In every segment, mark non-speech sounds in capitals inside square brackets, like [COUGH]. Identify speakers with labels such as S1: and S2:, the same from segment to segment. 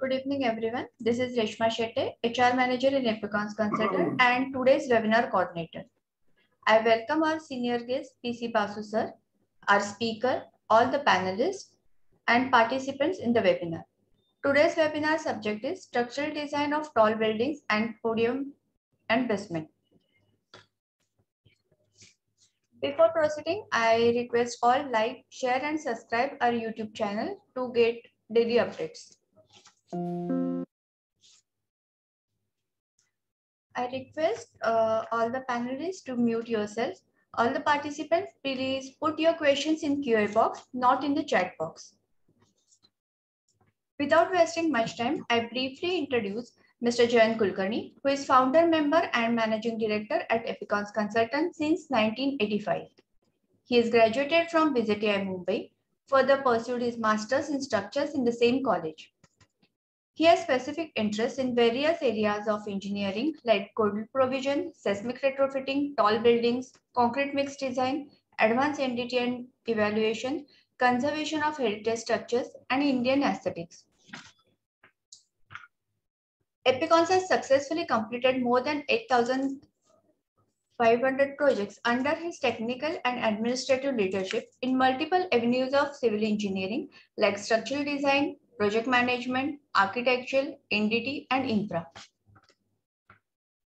S1: Good evening, everyone. This is Reshma Shetty, HR Manager in Epicons Consultant [CLEARS THROAT] and today's webinar coordinator. I welcome our senior guest, PC Basu sir, our speaker, all the panelists, and participants in the webinar. Today's webinar subject is structural design of tall buildings and podium and basement. Before proceeding, I request all like, share and subscribe our YouTube channel to get daily updates. I request uh, all the panelists to mute yourselves. All the participants, please put your questions in QA box, not in the chat box. Without wasting much time, I briefly introduce Mr. Jayant Kulkarni, who is founder member and managing director at Epicons Consultant since 1985. He is graduated from VJTI Mumbai, further pursued his master's in structures in the same college. He has specific interests in various areas of engineering like code provision, seismic retrofitting, tall buildings, concrete mix design, advanced NDT and evaluation, conservation of heritage structures, and Indian aesthetics. Epicons has successfully completed more than 8,500 projects under his technical and administrative leadership in multiple avenues of civil engineering like structural design, project management, architectural, NDT, and infra.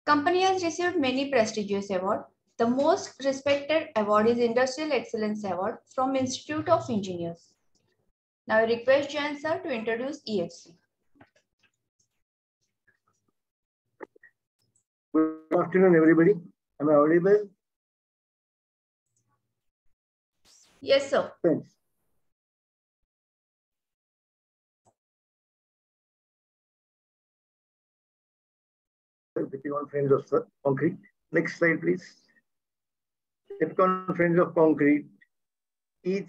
S1: Company has received many prestigious awards. The most respected award is Industrial Excellence Award from Institute of Engineers. Now I request Jan sir to introduce EFC.
S2: Good afternoon, everybody. Am I audible?
S1: Yes, sir.
S2: Thanks. Epicon Friends of Concrete. Next slide, please. Epicon Friends of Concrete is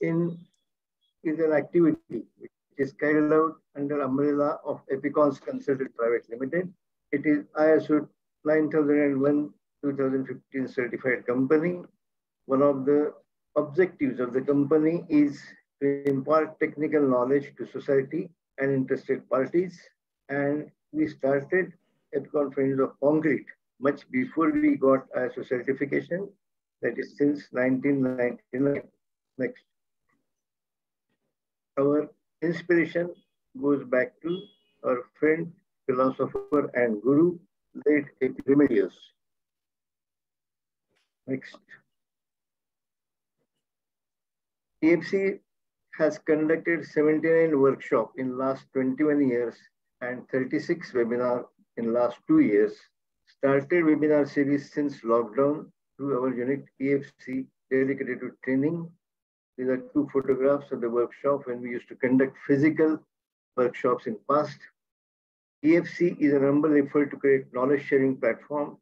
S2: in is an activity which is carried out under umbrella of Epicons Consultant Private Limited it is ISO 9001 2015 certified company. One of the objectives of the company is to impart technical knowledge to society and interested parties. And we started Epicons Friends of Concrete much before we got ISO certification, that is since 1999. Next. Our inspiration goes back to our friend philosopher and guru, late Remedios. Next. EFC has conducted 79 workshops in last 21 years and 36 webinars in last two years. Started webinar series since lockdown through our unit EFC dedicated to training. These are two photographs of the workshop when we used to conduct physical workshops in past. EFC is a humble effort to create knowledge sharing platform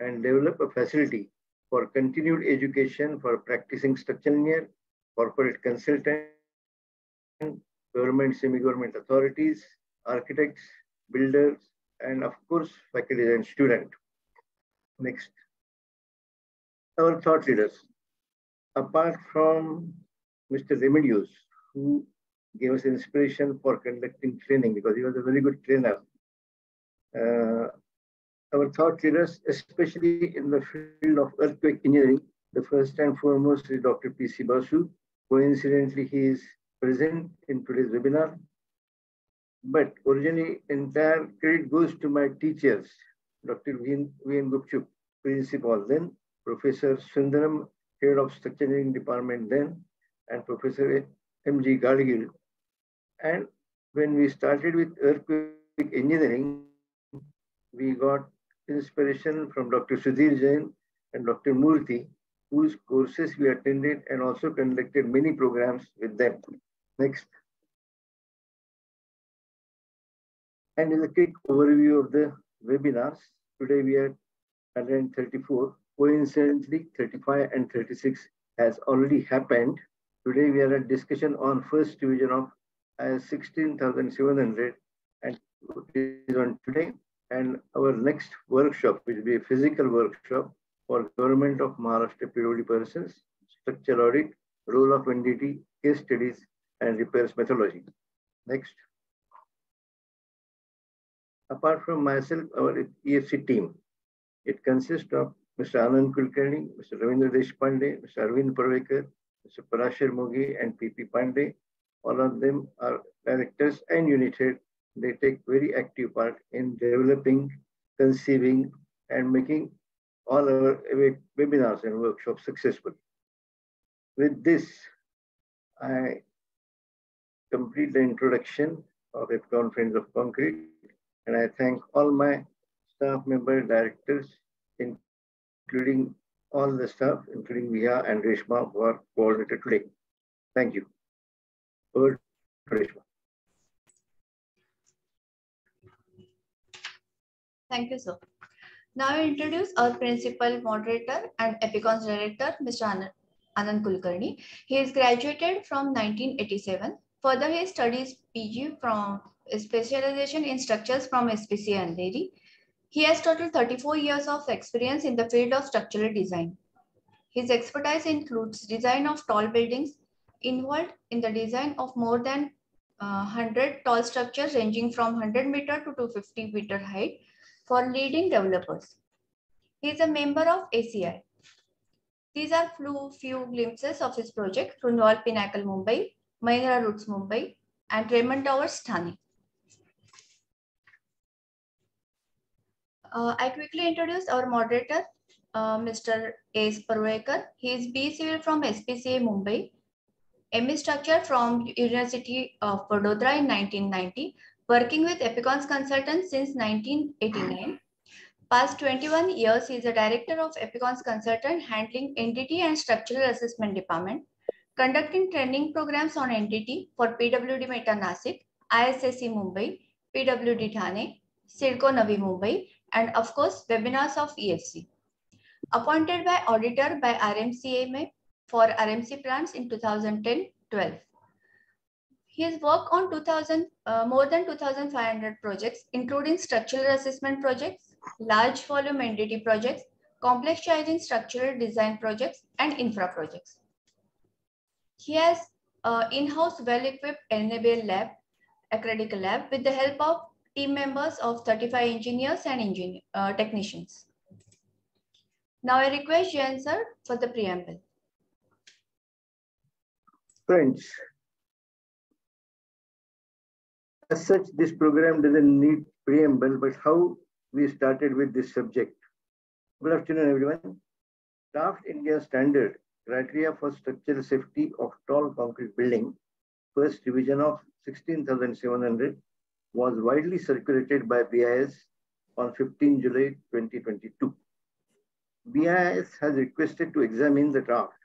S2: and develop a facility for continued education for practicing structural engineer, corporate consultant, government, semi-government authorities, architects, builders, and of course, faculty and student. Next. Our thought leaders. Apart from Mr. Remedios, who gave us inspiration for conducting training because he was a very good trainer Uh, our thought leaders, especially in the field of earthquake engineering, the first and foremost is Dr. P.C. Basu. Coincidentally, he is present in today's webinar. But originally, entire credit goes to my teachers, Dr. V. N. Gupchup, principal then, Professor Sundaram, head of structural engineering department then, and Professor M.G. Gadgil. And when we started with earthquake engineering, we got inspiration from Dr. Sudhir Jain and Dr. Murthy, whose courses we attended and also conducted many programs with them. Next. And in a quick overview of the webinars, today we are 134. Coincidentally, 35 and 36 has already happened. Today we are at discussion on first division of uh, 16,700 and is on today and our next workshop will be a physical workshop for Government of Maharashtra PWD persons, structural audit, role of NDT, case studies, and repairs methodology. Next. Apart from myself, our EFC team, it consists of Mr. Anand Kulkarni, Mr. Ravindra Deshpande, Mr. Arvind Parvekar, Mr. Parashar Mogi, and PP Pandey. All of them are directors and unit head. They take very active part in developing, conceiving, and making all our webinars and workshops successful. With this, I complete the introduction of Epicons Friends of concrete, and I thank all my staff member directors, including all the staff, including Via and Reshma, who are coordinated today. Thank you. Over Reshma.
S1: Thank you, sir. Now I introduce our principal moderator and Epicons director, Mr. Anand Kulkarni. He is graduated from 1987. Further, he studies PG from specialization in structures from SPC and Andheri. He has total 34 years of experience in the field of structural design. His expertise includes design of tall buildings, involved in the design of more than uh, 100 tall structures ranging from 100 meter to 250 meter height, for leading developers. He is a member of ACI. These are few, few glimpses of his project, Runwal Pinnacle Mumbai, Mahindra Roots Mumbai, and Raymond Towers Thane. Uh, I quickly introduce our moderator, uh, Mr. A. Parvekar. He is B Civil from SPCA Mumbai, ME Structure from University of Vadodara in 1990, working with Epicons Consultants since 1989. Past 21 years, he is a director of Epicons Consultant handling NDT and Structural Assessment Department, conducting training programs on NDT for PWD Meta Nasik, ISSC Mumbai, PWD Thane, CIDCO Navi Mumbai, and of course, webinars of EFC. Appointed by auditor by RMCA for RMC plants in 2010-12. He has worked on 2000, uh, more than 2,500 projects, including structural assessment projects, large volume NDT projects, complex charging structural design projects, and infra projects. He has uh, in-house well-equipped NABL lab, a critical lab, with the help of team members of 35 engineers and engineer, uh, technicians. Now I request Jayan sir for the preamble.
S2: Friends, as such, this program doesn't need preamble, but how we started with this subject. Good afternoon, everyone. Draft India Standard Criteria for Structural Safety of Tall Concrete Building, first revision of 16,700, was widely circulated by BIS on 15 July 2022. BIS has requested to examine the draft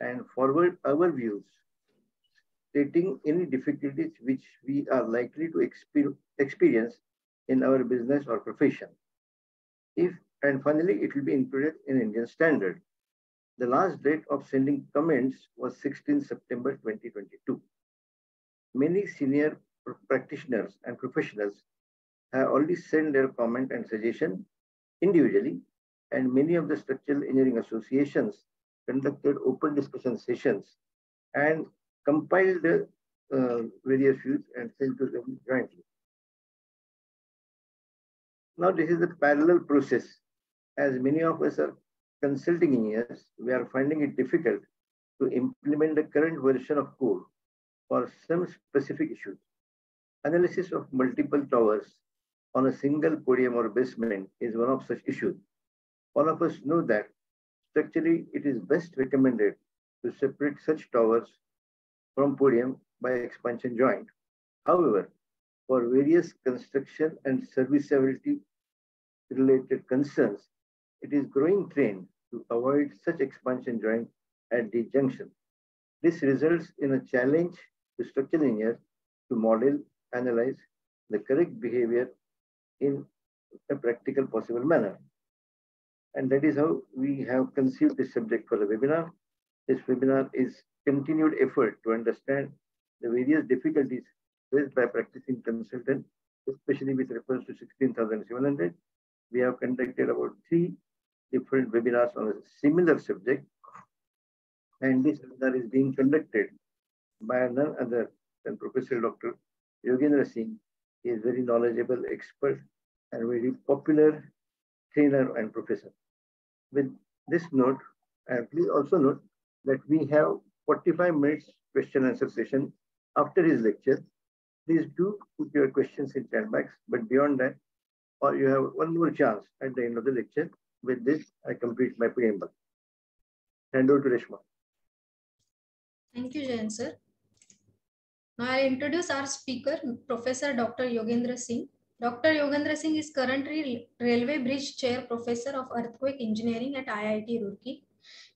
S2: and forward our views stating any difficulties which we are likely to experience in our business or profession. If and finally, it will be included in Indian standard. The last date of sending comments was 16 September 2022. Many senior practitioners and professionals have already sent their comment and suggestion individually, and many of the structural engineering associations conducted open discussion sessions and compiled the uh, various views and sent to them jointly. Now this is a parallel process. As many of us are consulting engineers, we are finding it difficult to implement the current version of code for some specific issues. Analysis of multiple towers on a single podium or basement is one of such issues. All of us know that structurally it is best recommended to separate such towers from podium by expansion joint. However, for various construction and serviceability related concerns, it is growing trend to avoid such expansion joint at the junction. This results in a challenge to structural engineers to model, analyze the correct behavior in a practical possible manner. And that is how we have conceived this subject for the webinar. This webinar is continued effort to understand the various difficulties faced by practicing consultant, especially with reference to 16,700. We have conducted about three different webinars on a similar subject. And this webinar is being conducted by none other than Professor Dr. Yogendra Singh. He is very knowledgeable expert and very popular trainer and professor. With this note, and please also note that we have 45 minutes question answer session after his lecture. Please do put your questions in chat box, but beyond that, or you have one more chance at the end of the lecture. With this, I complete my preamble. Hand over to Reshma.
S3: Thank you, Jayan sir. Now I'll introduce our speaker, Professor Dr. Yogendra Singh. Dr. Yogendra Singh is currently Railway Bridge Chair Professor of Earthquake Engineering at IIT Roorkee.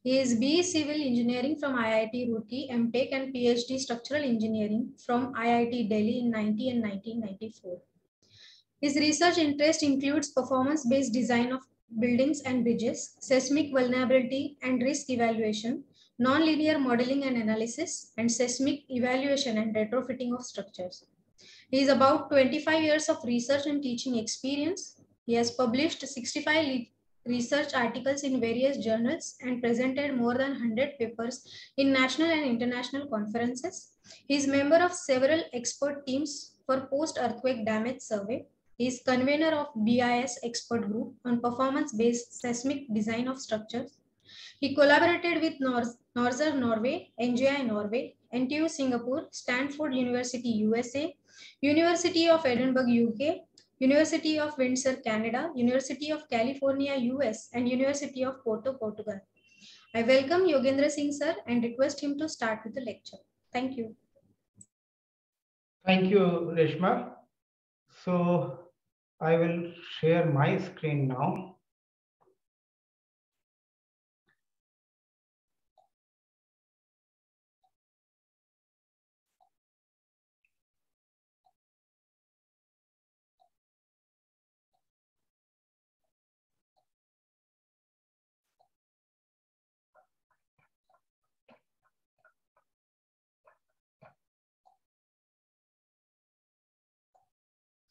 S3: He is B Civil Engineering from IIT Roorkee, MTech and PhD Structural Engineering from IIT Delhi in 90 and 1994. His research interest includes performance-based design of buildings and bridges, seismic vulnerability and risk evaluation, nonlinear modeling and analysis, and seismic evaluation and retrofitting of structures. He is about 25 years of research and teaching experience. He has published 65 research articles in various journals and presented more than 100 papers in national and international conferences. He is member of several expert teams for post-earthquake damage survey. He is convener of BIS expert group on performance-based seismic design of structures. He collaborated with Nor Northern Norway, NGI Norway, NTU Singapore, Stanford University USA, University of Edinburgh UK, University of Windsor, Canada, University of California, US, and University of Porto, Portugal. I welcome Yogendra Singh sir and request him to start with the lecture. Thank you.
S4: Thank you, Reshma. So I will share my screen now.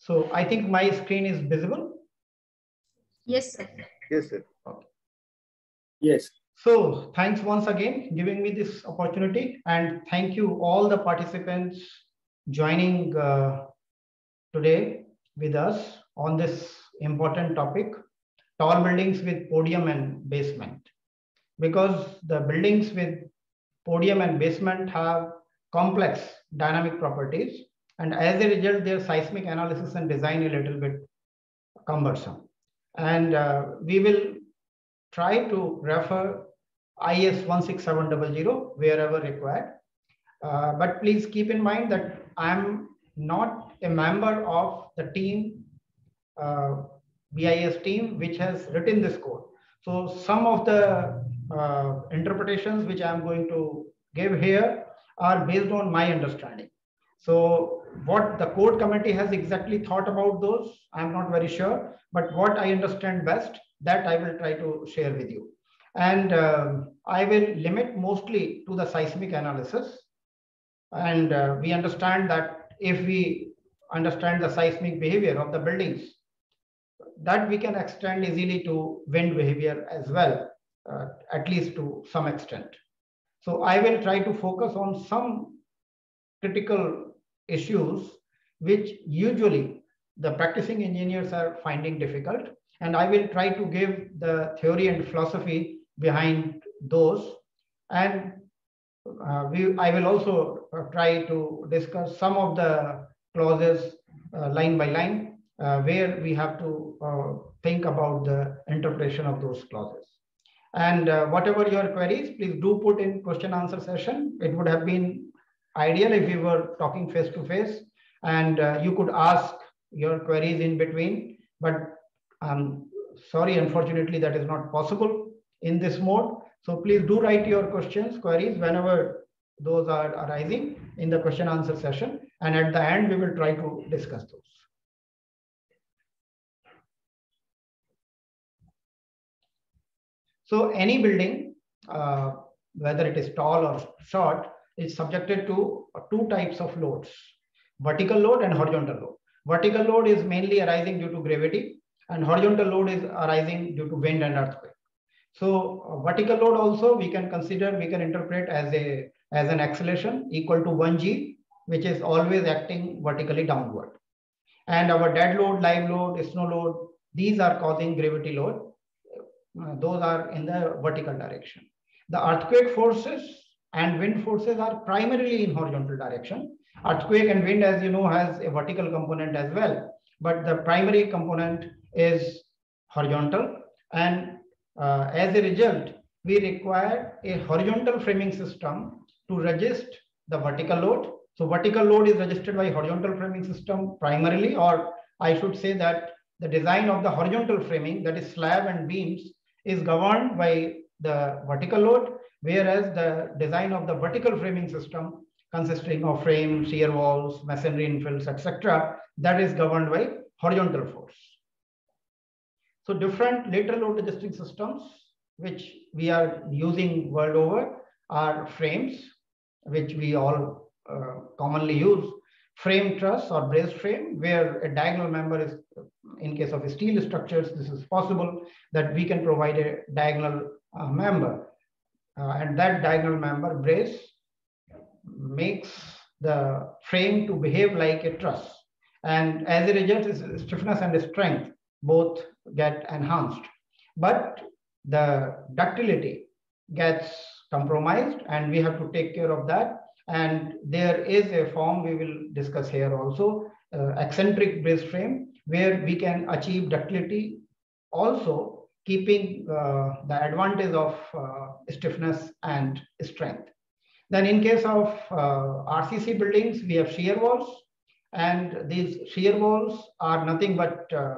S4: So I think my screen is visible.
S3: Yes, sir.
S2: Yes, sir.
S4: Okay.
S2: Yes.
S4: So thanks once again giving me this opportunity and thank you all the participants joining uh, today with us on this important topic, tall buildings with podium and basement. Because the buildings with podium and basement have complex dynamic properties and as a result, their seismic analysis and design a little bit cumbersome. And uh, we will try to refer IS 16700 wherever required. Uh, but please keep in mind that I'm not a member of the team, uh, BIS team, which has written this code. So some of the uh, interpretations which I'm going to give here are based on my understanding. So what the code committee has exactly thought about those, I'm not very sure. But what I understand best, that I will try to share with you. And uh, I will limit mostly to the seismic analysis. And uh, we understand that if we understand the seismic behavior of the buildings, that we can extend easily to wind behavior as well, uh, at least to some extent. So I will try to focus on some critical issues which usually the practicing engineers are finding difficult. And I will try to give the theory and philosophy behind those. And uh, we, I will also uh, try to discuss some of the clauses uh, line by line, uh, where we have to uh, think about the interpretation of those clauses. And uh, whatever your queries, please do put in question answer session. It would have been ideal if we were talking face to face and uh, you could ask your queries in between. But I'm sorry, unfortunately, that is not possible in this mode. So please do write your questions, queries whenever those are arising in the question answer session. And at the end, we will try to discuss those. So any building, uh, whether it is tall or short, is subjected to two types of loads, vertical load and horizontal load. Vertical load is mainly arising due to gravity and horizontal load is arising due to wind and earthquake. So vertical load also we can consider, we can interpret as a as an acceleration equal to 1g, which is always acting vertically downward. And our dead load, live load, snow load, these are causing gravity load. Uh, those are in the vertical direction. The earthquake forces and wind forces are primarily in horizontal direction. Earthquake and wind, as you know, has a vertical component as well, but the primary component is horizontal. And uh, as a result, we require a horizontal framing system to resist the vertical load. So vertical load is registered by horizontal framing system primarily, or I should say that the design of the horizontal framing, that is slab and beams, is governed by the vertical load, whereas the design of the vertical framing system consisting of frame, shear walls, masonry infills, etc., that is governed by horizontal force. So different lateral load resisting systems, which we are using world over, are frames, which we all uh, commonly use. Frame truss or brace frame, where a diagonal member is, in case of steel structures, this is possible that we can provide a diagonal uh, member. Uh, and that diagonal member brace makes the frame to behave like a truss. And as a result, stiffness and strength both get enhanced. But the ductility gets compromised and we have to take care of that. And there is a form we will discuss here also, uh, eccentric brace frame, where we can achieve ductility also keeping uh, the advantage of uh, stiffness and strength. Then in case of uh, RCC buildings, we have shear walls and these shear walls are nothing but uh,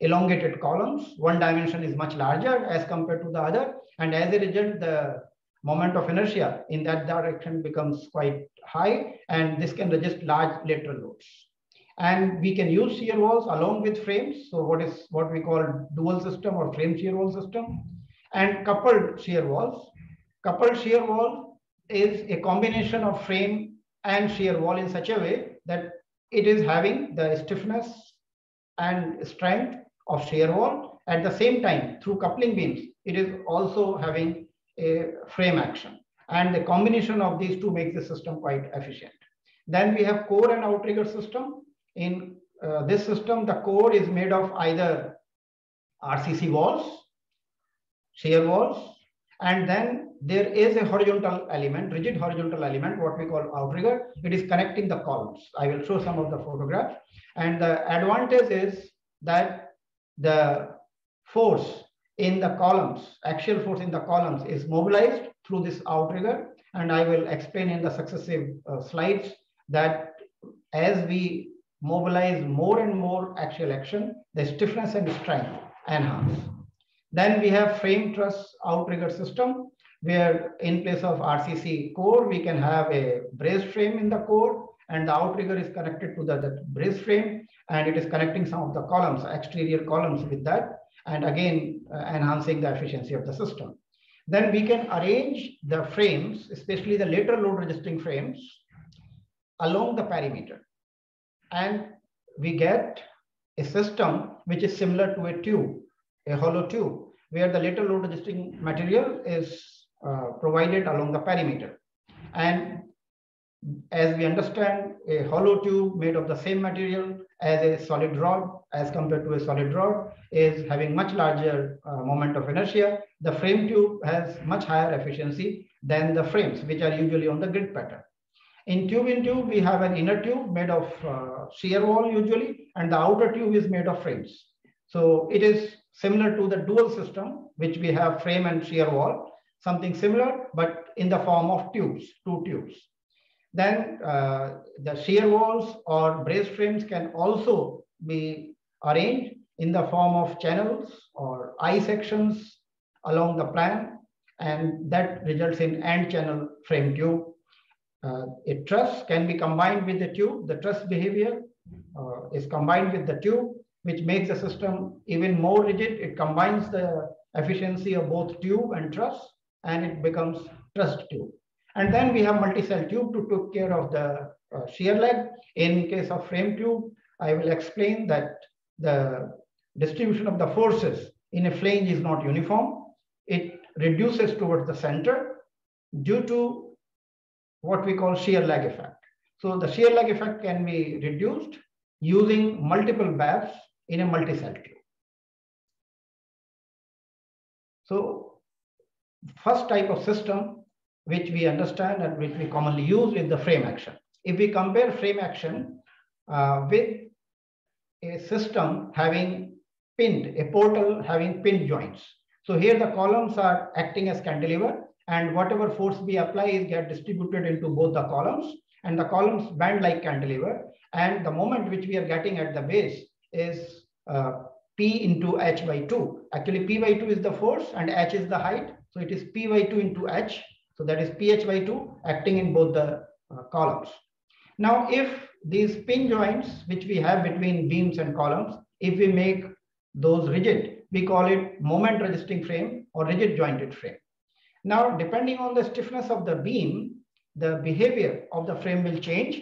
S4: elongated columns. One dimension is much larger as compared to the other. And as a result, the moment of inertia in that direction becomes quite high. And this can resist large lateral loads. And we can use shear walls along with frames. So what is what we call dual system or frame shear wall system and coupled shear walls. Coupled shear wall is a combination of frame and shear wall in such a way that it is having the stiffness and strength of shear wall. At the same time, through coupling beams, it is also having a frame action. And the combination of these two makes the system quite efficient. Then we have core and outrigger system. In uh, this system, the core is made of either RCC walls, shear walls, and then there is a horizontal element, rigid horizontal element, what we call outrigger. It is connecting the columns. I will show some of the photographs. And the advantage is that the force in the columns, axial force in the columns is mobilized through this outrigger. And I will explain in the successive uh, slides that as we mobilize more and more axial action, the stiffness and strength enhance. Then we have frame truss outrigger system, where in place of RCC core, we can have a brace frame in the core and the outrigger is connected to the, the brace frame and it is connecting some of the columns, exterior columns with that, and again, uh, enhancing the efficiency of the system. Then we can arrange the frames, especially the lateral load resisting frames, along the perimeter. And we get a system which is similar to a tube, a hollow tube, where the lateral load resisting material is uh, provided along the perimeter. And as we understand, a hollow tube made of the same material as a solid rod as compared to a solid rod is having much larger uh, moment of inertia. The frame tube has much higher efficiency than the frames, which are usually on the grid pattern. In tube in tube, we have an inner tube made of uh, shear wall usually, and the outer tube is made of frames. So it is similar to the dual system, which we have frame and shear wall, something similar, but in the form of tubes, two tubes. Then uh, the shear walls or brace frames can also be arranged in the form of channels or I sections along the plan, and that results in end channel frame tube. Uh, a truss can be combined with the tube. The truss behavior uh, is combined with the tube, which makes the system even more rigid. It combines the efficiency of both tube and truss, and it becomes trussed tube. And then we have multi-cell tube to take care of the uh, shear lag. In case of frame tube, I will explain that the distribution of the forces in a flange is not uniform. It reduces towards the center due to what we call shear lag effect. So the shear lag effect can be reduced using multiple baths in a multi-cell tube. So first type of system which we understand and which we commonly use is the frame action. If we compare frame action uh, with a system having pinned, a portal having pinned joints. So here the columns are acting as cantilever and whatever force we apply is get distributed into both the columns and the columns bend like cantilever and the moment which we are getting at the base is uh, P into H by 2. Actually, P by 2 is the force and H is the height. So it is P by 2 into H. So that is PH by 2 acting in both the uh, columns. Now, if these pin joints, which we have between beams and columns, if we make those rigid, we call it moment resisting frame or rigid jointed frame. Now, depending on the stiffness of the beam, the behavior of the frame will change.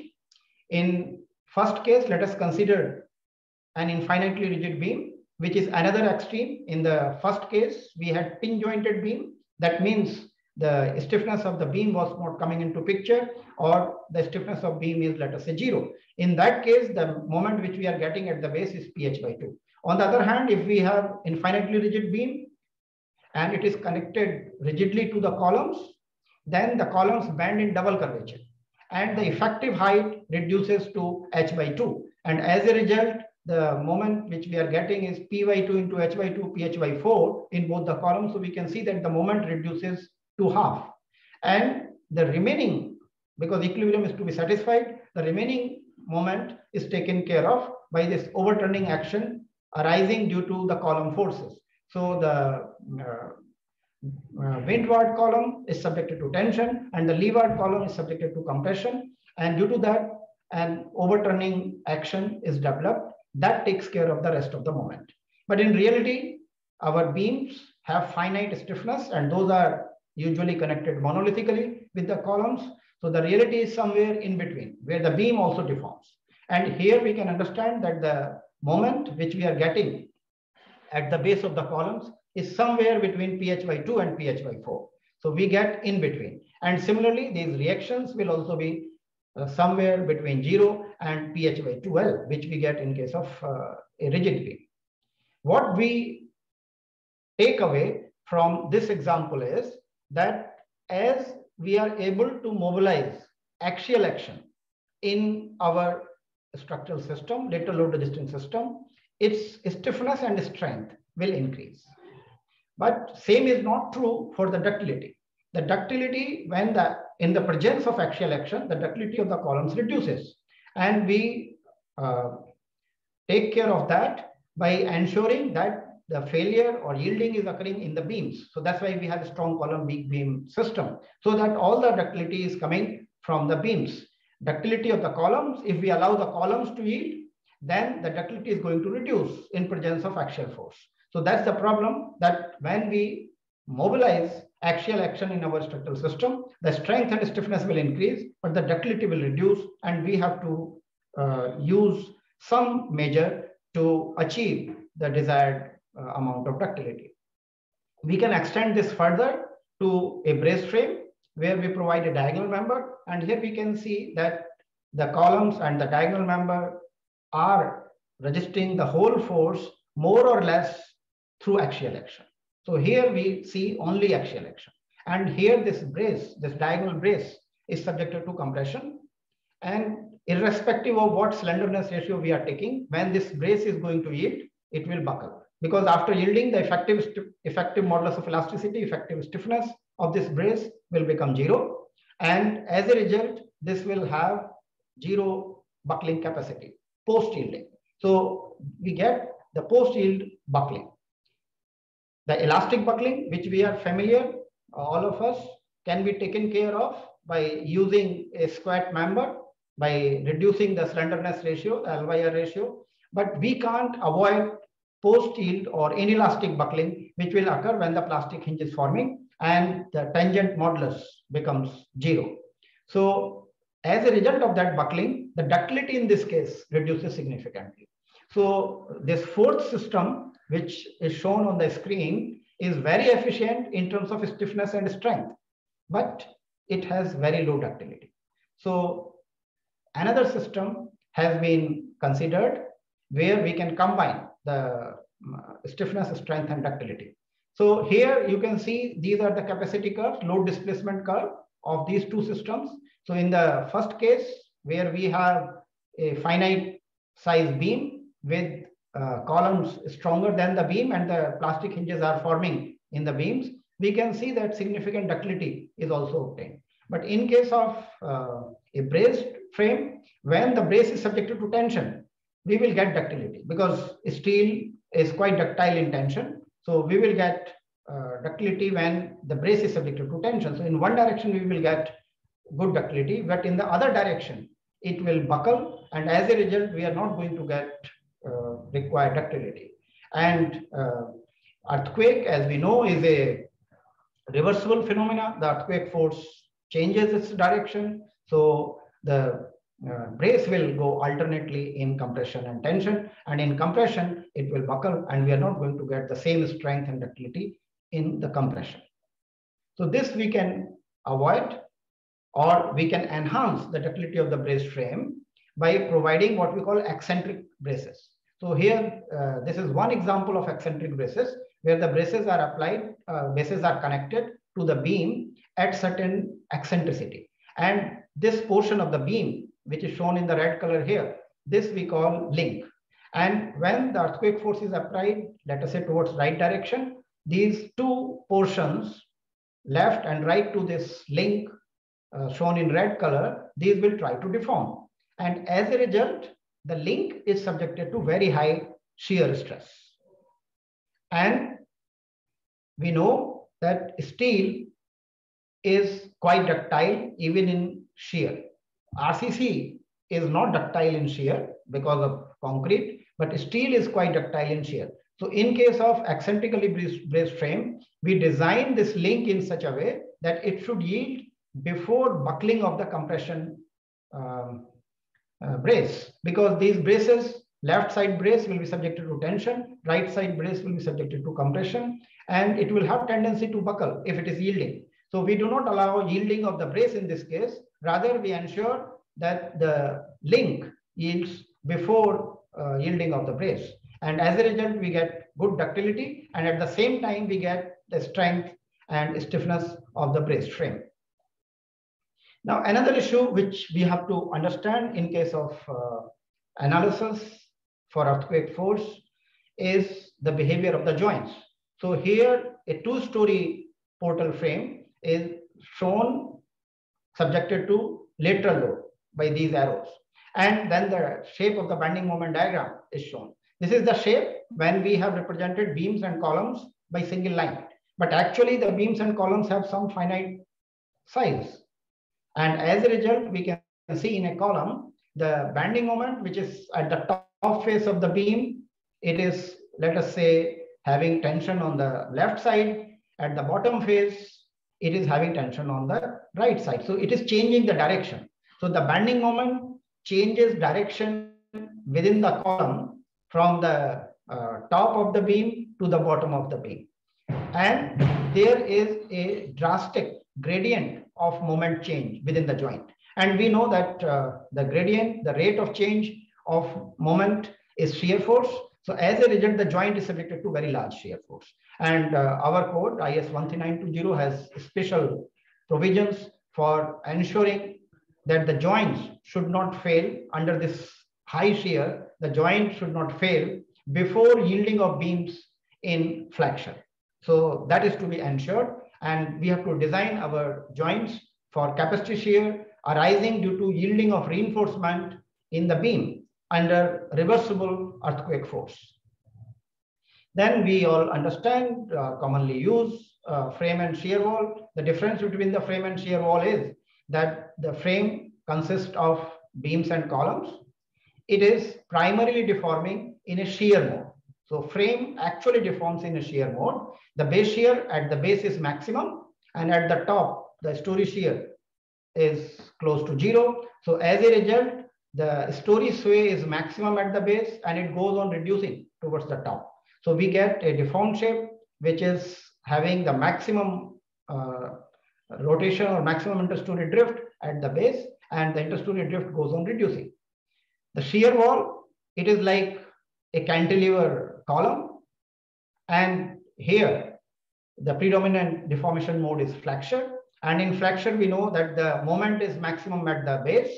S4: In first case, let us consider an infinitely rigid beam, which is another extreme. In the first case, we had pin jointed beam. That means the stiffness of the beam was not coming into picture or the stiffness of beam is let us say zero. In that case, the moment which we are getting at the base is pH by 2. On the other hand, if we have infinitely rigid beam and it is connected rigidly to the columns, then the columns bend in double curvature and the effective height reduces to h by 2. And as a result, the moment which we are getting is p by 2 into h by 2, ph by 4 in both the columns. So we can see that the moment reduces to half. And the remaining, because equilibrium is to be satisfied, the remaining moment is taken care of by this overturning action arising due to the column forces. So the uh, uh, windward column is subjected to tension and the leeward column is subjected to compression. And due to that, an overturning action is developed that takes care of the rest of the moment. But in reality, our beams have finite stiffness and those are usually connected monolithically with the columns. So the reality is somewhere in between where the beam also deforms. And here we can understand that the moment which we are getting at the base of the columns is somewhere between pH by 2 and pH by 4. So we get in between. And similarly, these reactions will also be somewhere between 0 and pH by 12, which we get in case of uh, a rigid beam. What we take away from this example is that as we are able to mobilize axial action in our structural system, lateral load resisting system, its stiffness and strength will increase. But same is not true for the ductility. The ductility, when the in the presence of axial action, the ductility of the columns reduces. And we uh, take care of that by ensuring that the failure or yielding is occurring in the beams. So that's why we have a strong column weak beam system so that all the ductility is coming from the beams. Ductility of the columns, if we allow the columns to yield, then the ductility is going to reduce in presence of axial force. So that's the problem that when we mobilize axial action in our structural system, the strength and stiffness will increase, but the ductility will reduce and we have to uh, use some measure to achieve the desired uh, amount of ductility. We can extend this further to a brace frame where we provide a diagonal member. And here we can see that the columns and the diagonal member are resisting the whole force more or less through axial action. So here we see only axial action. And here this brace, this diagonal brace is subjected to compression. And irrespective of what slenderness ratio we are taking, when this brace is going to yield, it will buckle because after yielding the effective effective modulus of elasticity effective stiffness of this brace will become zero and as a result this will have zero buckling capacity post yielding so we get the post yield buckling the elastic buckling which we are familiar uh, all of us can be taken care of by using a squat member by reducing the slenderness ratio the LYR ratio but we can't avoid post yield or inelastic buckling, which will occur when the plastic hinge is forming and the tangent modulus becomes zero. So as a result of that buckling, the ductility in this case reduces significantly. So this fourth system, which is shown on the screen, is very efficient in terms of stiffness and strength, but it has very low ductility. So another system has been considered where we can combine the uh, stiffness, strength, and ductility. So here you can see these are the capacity curves, load displacement curve of these two systems. So in the first case, where we have a finite size beam with uh, columns stronger than the beam and the plastic hinges are forming in the beams, we can see that significant ductility is also obtained. But in case of uh, a braced frame, when the brace is subjected to tension, we will get ductility because steel is quite ductile in tension. So we will get uh, ductility when the brace is subjected to tension. So in one direction, we will get good ductility, but in the other direction, it will buckle. And as a result, we are not going to get uh, required ductility. And uh, earthquake, as we know, is a reversible phenomena. The earthquake force changes its direction. So the uh, brace will go alternately in compression and tension. And in compression, it will buckle and we are not going to get the same strength and ductility in the compression. So this we can avoid or we can enhance the ductility of the brace frame by providing what we call eccentric braces. So here, uh, this is one example of eccentric braces where the braces are applied, uh, braces are connected to the beam at certain eccentricity. And this portion of the beam, which is shown in the red color here, this we call link. And when the earthquake force is applied, let us say towards right direction, these two portions, left and right to this link uh, shown in red color, these will try to deform. And as a result, the link is subjected to very high shear stress. And we know that steel is quite ductile even in shear. RCC is not ductile in shear because of concrete, but steel is quite ductile in shear. So in case of eccentrically braced frame, we design this link in such a way that it should yield before buckling of the compression um, uh, brace. Because these braces left side brace will be subjected to tension right side brace will be subjected to compression and it will have tendency to buckle if it is yielding. So we do not allow yielding of the brace in this case. Rather we ensure that the link yields before uh, yielding of the brace. And as a result we get good ductility and at the same time we get the strength and stiffness of the brace frame now, another issue which we have to understand in case of uh, analysis for earthquake force is the behavior of the joints. So here, a two-story portal frame is shown subjected to lateral load by these arrows. And then the shape of the bending moment diagram is shown. This is the shape when we have represented beams and columns by single line. But actually the beams and columns have some finite size. And as a result, we can see in a column, the bending moment, which is at the top face of the beam, it is, let us say, having tension on the left side. At the bottom face, it is having tension on the right side. So it is changing the direction. So the bending moment changes direction within the column from the uh, top of the beam to the bottom of the beam. And there is a drastic gradient of moment change within the joint. And we know that uh, the gradient, the rate of change of moment is shear force. So as a result, the joint is subjected to very large shear force. And uh, our code, IS 13920, has special provisions for ensuring that the joints should not fail under this high shear. The joint should not fail before yielding of beams in flexion. So that is to be ensured. And we have to design our joints for capacity shear arising due to yielding of reinforcement in the beam under reversible earthquake force. Then we all understand, uh, commonly use uh, frame and shear wall. The difference between the frame and shear wall is that the frame consists of beams and columns. It is primarily deforming in a shear mode. So frame actually deforms in a shear mode. The base shear at the base is maximum and at the top, the story shear is close to zero. So as a result, the story sway is maximum at the base and it goes on reducing towards the top. So we get a deformed shape, which is having the maximum uh, rotation or maximum interstory drift at the base and the interstory drift goes on reducing. The shear wall, it is like a cantilever column and here the predominant deformation mode is flexure and in flexure we know that the moment is maximum at the base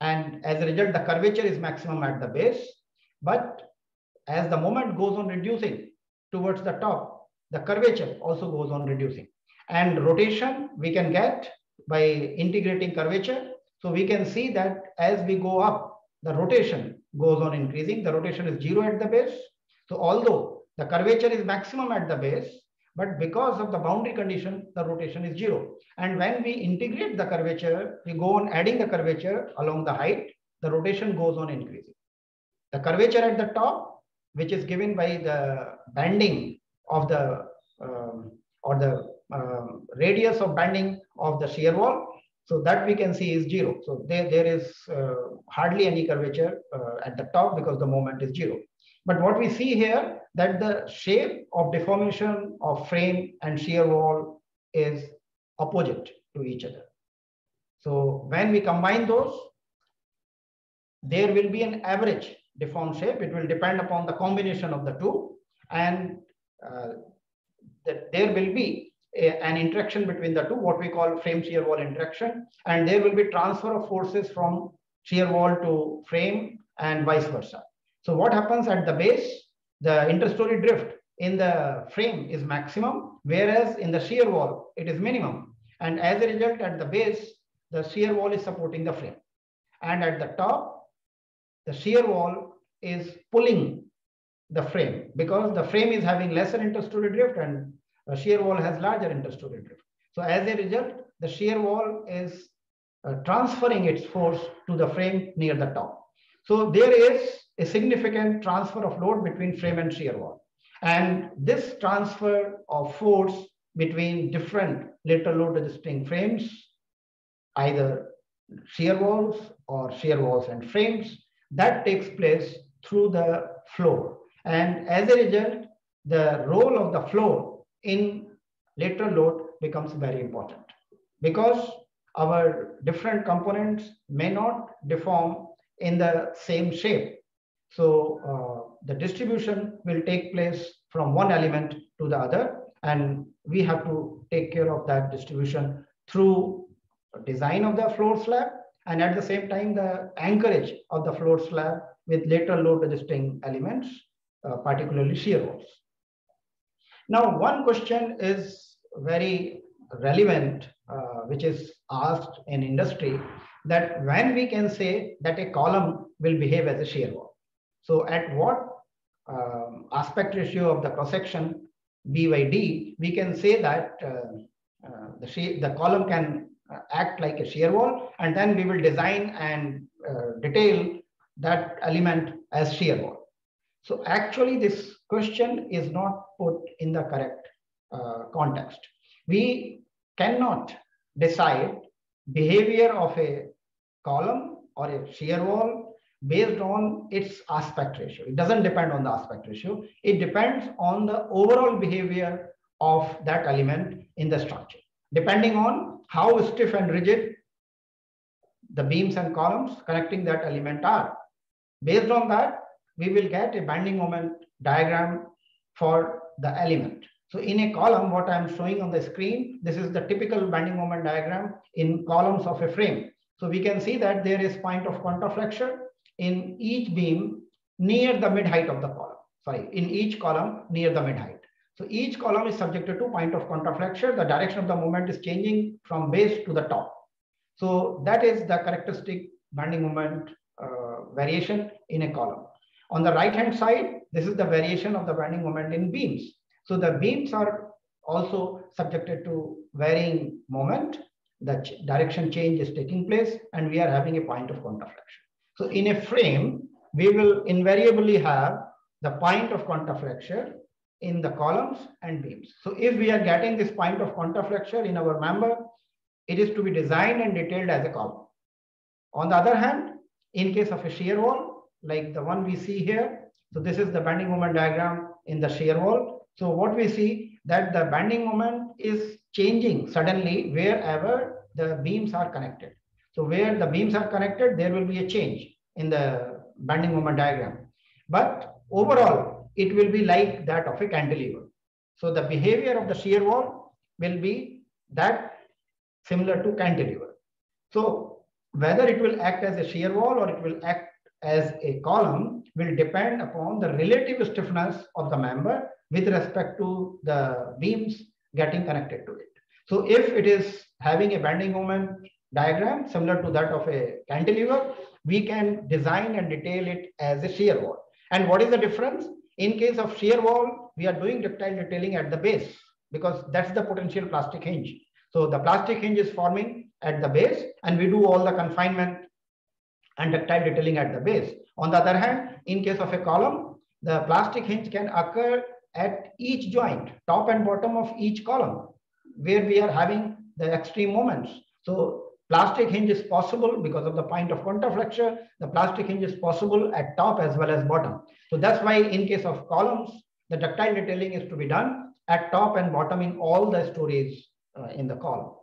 S4: and as a result the curvature is maximum at the base but as the moment goes on reducing towards the top the curvature also goes on reducing and rotation we can get by integrating curvature. So we can see that as we go up, the rotation goes on increasing. The rotation is zero at the base. So although the curvature is maximum at the base, but because of the boundary condition, the rotation is zero. And when we integrate the curvature, we go on adding the curvature along the height, the rotation goes on increasing. The curvature at the top, which is given by the bending of the um, or the um, radius of bending of the shear wall. So that we can see is zero. So there, there is uh, hardly any curvature uh, at the top because the moment is zero. But what we see here that the shape of deformation of frame and shear wall is opposite to each other. So when we combine those, there will be an average deformed shape. It will depend upon the combination of the two. And uh, that there will be a, an interaction between the two, what we call frame shear wall interaction. And there will be transfer of forces from shear wall to frame and vice versa. So what happens at the base, the interstory drift in the frame is maximum, whereas in the shear wall, it is minimum. And as a result, at the base, the shear wall is supporting the frame. And at the top, the shear wall is pulling the frame because the frame is having lesser interstory drift and a shear wall has larger interstory drift. So as a result, the shear wall is uh, transferring its force to the frame near the top. So there is a significant transfer of load between frame and shear wall. And this transfer of force between different lateral load resisting frames, either shear walls or shear walls and frames, that takes place through the floor. And as a result, the role of the floor in lateral load becomes very important because our different components may not deform in the same shape. So uh, the distribution will take place from one element to the other and we have to take care of that distribution through design of the floor slab and at the same time the anchorage of the floor slab with lateral load resisting elements, uh, particularly shear walls. Now, one question is very relevant, uh, which is asked in industry, that when we can say that a column will behave as a shear wall. So at what um, aspect ratio of the cross section B by D, we can say that uh, uh, the, the column can uh, act like a shear wall, and then we will design and uh, detail that element as shear wall. So actually this question is not put in the correct uh, context. We cannot decide behavior of a column or a shear wall based on its aspect ratio. It doesn't depend on the aspect ratio. It depends on the overall behavior of that element in the structure, depending on how stiff and rigid the beams and columns connecting that element are. Based on that, we will get a bending moment diagram for the element. So in a column, what I'm showing on the screen, this is the typical bending moment diagram in columns of a frame. So we can see that there is point of counterflexure in each beam near the mid height of the column. Sorry, in each column near the mid height. So each column is subjected to point of counterflexure. The direction of the moment is changing from base to the top. So that is the characteristic bending moment uh, variation in a column. On the right hand side, this is the variation of the bending moment in beams. So the beams are also subjected to varying moment. The ch direction change is taking place and we are having a point of counterflexion. So in a frame, we will invariably have the point of counterflexure in the columns and beams. So if we are getting this point of counterflexure in our member, it is to be designed and detailed as a column. On the other hand, in case of a shear wall, like the one we see here. So this is the bending moment diagram in the shear wall. So what we see that the bending moment is changing suddenly wherever the beams are connected. So where the beams are connected, there will be a change in the bending moment diagram. But overall, it will be like that of a cantilever. So the behavior of the shear wall will be that similar to cantilever. So whether it will act as a shear wall or it will act as a column will depend upon the relative stiffness of the member with respect to the beams getting connected to it. So if it is having a bending moment diagram similar to that of a cantilever, we can design and detail it as a shear wall. And what is the difference? In case of shear wall, we are doing ductile detailing at the base because that's the potential plastic hinge. So the plastic hinge is forming at the base and we do all the confinement and ductile detailing at the base. On the other hand, in case of a column, the plastic hinge can occur at each joint, top and bottom of each column, where we are having the extreme moments. So plastic hinge is possible because of the point of counterflexure. The plastic hinge is possible at top as well as bottom. So that's why in case of columns, the ductile detailing is to be done at top and bottom in all the stories uh, in the column.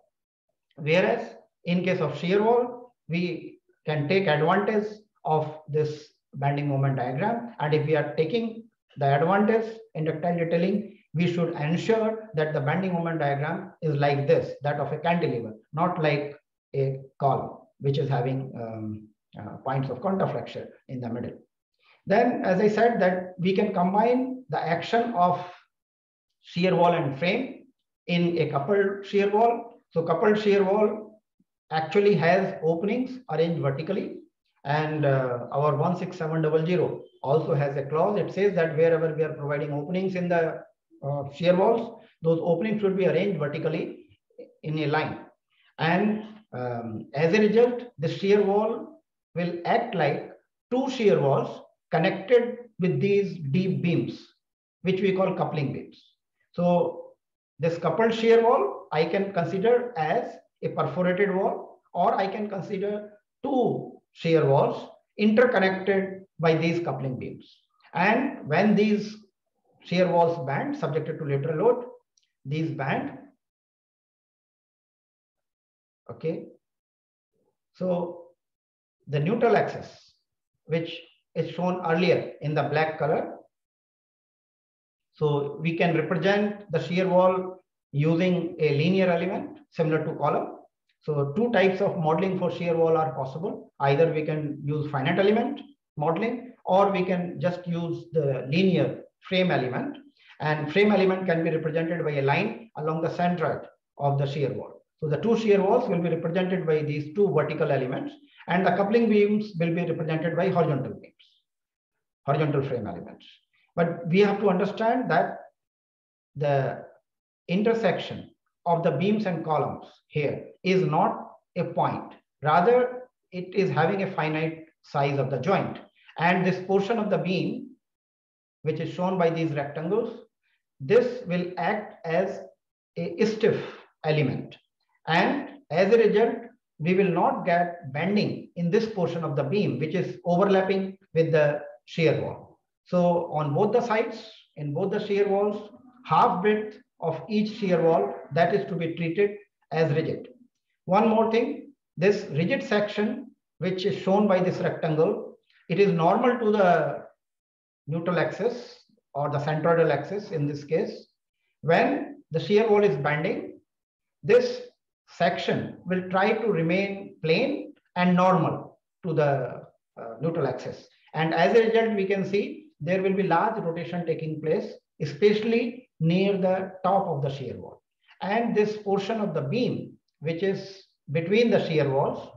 S4: Whereas in case of shear wall, we can take advantage of this bending moment diagram. And if we are taking the advantage in ductile detailing, we should ensure that the bending moment diagram is like this, that of a cantilever, not like a column, which is having um, uh, points of counterflexure in the middle. Then, as I said, that we can combine the action of shear wall and frame in a coupled shear wall. So coupled shear wall actually has openings arranged vertically and uh, our 16700 also has a clause. It says that wherever we are providing openings in the uh, shear walls, those openings should be arranged vertically in a line. And um, as a result, the shear wall will act like two shear walls connected with these deep beams, which we call coupling beams. So this coupled shear wall, I can consider as a perforated wall, or I can consider two shear walls interconnected by these coupling beams. And when these shear walls bend subjected to lateral load, these bend. Okay. So the neutral axis, which is shown earlier in the black color. So we can represent the shear wall using a linear element similar to column. So two types of modeling for shear wall are possible. Either we can use finite element modeling or we can just use the linear frame element. And frame element can be represented by a line along the centroid of the shear wall. So the two shear walls will be represented by these two vertical elements and the coupling beams will be represented by horizontal beams, horizontal frame elements. But we have to understand that the intersection of the beams and columns here is not a point. Rather, it is having a finite size of the joint. And this portion of the beam, which is shown by these rectangles, this will act as a stiff element. And as a result, we will not get bending in this portion of the beam, which is overlapping with the shear wall. So on both the sides, in both the shear walls, half width of each shear wall that is to be treated as rigid. One more thing, this rigid section, which is shown by this rectangle, it is normal to the neutral axis or the centroidal axis in this case. When the shear wall is bending, this section will try to remain plane and normal to the uh, neutral axis. And as a result, we can see there will be large rotation taking place, especially near the top of the shear wall. And this portion of the beam, which is between the shear walls,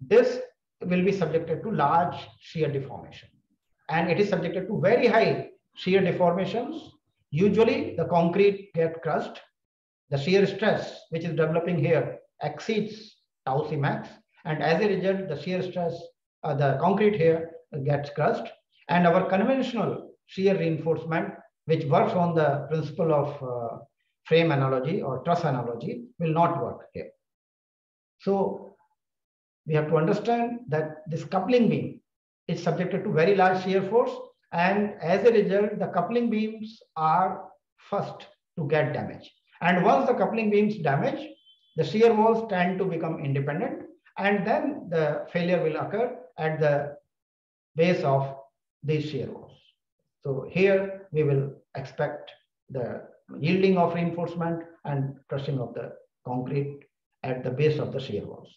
S4: this will be subjected to large shear deformation. And it is subjected to very high shear deformations. Usually the concrete get crushed. The shear stress, which is developing here, exceeds tau C max. And as a result, the shear stress, uh, the concrete here gets crushed. And our conventional shear reinforcement which works on the principle of uh, frame analogy or truss analogy will not work here. So we have to understand that this coupling beam is subjected to very large shear force and as a result the coupling beams are first to get damage. And once the coupling beams damage, the shear walls tend to become independent and then the failure will occur at the base of these shear walls. So here we will expect the yielding of reinforcement and crushing of the concrete at the base of the shear walls.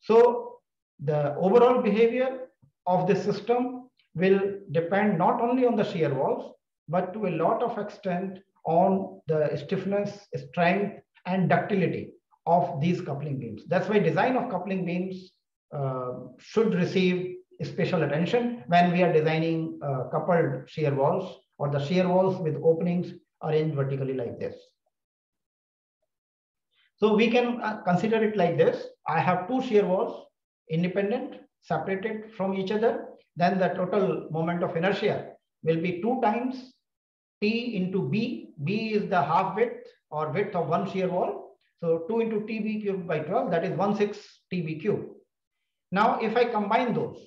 S4: So the overall behavior of the system will depend not only on the shear walls, but to a lot of extent on the stiffness, strength, and ductility of these coupling beams. That's why design of coupling beams uh, should receive special attention when we are designing uh, coupled shear walls or the shear walls with openings arranged vertically like this. So we can uh, consider it like this. I have two shear walls, independent, separated from each other. Then the total moment of inertia will be two times T into B. B is the half width or width of one shear wall. So 2 into TB cubed by 12, that is 1 6 TB cube. Now, if I combine those,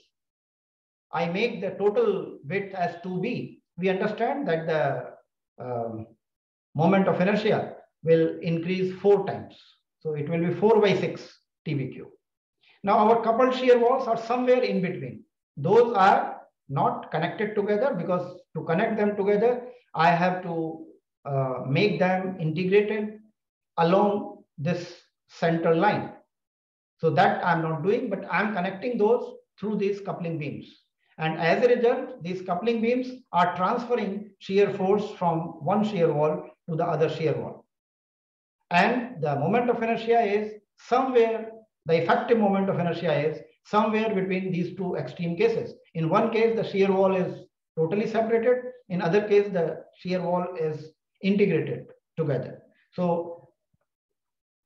S4: I make the total width as 2B. We understand that the um, moment of inertia will increase four times. So it will be 4 by 6 TB cube. Now our coupled shear walls are somewhere in between. Those are not connected together because to connect them together, I have to uh, make them integrated along this central line. So that I'm not doing, but I'm connecting those through these coupling beams. And as a result, these coupling beams are transferring shear force from one shear wall to the other shear wall. And the moment of inertia is somewhere, the effective moment of inertia is somewhere between these two extreme cases. In one case, the shear wall is totally separated. In other case, the shear wall is integrated together. So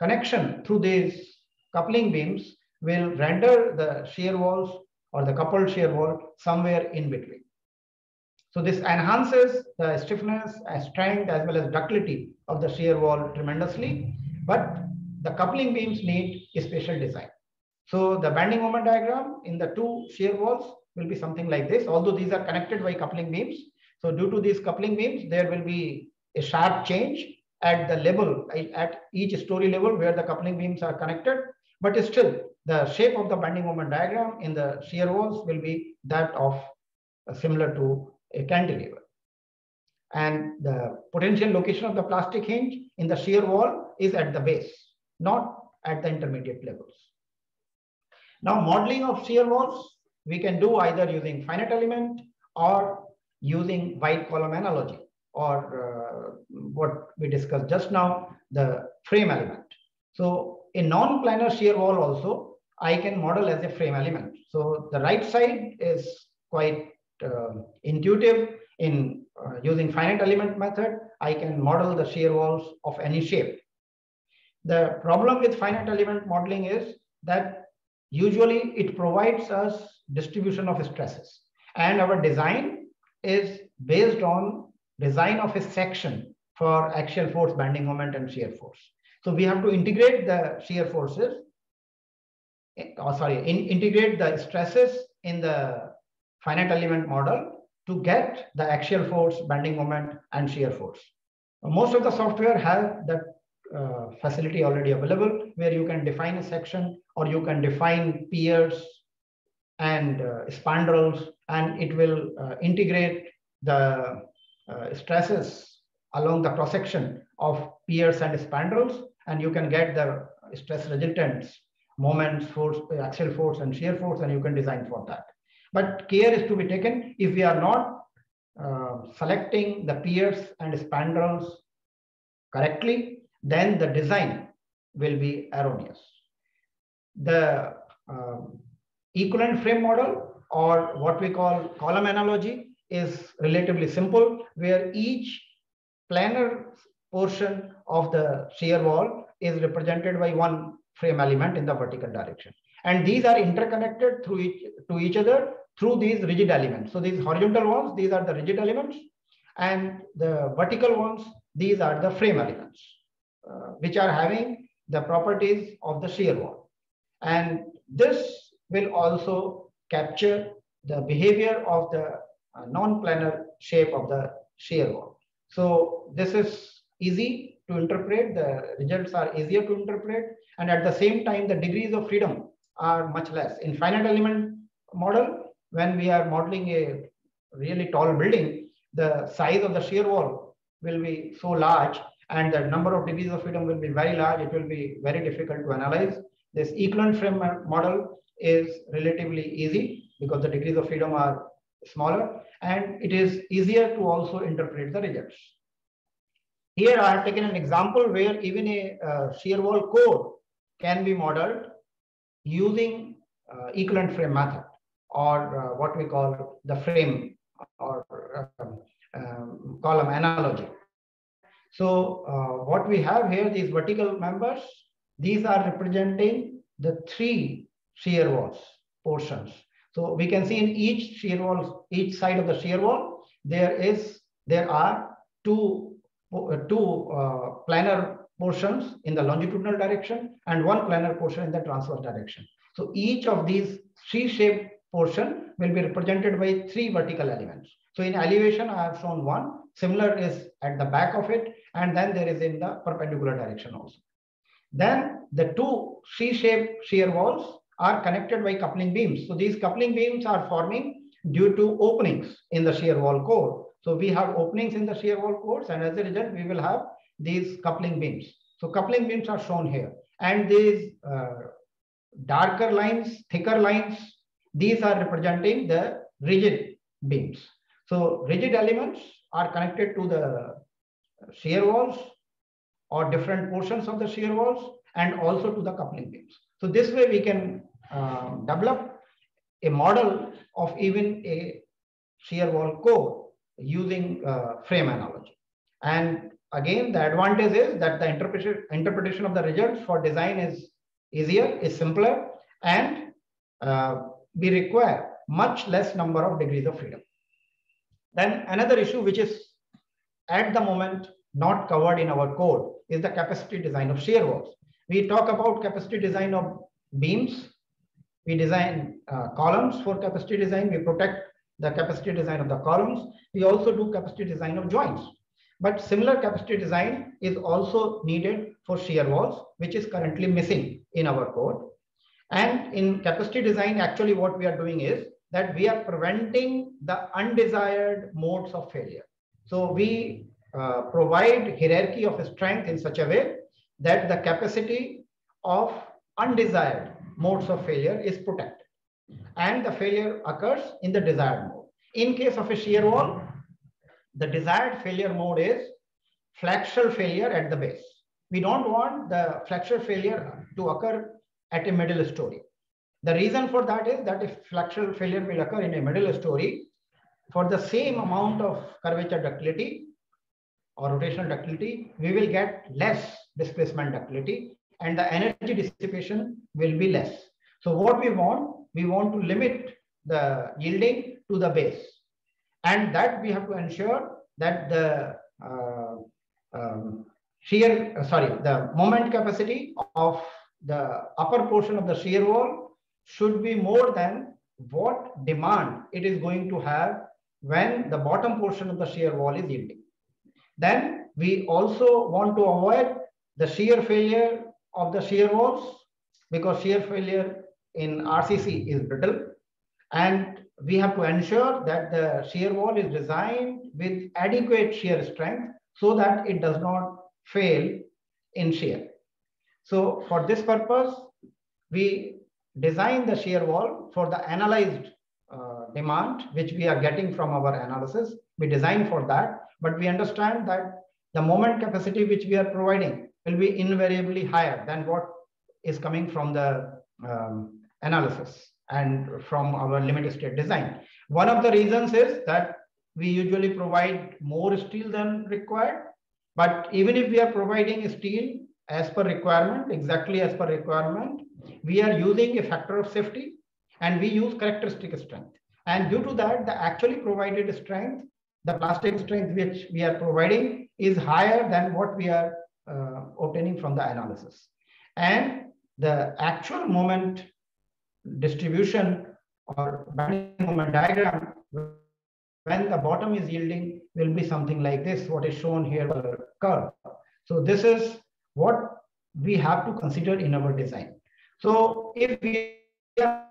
S4: connection through these coupling beams will render the shear walls or the coupled shear wall somewhere in between. So this enhances the stiffness, strength, as well as ductility of the shear wall tremendously. But the coupling beams need a special design. So the bending moment diagram in the two shear walls will be something like this, although these are connected by coupling beams. So due to these coupling beams, there will be a sharp change at the level, at each story level where the coupling beams are connected. But still, the shape of the bending moment diagram in the shear walls will be that of uh, similar to a cantilever. And the potential location of the plastic hinge in the shear wall is at the base, not at the intermediate levels. Now, modeling of shear walls, we can do either using finite element or using wide column analogy or uh, what we discussed just now, the frame element. So a non-planar shear wall also, I can model as a frame element. So the right side is quite uh, intuitive in uh, using finite element method, I can model the shear walls of any shape. The problem with finite element modeling is that usually it provides us distribution of stresses and our design is based on design of a section for axial force, bending moment and shear force. So we have to integrate the shear forces, oh, sorry, in, integrate the stresses in the finite element model to get the axial force, bending moment, and shear force. Most of the software have that uh, facility already available where you can define a section or you can define piers and uh, spandrels and it will uh, integrate the uh, stresses along the cross section of piers and spandrels and you can get the stress resultants moments force axial force and shear force and you can design for that but care is to be taken if we are not uh, selecting the piers and spandrels correctly, then the design will be erroneous. The um, equivalent frame model or what we call column analogy is relatively simple where each planar portion of the shear wall is represented by one frame element in the vertical direction. And these are interconnected through each, to each other through these rigid elements. So these horizontal ones, these are the rigid elements. And the vertical ones, these are the frame elements, uh, which are having the properties of the shear wall. And this will also capture the behavior of the uh, non-planar shape of the shear wall. So this is easy to interpret, the results are easier to interpret, and at the same time, the degrees of freedom are much less. In finite element model, when we are modeling a really tall building, the size of the shear wall will be so large and the number of degrees of freedom will be very large. It will be very difficult to analyze. This equivalent frame model is relatively easy because the degrees of freedom are smaller and it is easier to also interpret the results. Here I have taken an example where even a uh, shear wall core can be modeled using uh, equivalent frame method or uh, what we call the frame or um, um, column analogy. So uh, what we have here, these vertical members, these are representing the three shear walls portions. So we can see in each shear wall, each side of the shear wall, there is there are two two uh, planar portions in the longitudinal direction and one planar portion in the transverse direction. So each of these C-shaped portion will be represented by three vertical elements. So in elevation, I have shown one. Similar is at the back of it, and then there is in the perpendicular direction also. Then the two C-shaped shear walls are connected by coupling beams. So these coupling beams are forming due to openings in the shear wall core. So we have openings in the shear wall cores, and as a result, we will have these coupling beams. So coupling beams are shown here. And these uh, darker lines, thicker lines, these are representing the rigid beams. So rigid elements are connected to the shear walls or different portions of the shear walls and also to the coupling beams. So this way we can uh, develop a model of even a shear wall core using uh, frame analogy. And again, the advantage is that the interpretation, interpretation of the results for design is easier, is simpler, and uh, we require much less number of degrees of freedom. Then another issue which is at the moment not covered in our code is the capacity design of shear walls. We talk about capacity design of beams. We design uh, columns for capacity design. We protect the capacity design of the columns. We also do capacity design of joints. But similar capacity design is also needed for shear walls, which is currently missing in our code. And in capacity design, actually what we are doing is that we are preventing the undesired modes of failure. So we uh, provide hierarchy of strength in such a way that the capacity of undesired modes of failure is protected and the failure occurs in the desired mode. In case of a shear wall, the desired failure mode is flexural failure at the base. We don't want the flexural failure to occur at a middle story. The reason for that is that if flexural failure will occur in a middle story, for the same amount of curvature ductility or rotational ductility, we will get less displacement ductility and the energy dissipation will be less. So what we want, we want to limit the yielding to the base. And that we have to ensure that the uh, um, shear, uh, sorry, the moment capacity of the upper portion of the shear wall should be more than what demand it is going to have when the bottom portion of the shear wall is yielding. Then we also want to avoid the shear failure of the shear walls because shear failure in RCC is brittle. And we have to ensure that the shear wall is designed with adequate shear strength so that it does not fail in shear. So for this purpose, we design the shear wall for the analyzed uh, demand, which we are getting from our analysis. We design for that, but we understand that the moment capacity which we are providing will be invariably higher than what is coming from the um, analysis and from our limit state design. One of the reasons is that we usually provide more steel than required. But even if we are providing steel as per requirement, exactly as per requirement, we are using a factor of safety and we use characteristic strength. And due to that, the actually provided strength, the plastic strength which we are providing is higher than what we are uh, obtaining from the analysis. And the actual moment distribution or bending moment diagram when the bottom is yielding will be something like this, what is shown here curve. So this is what we have to consider in our design. So if we are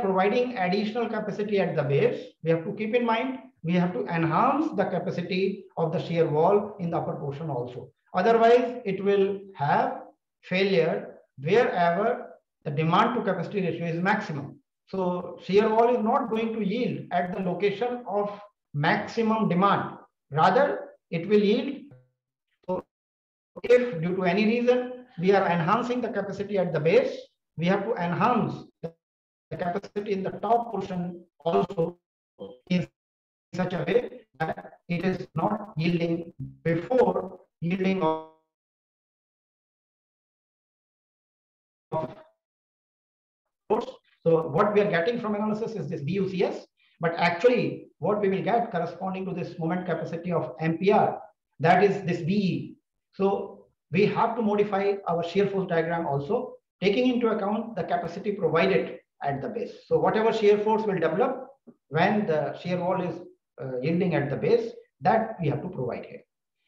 S4: providing additional capacity at the base, we have to keep in mind, we have to enhance the capacity of the shear wall in the upper portion also. Otherwise, it will have failure wherever the demand to capacity ratio is maximum. So shear wall is not going to yield at the location of maximum demand. Rather, it will yield. So if due to any reason we are enhancing the capacity at the base, we have to enhance the capacity in the top portion also in such a way that it is not yielding before yielding of So what we are getting from analysis is this VUCS, but actually what we will get corresponding to this moment capacity of MPR, that is this BE. So we have to modify our shear force diagram also, taking into account the capacity provided at the base. So whatever shear force will develop when the shear wall is uh, yielding at the base, that we have to provide here.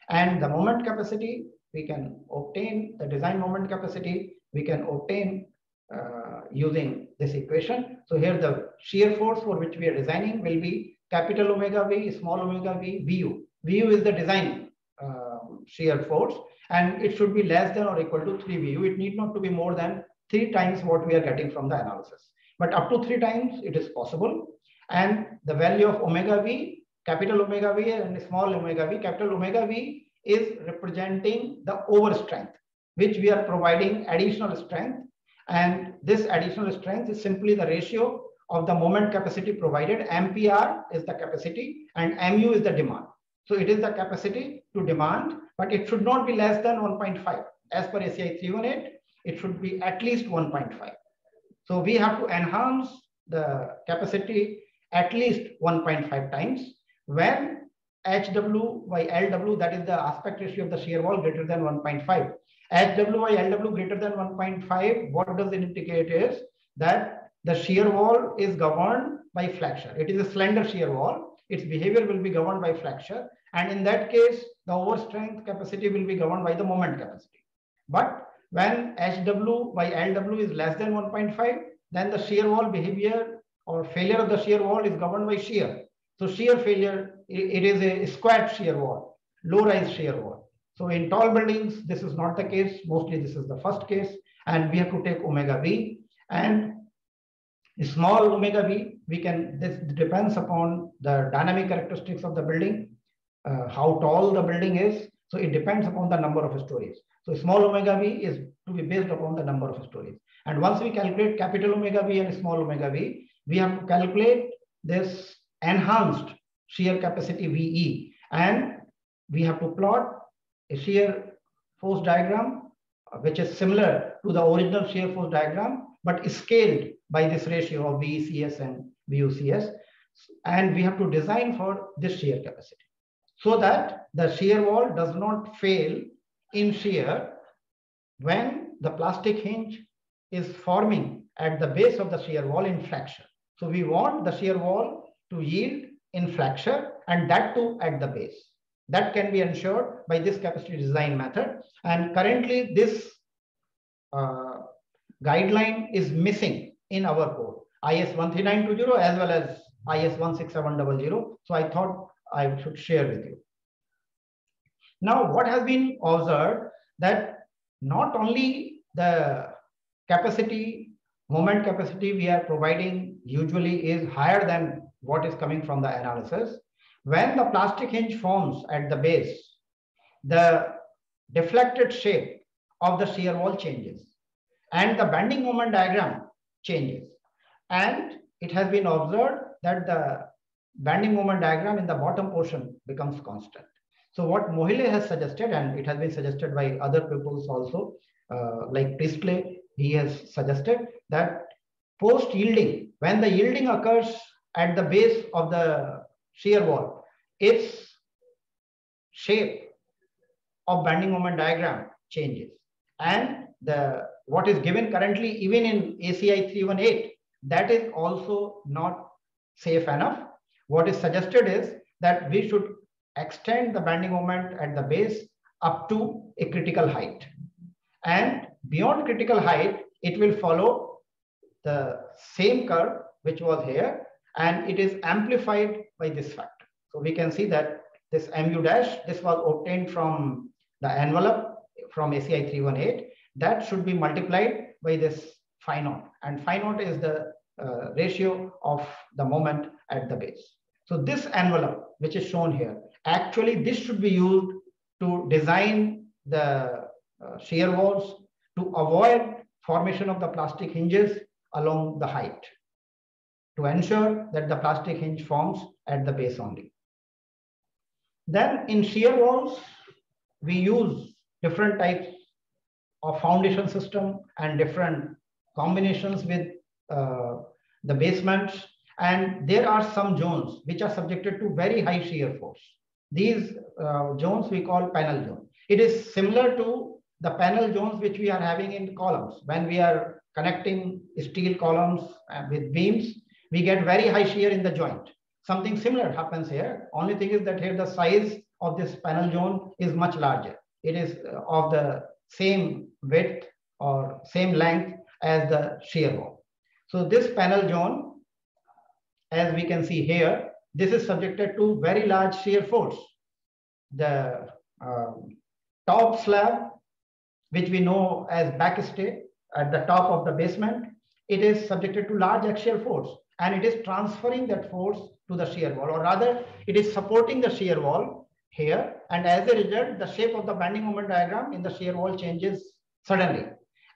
S4: And the moment capacity, we can obtain the design moment capacity, we can obtain uh, using this equation. So here the shear force for which we are designing will be capital omega V, small omega V, VU. VU is the design uh, shear force and it should be less than or equal to 3 VU. It need not to be more than three times what we are getting from the analysis. But up to three times it is possible. And the value of omega V, capital omega V and small omega V, capital omega V is representing the over strength, which we are providing additional strength and this additional strength is simply the ratio of the moment capacity provided. MPR is the capacity and MU is the demand. So it is the capacity to demand, but it should not be less than 1.5. As per ACI 318, it should be at least 1.5. So we have to enhance the capacity at least 1.5 times when HW by LW, that is the aspect ratio of the shear wall greater than 1.5. HW by LW greater than 1.5, what does it indicate is that the shear wall is governed by flexure. It is a slender shear wall. Its behavior will be governed by flexure. And in that case, the overstrength capacity will be governed by the moment capacity. But when HW by LW is less than 1.5, then the shear wall behavior or failure of the shear wall is governed by shear. So shear failure, it is a squat shear wall, low rise shear wall. So in tall buildings, this is not the case. Mostly this is the first case. And we have to take omega V. And small omega V, we can, this depends upon the dynamic characteristics of the building, uh, how tall the building is. So it depends upon the number of stories. So small omega V is to be based upon the number of stories. And once we calculate capital omega V and small omega V, we have to calculate this enhanced shear capacity VE. And we have to plot a shear force diagram, uh, which is similar to the original shear force diagram, but scaled by this ratio of VECS and VUCS. And we have to design for this shear capacity so that the shear wall does not fail in shear when the plastic hinge is forming at the base of the shear wall in flexure. So we want the shear wall to yield in flexure and that too at the base. That can be ensured by this capacity design method. And currently this uh, guideline is missing in our code, IS 13920 as well as IS 16700. So I thought I should share with you. Now, what has been observed that not only the capacity, moment capacity we are providing usually is higher than what is coming from the analysis, when the plastic hinge forms at the base, the deflected shape of the shear wall changes and the bending moment diagram changes. And it has been observed that the bending moment diagram in the bottom portion becomes constant. So what Moehle has suggested, and it has been suggested by other peoples also, uh, like Priestley, he has suggested that post yielding, when the yielding occurs at the base of the shear wall, its shape of bending moment diagram changes. And the what is given currently, even in ACI 318, that is also not safe enough. What is suggested is that we should extend the bending moment at the base up to a critical height. And beyond critical height, it will follow the same curve which was here, and it is amplified by this factor. So we can see that this mu dash, this was obtained from the envelope from ACI 318. That should be multiplied by this phi naught. And phi naught is the uh, ratio of the moment at the base. So this envelope, which is shown here, actually this should be used to design the uh, shear walls to avoid formation of the plastic hinges along the height to ensure that the plastic hinge forms at the base only. Then in shear walls, we use different types of foundation system and different combinations with uh, the basements. And there are some zones which are subjected to very high shear force. These uh, zones we call panel zone. It is similar to the panel zones which we are having in columns. When we are connecting steel columns uh, with beams, we get very high shear in the joint. Something similar happens here. Only thing is that here the size of this panel zone is much larger. It is uh, of the same width or same length as the shear wall. So this panel zone, as we can see here, this is subjected to very large shear force. The um, top slab, which we know as backstay at the top of the basement, it is subjected to large axial force and it is transferring that force to the shear wall or rather it is supporting the shear wall here and as a result the shape of the bending moment diagram in the shear wall changes suddenly.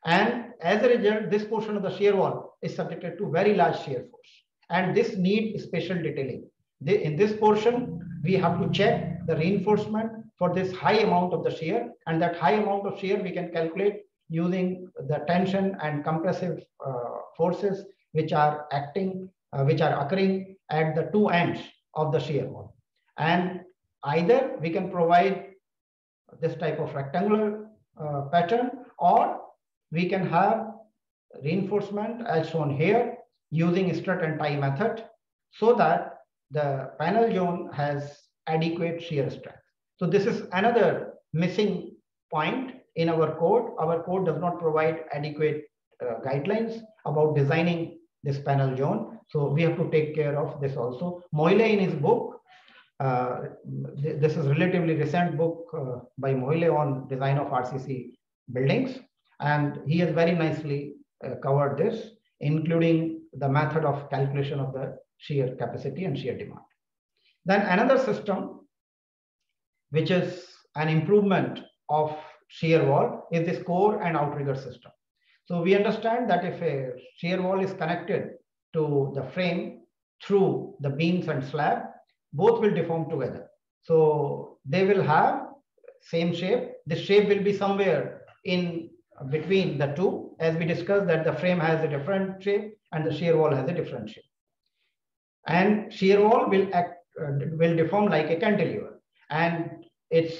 S4: And as a result this portion of the shear wall is subjected to very large shear force. And this need special detailing. In this portion, we have to check the reinforcement for this high amount of the shear and that high amount of shear we can calculate using the tension and compressive uh, forces which are acting, uh, which are occurring at the two ends of the shear wall. And either we can provide this type of rectangular uh, pattern or we can have reinforcement as shown here using strut and tie method so that the panel zone has adequate shear strength. So this is another missing point in our code. Our code does not provide adequate uh, guidelines about designing this panel zone. So we have to take care of this also. Moehle in his book, uh, th this is relatively recent book uh, by Moehle on design of RCC buildings. And he has very nicely uh, covered this, including the method of calculation of the shear capacity and shear demand. Then another system, which is an improvement of shear wall, is this core and outrigger system. So we understand that if a shear wall is connected to the frame through the beams and slab, both will deform together. So they will have same shape. The shape will be somewhere in between the two, as we discussed that the frame has a different shape and the shear wall has a different shape and shear wall will act uh, will deform like a cantilever and its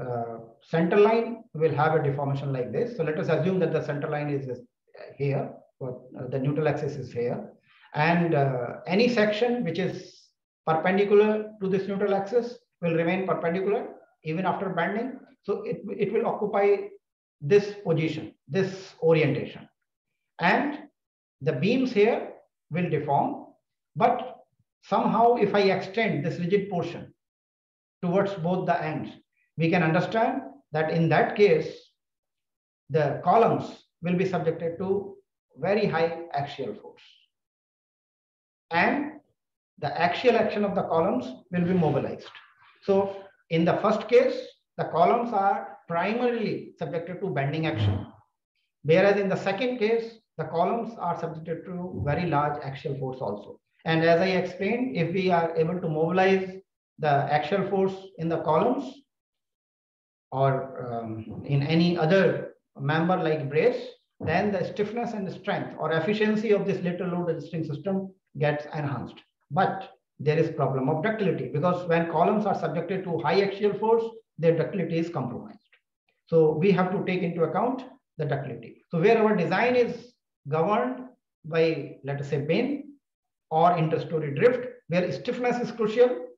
S4: uh, center line will have a deformation like this. So let us assume that the center line is here but uh, the neutral axis is here. And uh, any section which is perpendicular to this neutral axis will remain perpendicular even after bending so it, it will occupy this position this orientation. And the beams here will deform. But somehow if I extend this rigid portion towards both the ends, we can understand that in that case, the columns will be subjected to very high axial force. And the axial action of the columns will be mobilized. So in the first case, the columns are primarily subjected to bending action. Whereas in the second case, the columns are subjected to very large axial force also. And as I explained, if we are able to mobilize the axial force in the columns or um, in any other member like brace, then the stiffness and strength or efficiency of this lateral load resisting system gets enhanced. But there is problem of ductility because when columns are subjected to high axial force, their ductility is compromised. So we have to take into account the ductility. So where our design is governed by, let us say, Bain, or interstory drift, where stiffness is crucial.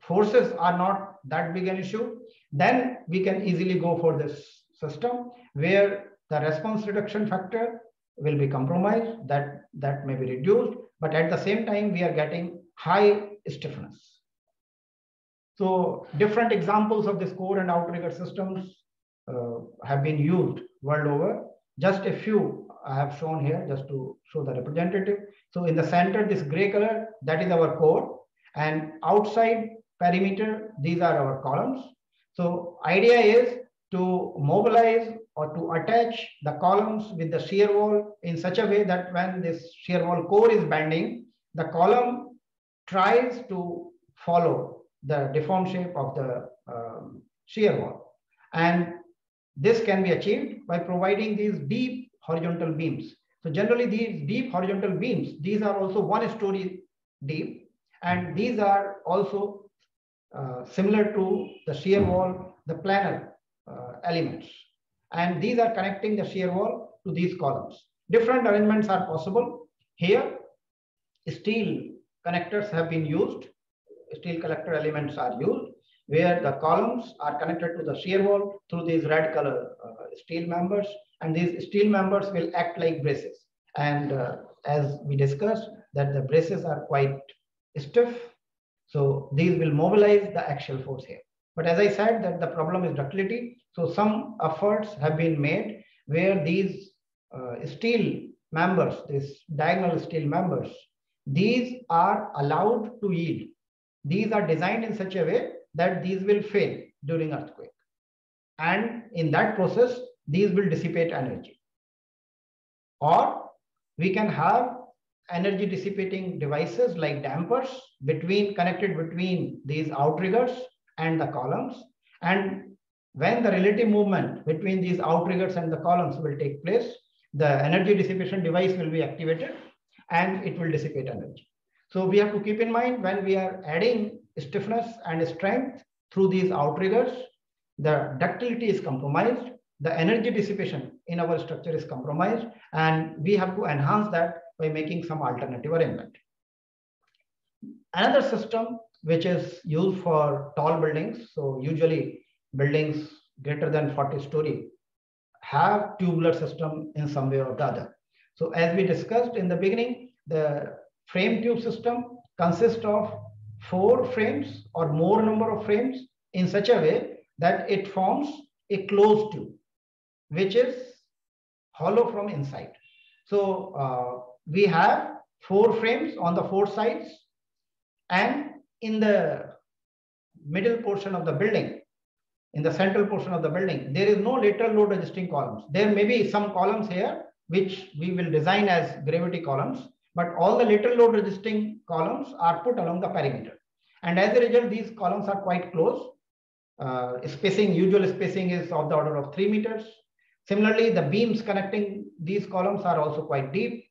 S4: Forces are not that big an issue, then we can easily go for this system where the response reduction factor will be compromised, that, that may be reduced, but at the same time, we are getting high stiffness. So different examples of this core and outrigger systems uh, have been used world over. Just a few I have shown here just to show the representative. So in the center, this gray color, that is our core. And outside perimeter, these are our columns. So idea is to mobilize or to attach the columns with the shear wall in such a way that when this shear wall core is bending, the column tries to follow the deformed shape of the um, shear wall. And this can be achieved by providing these deep horizontal beams. So generally these deep horizontal beams, these are also one story deep, and these are also uh, similar to the shear wall, the planar uh, elements. And these are connecting the shear wall to these columns. Different arrangements are possible. Here, steel connectors have been used. Steel collector elements are used where the columns are connected to the shear wall through these red color uh, steel members and these steel members will act like braces. And uh, as we discussed that the braces are quite stiff. So these will mobilize the axial force here. But as I said that the problem is ductility. So some efforts have been made where these uh, steel members, these diagonal steel members, these are allowed to yield. These are designed in such a way that these will fail during earthquake. And in that process, these will dissipate energy. Or we can have energy dissipating devices like dampers between connected between these outriggers and the columns. And when the relative movement between these outriggers and the columns will take place, the energy dissipation device will be activated and it will dissipate energy. So we have to keep in mind when we are adding stiffness and strength through these outriggers, the ductility is compromised, the energy dissipation in our structure is compromised, and we have to enhance that by making some alternative arrangement. Another system which is used for tall buildings, so usually buildings greater than 40 story have tubular system in some way or the other. So as we discussed in the beginning, the frame tube system consists of four frames or more number of frames in such a way that it forms a closed tube, which is hollow from inside. So uh, we have four frames on the four sides and in the middle portion of the building, in the central portion of the building, there is no lateral load resisting columns. There may be some columns here, which we will design as gravity columns, but all the lateral load resisting columns are put along the perimeter. And as a result, these columns are quite close. Uh, spacing, usual spacing is of the order of three meters. Similarly, the beams connecting these columns are also quite deep.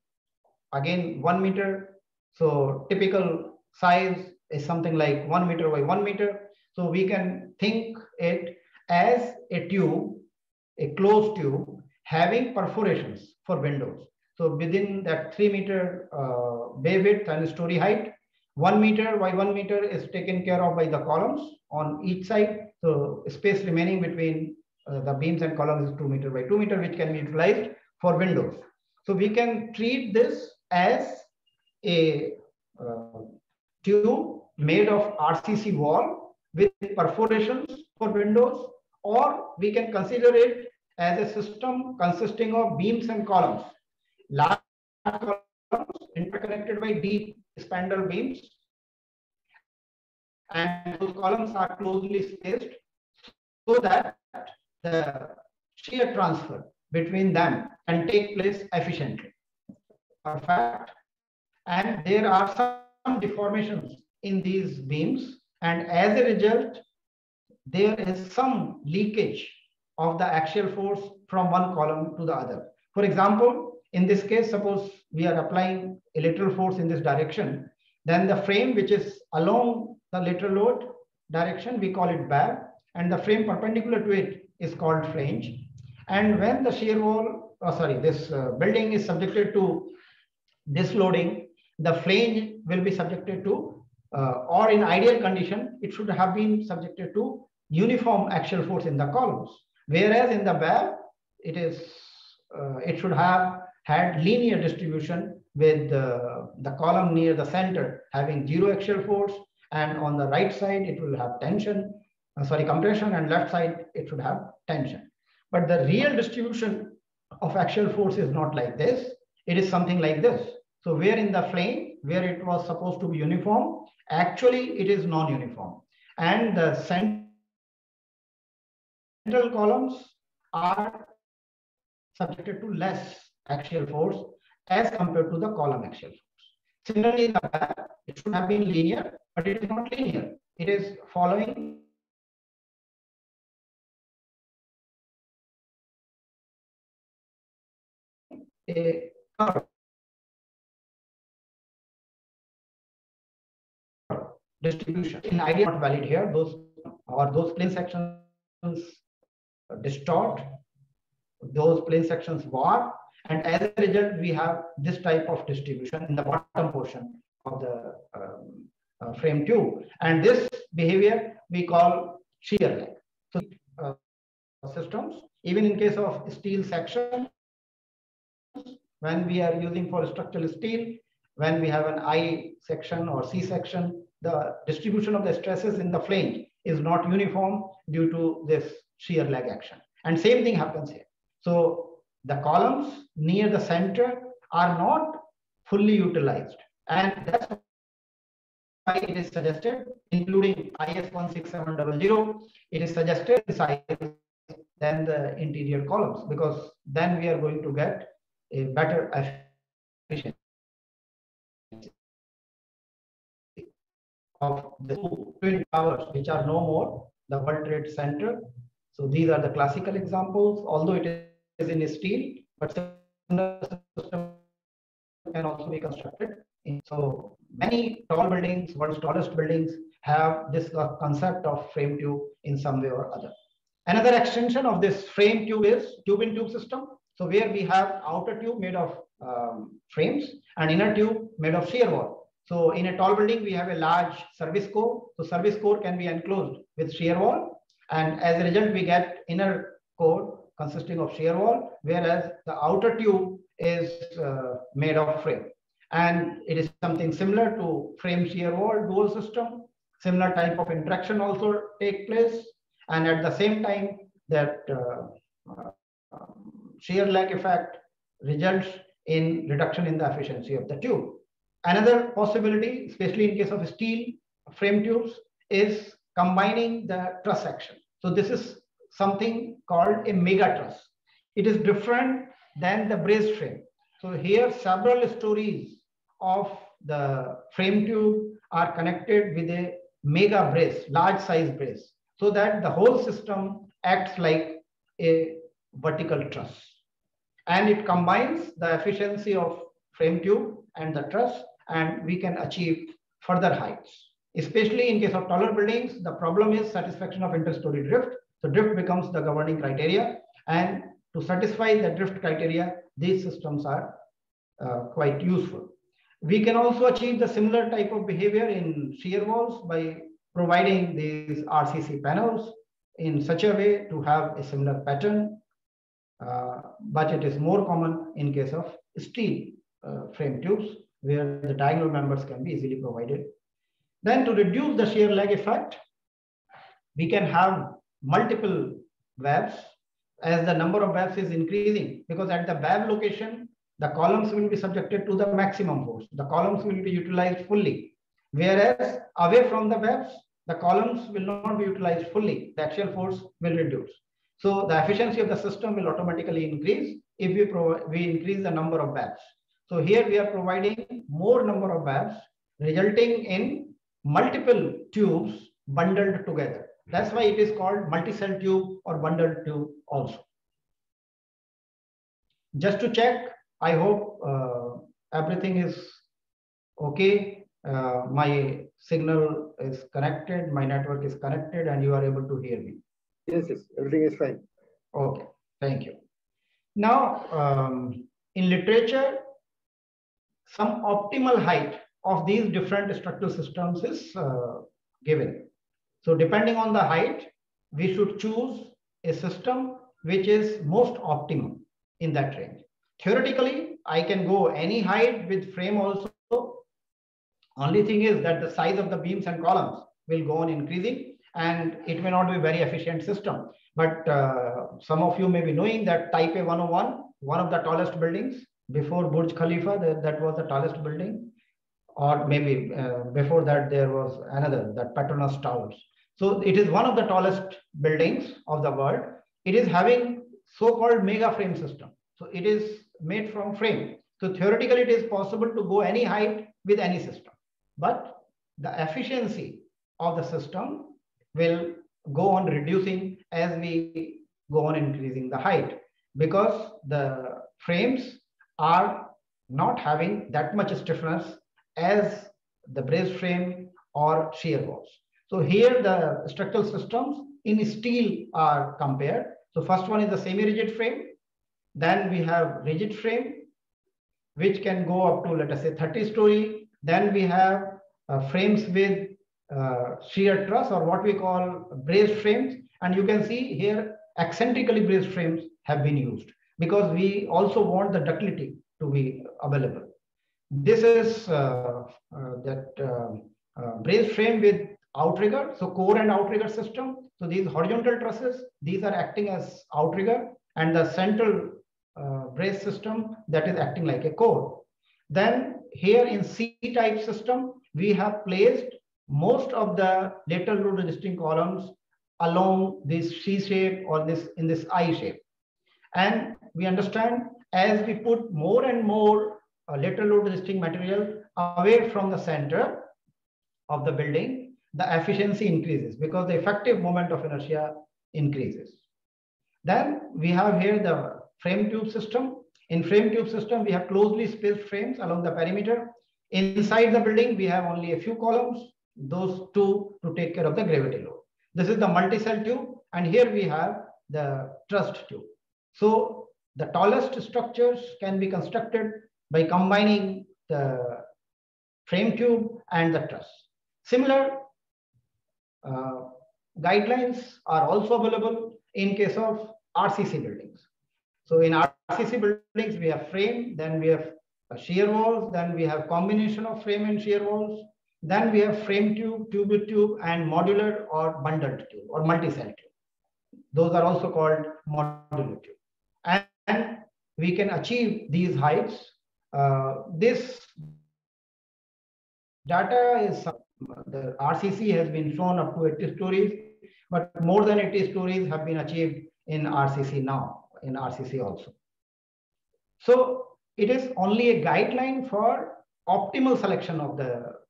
S4: Again, one meter. So typical size is something like one meter by one meter. So we can think it as a tube, a closed tube having perforations for windows. So within that three meter uh, bay width and story height, one meter by one meter is taken care of by the columns on each side. So space remaining between uh, the beams and columns is two meter by two meter, which can be utilized for windows. So we can treat this as a uh, tube made of RCC wall with perforations for windows, or we can consider it as a system consisting of beams and columns. Large columns interconnected by deep spandrel beams. And those columns are closely spaced so that the shear transfer between them can take place efficiently. Perfect. And there are some deformations in these beams. And as a result, there is some leakage of the axial force from one column to the other. For example, in this case, suppose we are applying a lateral force in this direction, then the frame which is along the lateral load direction, we call it web, and the frame perpendicular to it is called flange. And when the shear wall, oh, sorry, this uh, building is subjected to this loading, the flange will be subjected to uh, or in ideal condition, it should have been subjected to uniform axial force in the columns. Whereas in the web, it is uh, it should have had linear distribution with the column near the center having zero axial force and on the right side it will have tension uh, sorry compression and left side it should have tension but the real distribution of axial force is not like this it is something like this so where in the flange, where it was supposed to be uniform actually it is non-uniform and the central columns are subjected to less axial force as compared to the column axial force. Similarly, in the web, it should have been linear, but it is not linear. It is following a. distribution in idea not valid here those or those plane sections distort those plane sections warp and as a result, we have this type of distribution in the bottom portion of the um, uh, frame tube. And this behavior we call shear lag. So uh, systems, even in case of steel section, when we are using for structural steel, when we have an I section or C section, the distribution of the stresses in the flange is not uniform due to this shear lag action. And same thing happens here. So the columns near the center are not fully utilized. And that's why it is suggested, including IS 16700, it is suggested size than the interior columns, because then we are going to get a better efficiency of the twin towers, which are no more the World Trade Center. So these are the classical examples, although it is in steel, but system can also be constructed. So many tall buildings, world's tallest buildings, have this uh, concept of frame tube in some way or other. Another extension of this frame tube is tube in tube system. So where we have outer tube made of um, frames and inner tube made of shear wall. So in a tall building, we have a large service core. So service core can be enclosed with shear wall. And as a result, we get inner core consisting of shear wall, whereas the outer tube is uh, made of frame. And it is something similar to frame shear wall dual system. Similar type of interaction also take place. And at the same time, that uh, shear lag effect results in reduction in the efficiency of the tube. Another possibility, especially in case of steel frame tubes, is combining the truss section. So this is something called a mega truss. It is different than the brace frame. So here several stories of the frame tube are connected with a mega brace, large size brace, so that the whole system acts like a vertical truss. And it combines the efficiency of frame tube and the truss, and we can achieve further heights. Especially in case of taller buildings, the problem is satisfaction of interstory drift. So drift becomes the governing criteria. And to satisfy the drift criteria, these systems are uh, quite useful. We can also achieve the similar type of behavior in shear walls by providing these RCC panels in such a way to have a similar pattern, but it is more common in case of steel uh, frame tubes where the diagonal members can be easily provided. Then to reduce the shear lag effect, we can have multiple webs as the number of webs is increasing because at the web location, the columns will be subjected to the maximum force. The columns will be utilized fully. Whereas away from the webs, the columns will not be utilized fully. The axial force will reduce. So the efficiency of the system will automatically increase if we, we increase the number of webs. So here we are providing more number of webs resulting in multiple tubes bundled together. That's why it is called multi-cell tube or bundled tube also. Just to check, I hope uh, everything is okay. Uh, my signal is connected, my network is connected, and you are able to hear me.
S2: Yes, yes, everything is fine.
S4: Okay, thank you. Now, um, in literature, some optimal height of these different structural systems is uh, given. So depending on the height, we should choose a system which is most optimum in that range. Theoretically, I can go any height with frame also. Only thing is that the size of the beams and columns will go on increasing and it may not be very efficient system. But uh, some of you may be knowing that Taipei 101, one of the tallest buildings before Burj Khalifa, that, that was the tallest building. Or maybe uh, before that, there was another, that Petronas Towers. So it is one of the tallest buildings of the world. It is having so-called mega frame system. So it is made from frame. So theoretically, it is possible to go any height with any system. But the efficiency of the system will go on reducing as we go on increasing the height because the frames are not having that much stiffness as the brace frame or shear walls. So here the structural systems in steel are compared. So first one is the semi-rigid frame. Then we have rigid frame, which can go up to, let us say, 30 story. Then we have uh, frames with uh, shear truss or what we call brace frames. And you can see here eccentrically braced frames have been used because we also want the ductility to be available. This is uh, uh, that uh, uh, braced frame with outrigger, so core and outrigger system. So these horizontal trusses, these are acting as outrigger and the central uh, brace system that is acting like a core. Then here in C-type system, we have placed most of the lateral load resisting columns along this C shape or this in this I shape. And we understand as we put more and more uh, lateral load resisting material away from the center of the building, the efficiency increases because the effective moment of inertia increases. Then we have here the frame tube system. In frame tube system, we have closely spaced frames along the perimeter. Inside the building, we have only a few columns those two to take care of the gravity load. This is the multi-cell tube, and here we have the trussed tube. So the tallest structures can be constructed by combining the frame tube and the truss. Similar uh, guidelines are also available in case of RCC buildings. So in RCC buildings, we have frame, then we have shear walls, then we have combination of frame and shear walls, then we have frame tube, tube tube, and modular or bundled tube or multi-cell tube. Those are also called modular tube. And, and we can achieve these heights. Uh, this data is the RCC has been shown up to 80 stories, but more than 80 stories have been achieved in RCC now, in RCC also. So it is only a guideline for optimal selection of the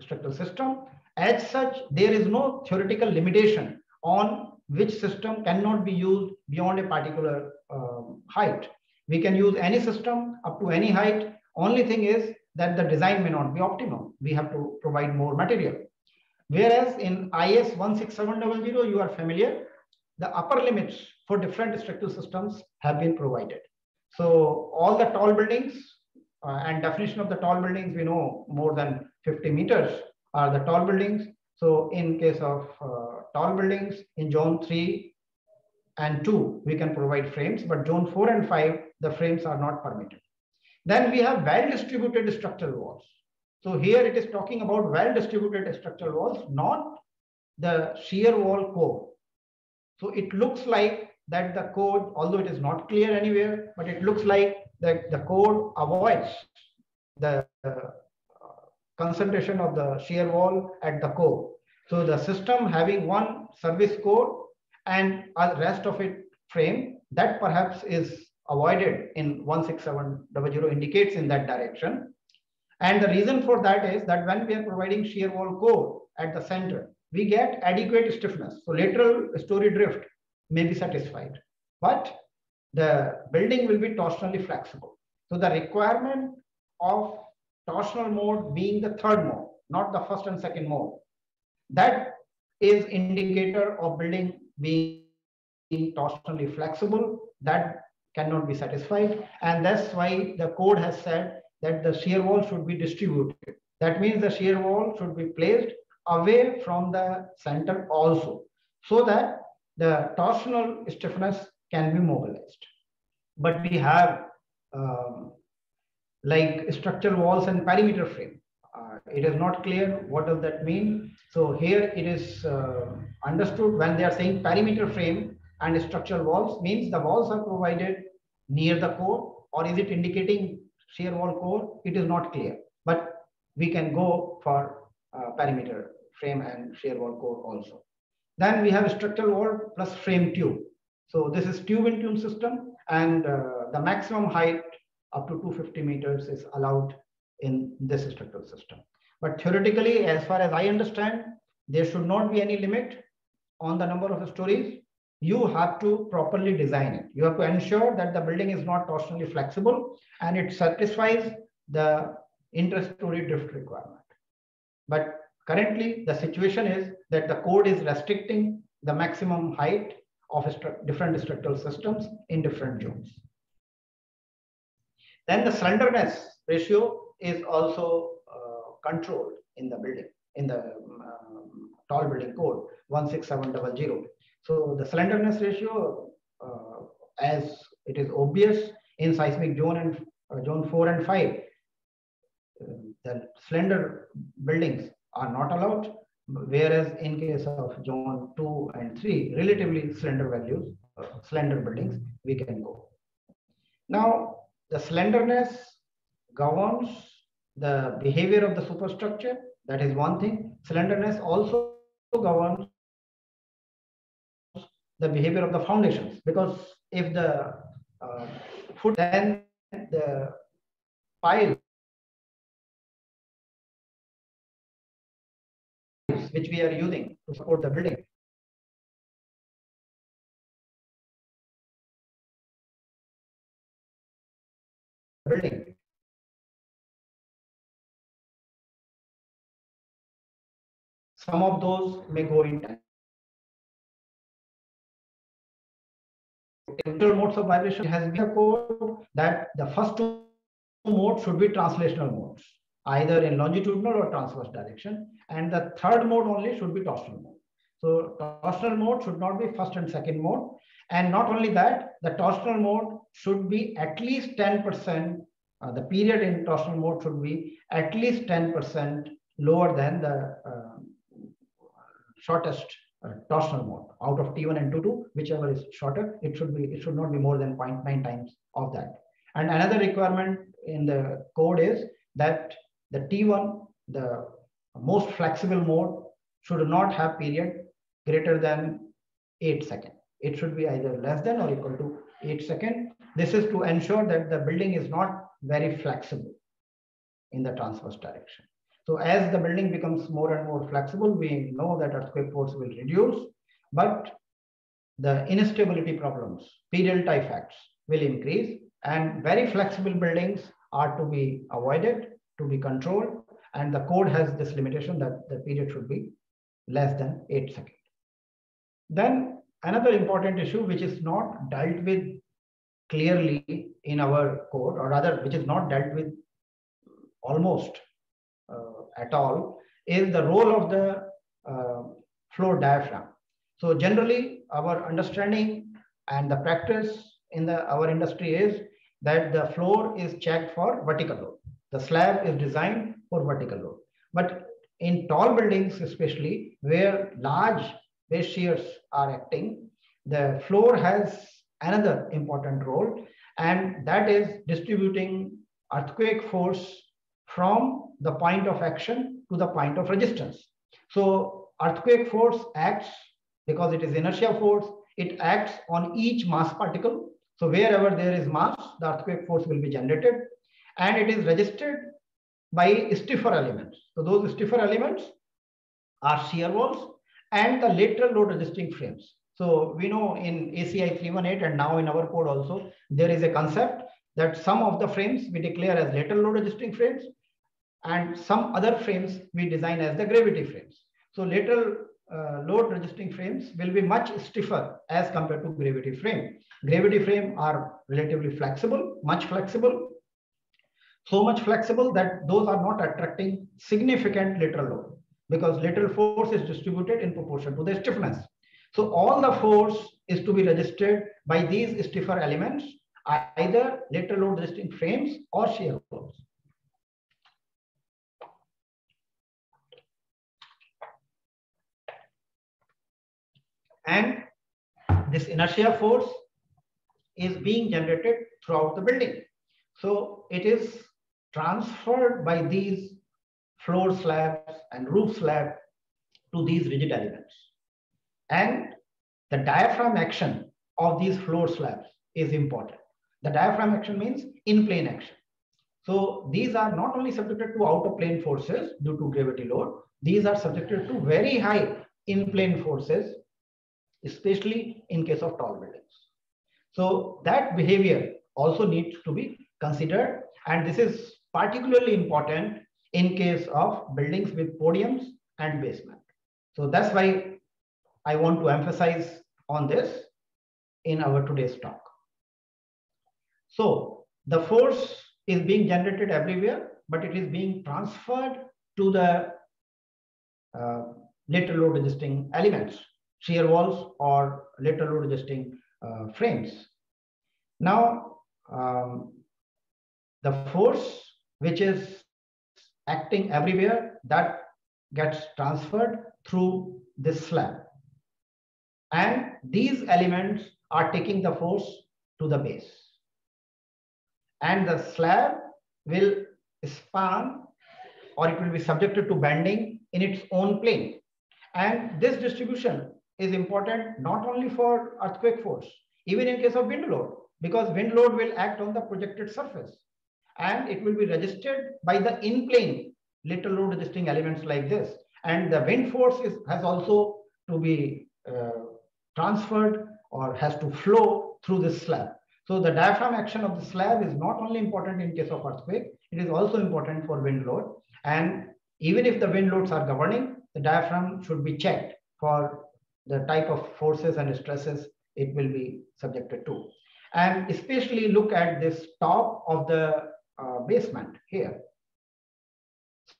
S4: structural system. As such, there is no theoretical limitation on which system cannot be used beyond a particular um, height. We can use any system up to any height. Only thing is that the design may not be optimum. We have to provide more material. Whereas in IS 16700, you are familiar, the upper limits for different structural systems have been provided. So all the tall buildings uh, and definition of the tall buildings, we know more than 50 meters are the tall buildings. So in case of uh, tall buildings in zone 3 and 2, we can provide frames, but zone 4 and 5, the frames are not permitted. Then we have well-distributed structural walls. So here it is talking about well-distributed structural walls, not the shear wall core. So it looks like that the code, although it is not clear anywhere, but it looks like that the code avoids the uh, concentration of the shear wall at the core. So the system having one service core and a rest of it frame, that perhaps is avoided in 16700 indicates in that direction. And the reason for that is that when we are providing shear wall core at the center, we get adequate stiffness. So lateral story drift may be satisfied, but the building will be torsionally flexible. So the requirement of torsional mode being the third mode, not the first and second mode, that is indicator of building being torsionally flexible. That cannot be satisfied. And that's why the code has said that the shear wall should be distributed. That means the shear wall should be placed away from the center also, so that the torsional stiffness can be mobilized. But we have um, like structural walls and perimeter frame. Uh, it is not clear what does that mean. So here it is uh, understood when they are saying perimeter frame and structural walls means the walls are provided near the core or is it indicating shear wall core? It is not clear, but we can go for uh, perimeter frame and shear wall core also. Then we have structural wall plus frame tube. So this is tube in tube system and uh, the maximum height up to 250 meters is allowed in this structural system. But theoretically, as far as I understand, there should not be any limit on the number of stories. You have to properly design it. You have to ensure that the building is not torsionally flexible and it satisfies the inter-story drift requirement. But currently, the situation is that the code is restricting the maximum height of different structural systems in different zones. Then the slenderness ratio is also uh, controlled in the building, in the um, tall building code 16700. So the slenderness ratio, uh, as it is obvious in seismic zone and uh, zone 4 and 5, uh, the slender buildings are not allowed, whereas in case of zone 2 and 3, relatively slender values, uh, slender buildings, we can go. Now, the slenderness governs the behavior of the superstructure. That is one thing. Slenderness also governs the behavior of the foundations because if the uh, foot then the pile which we are using to support the building building. Some of those may go in. Temporal modes of vibration has been a code that the first two modes should be translational modes, either in longitudinal or transverse direction. And the third mode only should be torsional mode. So torsional mode should not be first and second mode. And not only that, the torsional mode should be at least 10%, uh, the period in torsional mode should be at least 10% lower than the uh, shortest uh, torsional mode out of T1 and T2, whichever is shorter, it should be, it should not be more than 0.9 times of that. And another requirement in the code is that the T1, the most flexible mode should not have period greater than 8 seconds. It should be either less than or equal to 8 seconds. This is to ensure that the building is not very flexible in the transverse direction. So as the building becomes more and more flexible, we know that earthquake force will reduce, but the instability problems, P delta effects will increase and very flexible buildings are to be avoided, to be controlled. And the code has this limitation that the period should be less than eight seconds. Then another important issue, which is not dealt with clearly in our code or rather, which is not dealt with almost uh, at all, is the role of the uh, floor diaphragm. So generally our understanding and the practice in the our industry is that the floor is checked for vertical load. The slab is designed for vertical load. But in tall buildings, especially where large base shears are acting, the floor has another important role, and that is distributing earthquake force from the point of action to the point of resistance. So earthquake force acts because it is inertia force, it acts on each mass particle. So wherever there is mass, the earthquake force will be generated and it is registered by stiffer elements. So those stiffer elements are shear walls and the lateral load resisting frames. So we know in ACI 318 and now in our code also, there is a concept that some of the frames we declare as lateral load resisting frames and some other frames we design as the gravity frames. So lateral uh, load resisting frames will be much stiffer as compared to gravity frame. Gravity frame are relatively flexible, much flexible. so much flexible that those are not attracting significant lateral load because lateral force is distributed in proportion to the stiffness. So all the force is to be registered by these stiffer elements, either lateral load resisting frames or shear walls. And this inertia force is being generated throughout the building. So it is transferred by these floor slabs and roof slab to these rigid elements. And the diaphragm action of these floor slabs is important. The diaphragm action means in plane action. So these are not only subjected to outer plane forces due to gravity load, these are subjected to very high in plane forces, especially in case of tall buildings. So that behavior also needs to be considered. And this is particularly important in case of buildings with podiums and basement. So that's why I want to emphasize on this in our today's talk. So the force is being generated everywhere, but it is being transferred to the uh, lateral load resisting elements, shear walls or lateral load resisting uh, frames. Now, um, the force which is acting everywhere that gets transferred through this slab. And these elements are taking the force to the base. And the slab will span or it will be subjected to bending in its own plane. And this distribution is important not only for earthquake force, even in case of wind load, because wind load will act on the projected surface and it will be registered by the in-plane lateral load resisting elements like this. And the wind force is, has also to be uh, transferred or has to flow through this slab. So the diaphragm action of the slab is not only important in case of earthquake, it is also important for wind load. And even if the wind loads are governing, the diaphragm should be checked for the type of forces and stresses it will be subjected to. And especially look at this top of the uh, basement here.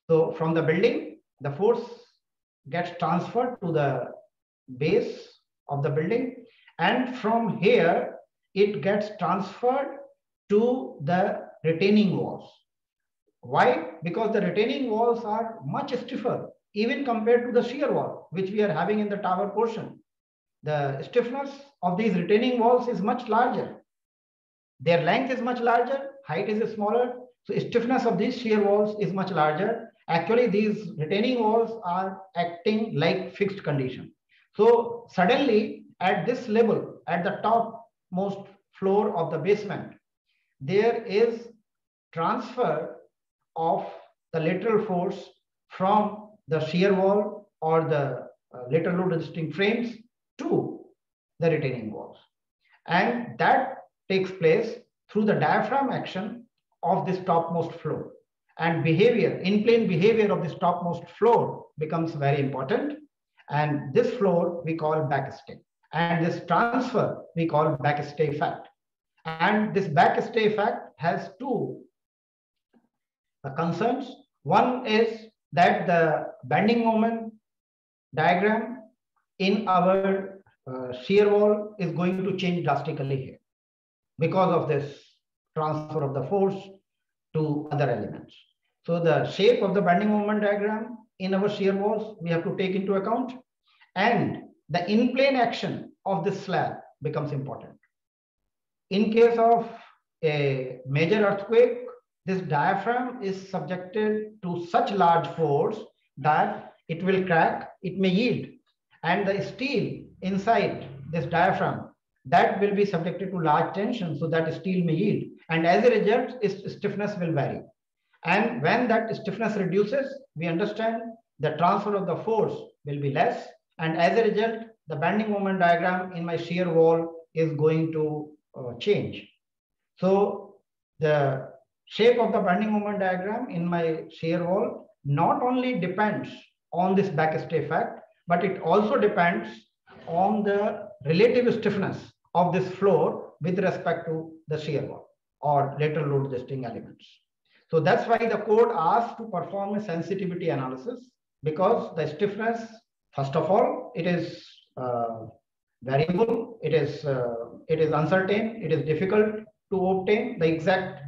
S4: So from the building, the force gets transferred to the base of the building. And from here, it gets transferred to the retaining walls. Why? Because the retaining walls are much stiffer, even compared to the shear wall, which we are having in the tower portion. The stiffness of these retaining walls is much larger. Their length is much larger, height is smaller. So stiffness of these shear walls is much larger. Actually, these retaining walls are acting like fixed condition. So suddenly at this level, at the topmost floor of the basement, there is transfer of the lateral force from the shear wall or the uh, lateral load resisting frames to the retaining walls. And that takes place through the diaphragm action of this topmost floor. And behavior, in-plane behavior of this topmost floor becomes very important. And this floor we call backstay. And this transfer we call backstay effect. And this backstay effect has two concerns. One is that the bending moment diagram in our uh, shear wall is going to change drastically here because of this transfer of the force to other elements. So the shape of the bending moment diagram in our shear walls, we have to take into account. And the in-plane action of this slab becomes important. In case of a major earthquake, this diaphragm is subjected to such large force that it will crack, it may yield. And the steel inside this diaphragm that will be subjected to large tension so that steel may yield. And as a result, its stiffness will vary. And when that stiffness reduces, we understand the transfer of the force will be less. And as a result, the bending moment diagram in my shear wall is going to uh, change. So the shape of the bending moment diagram in my shear wall not only depends on this backstay effect, but it also depends on the relative stiffness of this floor with respect to the shear wall or lateral load resisting elements. So that's why the code asks to perform a sensitivity analysis because the stiffness, first of all, it is uh, variable, it is, uh, it is uncertain, it is difficult to obtain the exact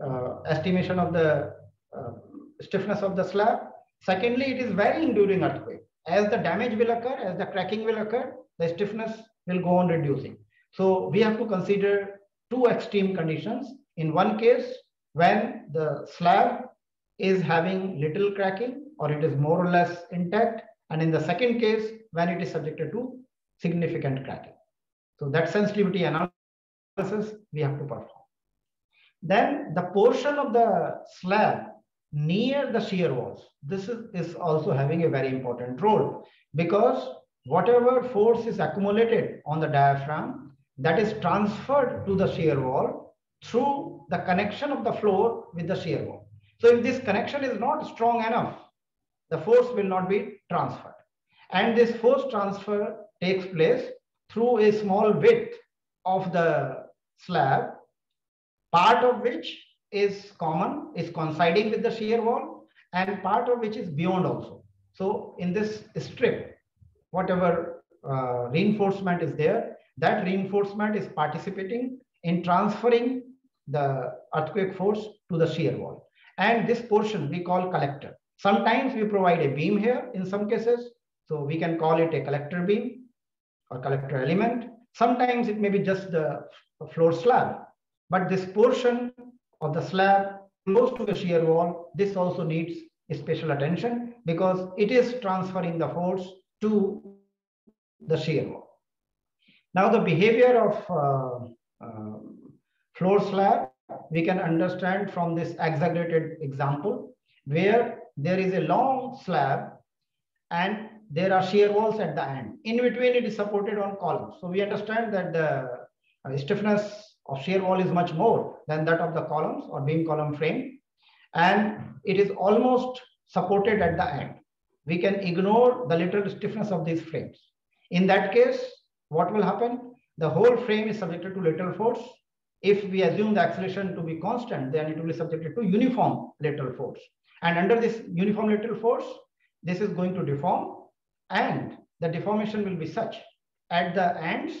S4: uh, estimation of the uh, stiffness of the slab. Secondly, it is varying during earthquake. As the damage will occur, as the cracking will occur, the stiffness will go on reducing. So we have to consider two extreme conditions. In one case, when the slab is having little cracking or it is more or less intact. And in the second case, when it is subjected to significant cracking. So that sensitivity analysis we have to perform. Then the portion of the slab near the shear walls, this is, is also having a very important role because whatever force is accumulated on the diaphragm that is transferred to the shear wall through the connection of the floor with the shear wall. So if this connection is not strong enough, the force will not be transferred. And this force transfer takes place through a small width of the slab, part of which is common, is coinciding with the shear wall, and part of which is beyond also. So in this strip, whatever uh, reinforcement is there, that reinforcement is participating in transferring the earthquake force to the shear wall. And this portion we call collector. Sometimes we provide a beam here in some cases. So we can call it a collector beam or collector element. Sometimes it may be just the floor slab. But this portion of the slab close to the shear wall, this also needs special attention because it is transferring the force to the shear wall. Now the behavior of uh, uh, floor slab, we can understand from this exaggerated example where there is a long slab and there are shear walls at the end. In between, it is supported on columns. So we understand that the uh, stiffness of shear wall is much more than that of the columns or beam column frame. And it is almost supported at the end. We can ignore the little stiffness of these frames. In that case, what will happen? The whole frame is subjected to lateral force. If we assume the acceleration to be constant, then it will be subjected to uniform lateral force. And under this uniform lateral force, this is going to deform and the deformation will be such at the ends,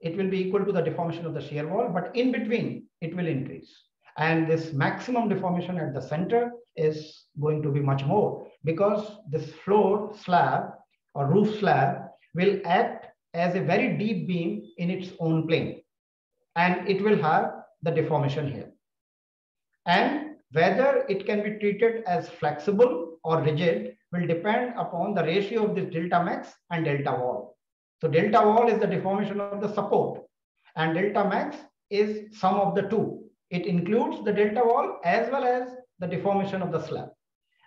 S4: it will be equal to the deformation of the shear wall, but in between it will increase. And this maximum deformation at the center is going to be much more because this floor slab or roof slab will act as a very deep beam in its own plane. And it will have the deformation here. And whether it can be treated as flexible or rigid will depend upon the ratio of this delta max and delta wall. So delta wall is the deformation of the support and delta max is sum of the two. It includes the delta wall as well as the deformation of the slab.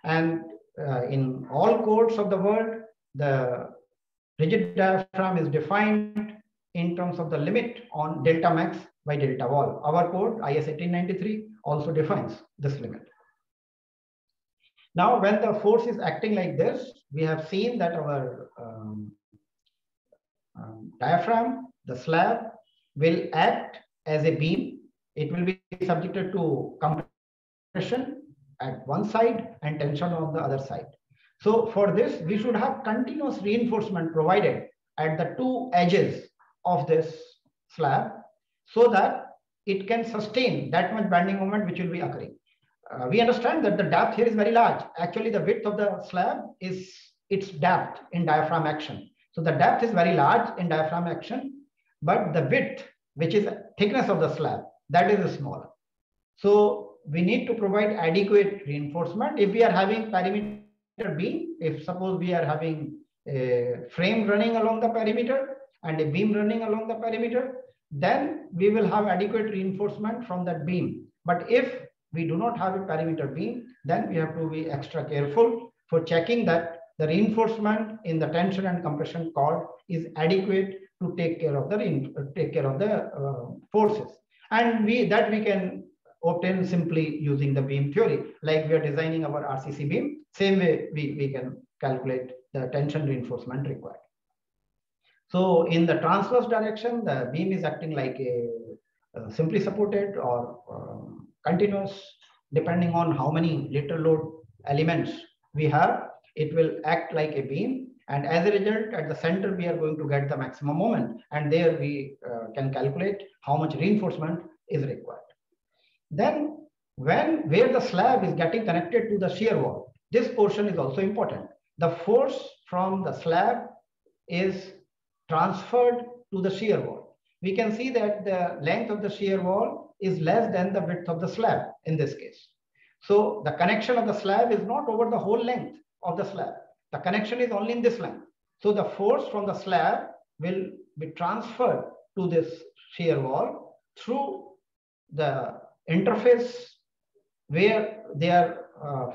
S4: And uh, in all codes of the world, the rigid diaphragm is defined in terms of the limit on delta max by delta wall. Our code IS 1893 also defines this limit. Now, when the force is acting like this, we have seen that our um, um, diaphragm, the slab, will act as a beam. It will be subjected to compression at one side and tension on the other side. So for this, we should have continuous reinforcement provided at the two edges of this slab so that it can sustain that much bending moment which will be occurring. Uh, we understand that the depth here is very large. Actually, the width of the slab is its depth in diaphragm action. So the depth is very large in diaphragm action, but the width, which is thickness of the slab, that is smaller. So we need to provide adequate reinforcement. If we are having perimeter beam, if suppose we are having a frame running along the perimeter and a beam running along the perimeter, then we will have adequate reinforcement from that beam. But if we do not have a perimeter beam, then we have to be extra careful for checking that the reinforcement in the tension and compression chord is adequate to take care of the take care of the uh, forces. And we that we can obtain simply using the beam theory, like we are designing our RCC beam. Same way we, we can calculate the tension reinforcement required. So in the transverse direction, the beam is acting like a, a simply supported or um, continuous depending on how many lateral load elements we have, it will act like a beam. And as a result, at the center, we are going to get the maximum moment. And there we uh, can calculate how much reinforcement is required. Then when where the slab is getting connected to the shear wall, this portion is also important. The force from the slab is transferred to the shear wall. We can see that the length of the shear wall is less than the width of the slab in this case. So the connection of the slab is not over the whole length of the slab. The connection is only in this length. So the force from the slab will be transferred to this shear wall through the interface where they are uh,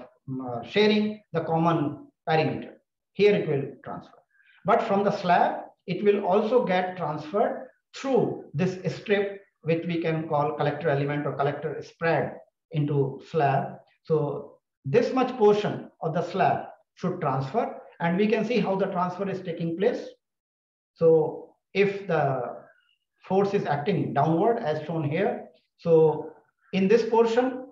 S4: uh, sharing the common perimeter. Here it will transfer. But from the slab, it will also get transferred through this strip, which we can call collector element or collector spread into slab. So this much portion of the slab should transfer and we can see how the transfer is taking place. So if the force is acting downward as shown here, so in this portion,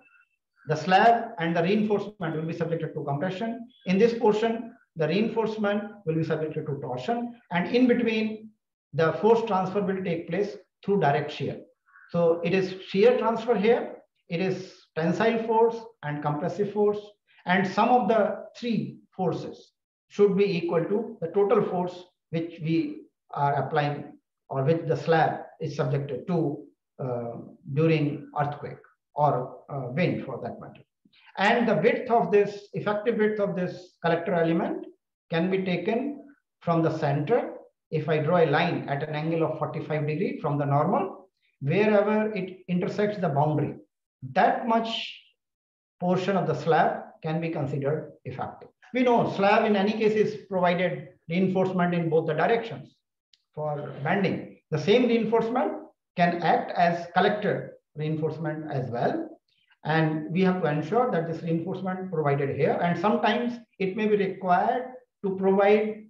S4: the slab and the reinforcement will be subjected to compression. In this portion, the reinforcement will be subjected to torsion and in between the force transfer will take place through direct shear. So it is shear transfer here, it is tensile force and compressive force and sum of the three forces should be equal to the total force which we are applying or which the slab is subjected to uh, during earthquake or uh, wind for that matter. And the width of this, effective width of this collector element can be taken from the center. If I draw a line at an angle of 45 degree from the normal, wherever it intersects the boundary, that much portion of the slab can be considered effective. We know slab in any case is provided reinforcement in both the directions for bending. The same reinforcement can act as collector reinforcement as well. And we have to ensure that this reinforcement provided here, and sometimes it may be required to provide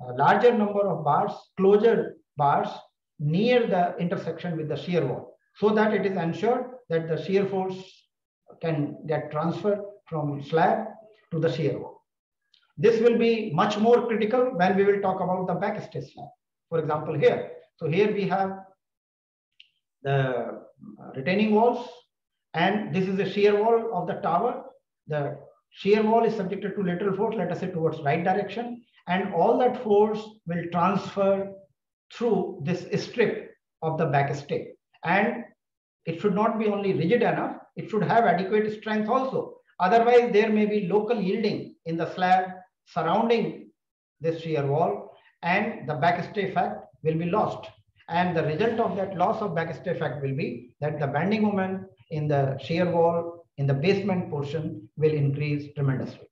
S4: a larger number of bars, closure bars near the intersection with the shear wall, so that it is ensured that the shear force can get transferred from slab to the shear wall. This will be much more critical when we will talk about the backstay slab. For example, here. So here we have the retaining walls and this is the shear wall of the tower. The shear wall is subjected to lateral force, let us say towards right direction, and all that force will transfer through this strip of the back backstay. And it should not be only rigid enough, it should have adequate strength also. Otherwise, there may be local yielding in the slab surrounding this shear wall and the backstay effect will be lost. And the result of that loss of backstay effect will be that the bending moment in the shear wall in the basement portion will increase tremendously.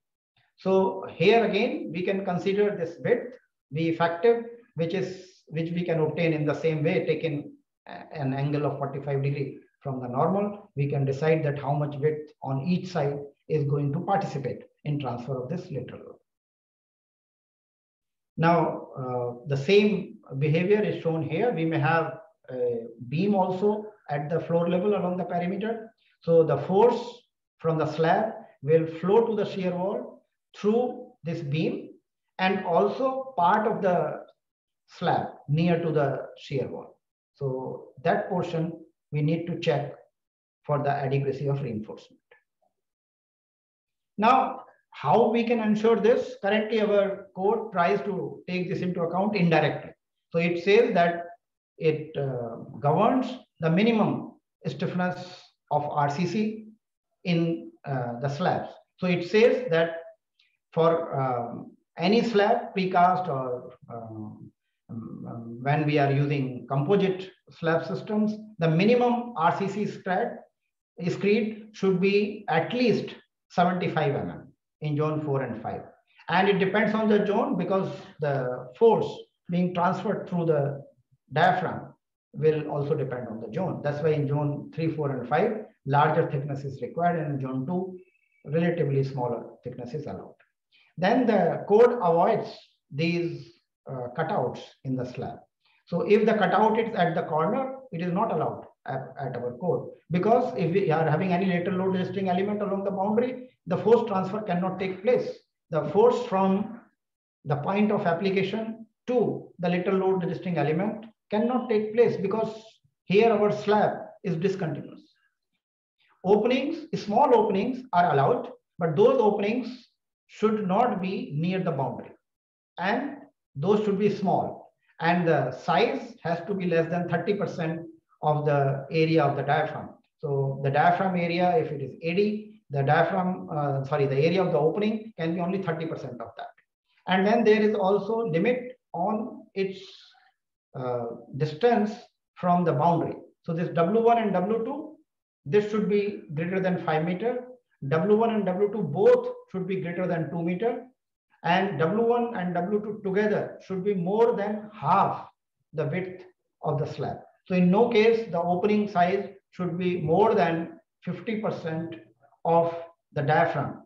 S4: So here again, we can consider this width be effective, which is which we can obtain in the same way, taking an angle of 45 degree from the normal, we can decide that how much width on each side is going to participate in transfer of this lateral load. Now, uh, the same behavior is shown here. We may have a beam also at the floor level along the perimeter. So the force from the slab will flow to the shear wall through this beam and also part of the slab near to the shear wall. So that portion we need to check for the adequacy of reinforcement. Now, how we can ensure this? Currently, our code tries to take this into account indirectly. So it says that it uh, governs the minimum stiffness of RCC in uh, the slabs. So it says that for um, any slab, precast or um, um, when we are using composite slab systems, the minimum RCC spread screed should be at least 75 mm in zone 4 and 5. And it depends on the zone because the force being transferred through the diaphragm will also depend on the zone. That's why in zone 3, 4, and 5, larger thickness is required, and in zone 2, relatively smaller thickness is allowed. Then the code avoids these uh, cutouts in the slab. So if the cutout is at the corner, it is not allowed. at, at our code. Because if we are having any lateral load resisting element along the boundary, the force transfer cannot take place. The force from the point of application to the lateral load resisting element cannot take place because here our slab is discontinuous. Openings, small openings are allowed, but those openings should not be near the boundary and those should be small and the size has to be less than 30% of the area of the diaphragm. So the diaphragm area, if it is 80, the diaphragm, uh, sorry, the area of the opening can be only 30% of that. And then there is also limit on its Uh, distance from the boundary. So this W1 and W2, this should be greater than 5 meter. W1 and W2 both should be greater than 2 meter. And W1 and W2 together should be more than half the width of the slab. So in no case, the opening size should be more than 50% of the diaphragm.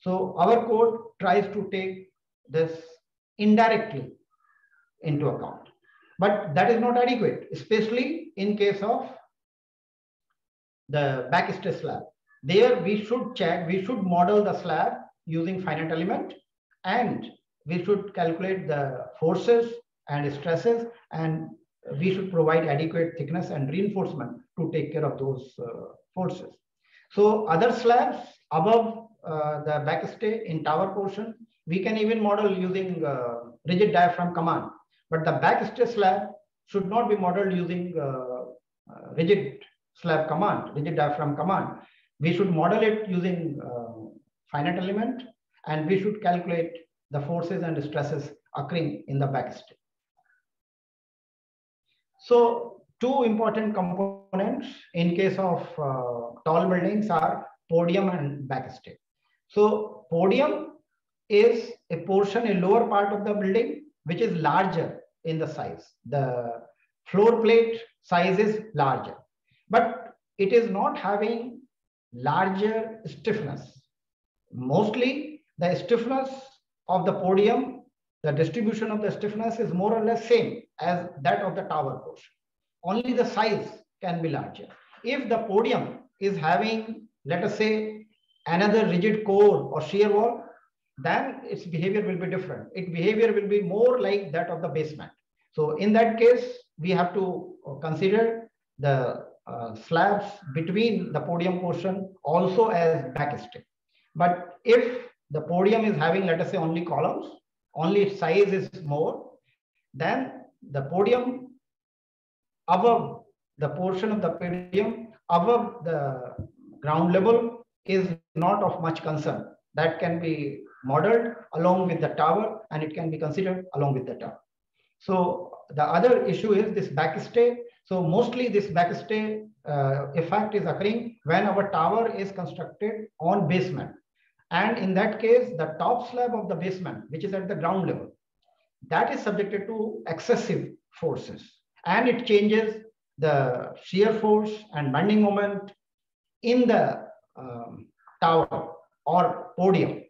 S4: So our code tries to take this indirectly into account. But that is not adequate, especially in case of the backstay slab. There we should check, we should model the slab using finite element and we should calculate the forces and stresses and we should provide adequate thickness and reinforcement to take care of those uh, forces. So other slabs above uh, the backstay in tower portion, we can even model using uh, rigid diaphragm command, but the backstay slab should not be modeled using uh, uh, rigid slab command, rigid diaphragm command. We should model it using uh, finite element and we should calculate the forces and stresses occurring in the backstay. So two important components in case of uh, tall buildings are podium and backstay. So podium is a portion, a lower part of the building, which is larger in the size. The floor plate size is larger, but it is not having larger stiffness. Mostly the stiffness of the podium, the distribution of the stiffness is more or less same as that of the tower portion. Only the size can be larger. If the podium is having, let us say, another rigid core or shear wall, then its behavior will be different. Its behavior will be more like that of the basement. So in that case, we have to consider the uh, slabs between the podium portion also as backstay. But if the podium is having, let us say, only columns, only size is more, then the podium above the portion of the podium above the ground level is not of much concern. That can be modeled along with the tower and it can be considered along with the tower. So the other issue is this backstay. So mostly this backstay uh, effect is occurring when our tower is constructed on basement. And in that case, the top slab of the basement, which is at the ground level, that is subjected to excessive forces and it changes the shear force and bending moment in the um, tower or podium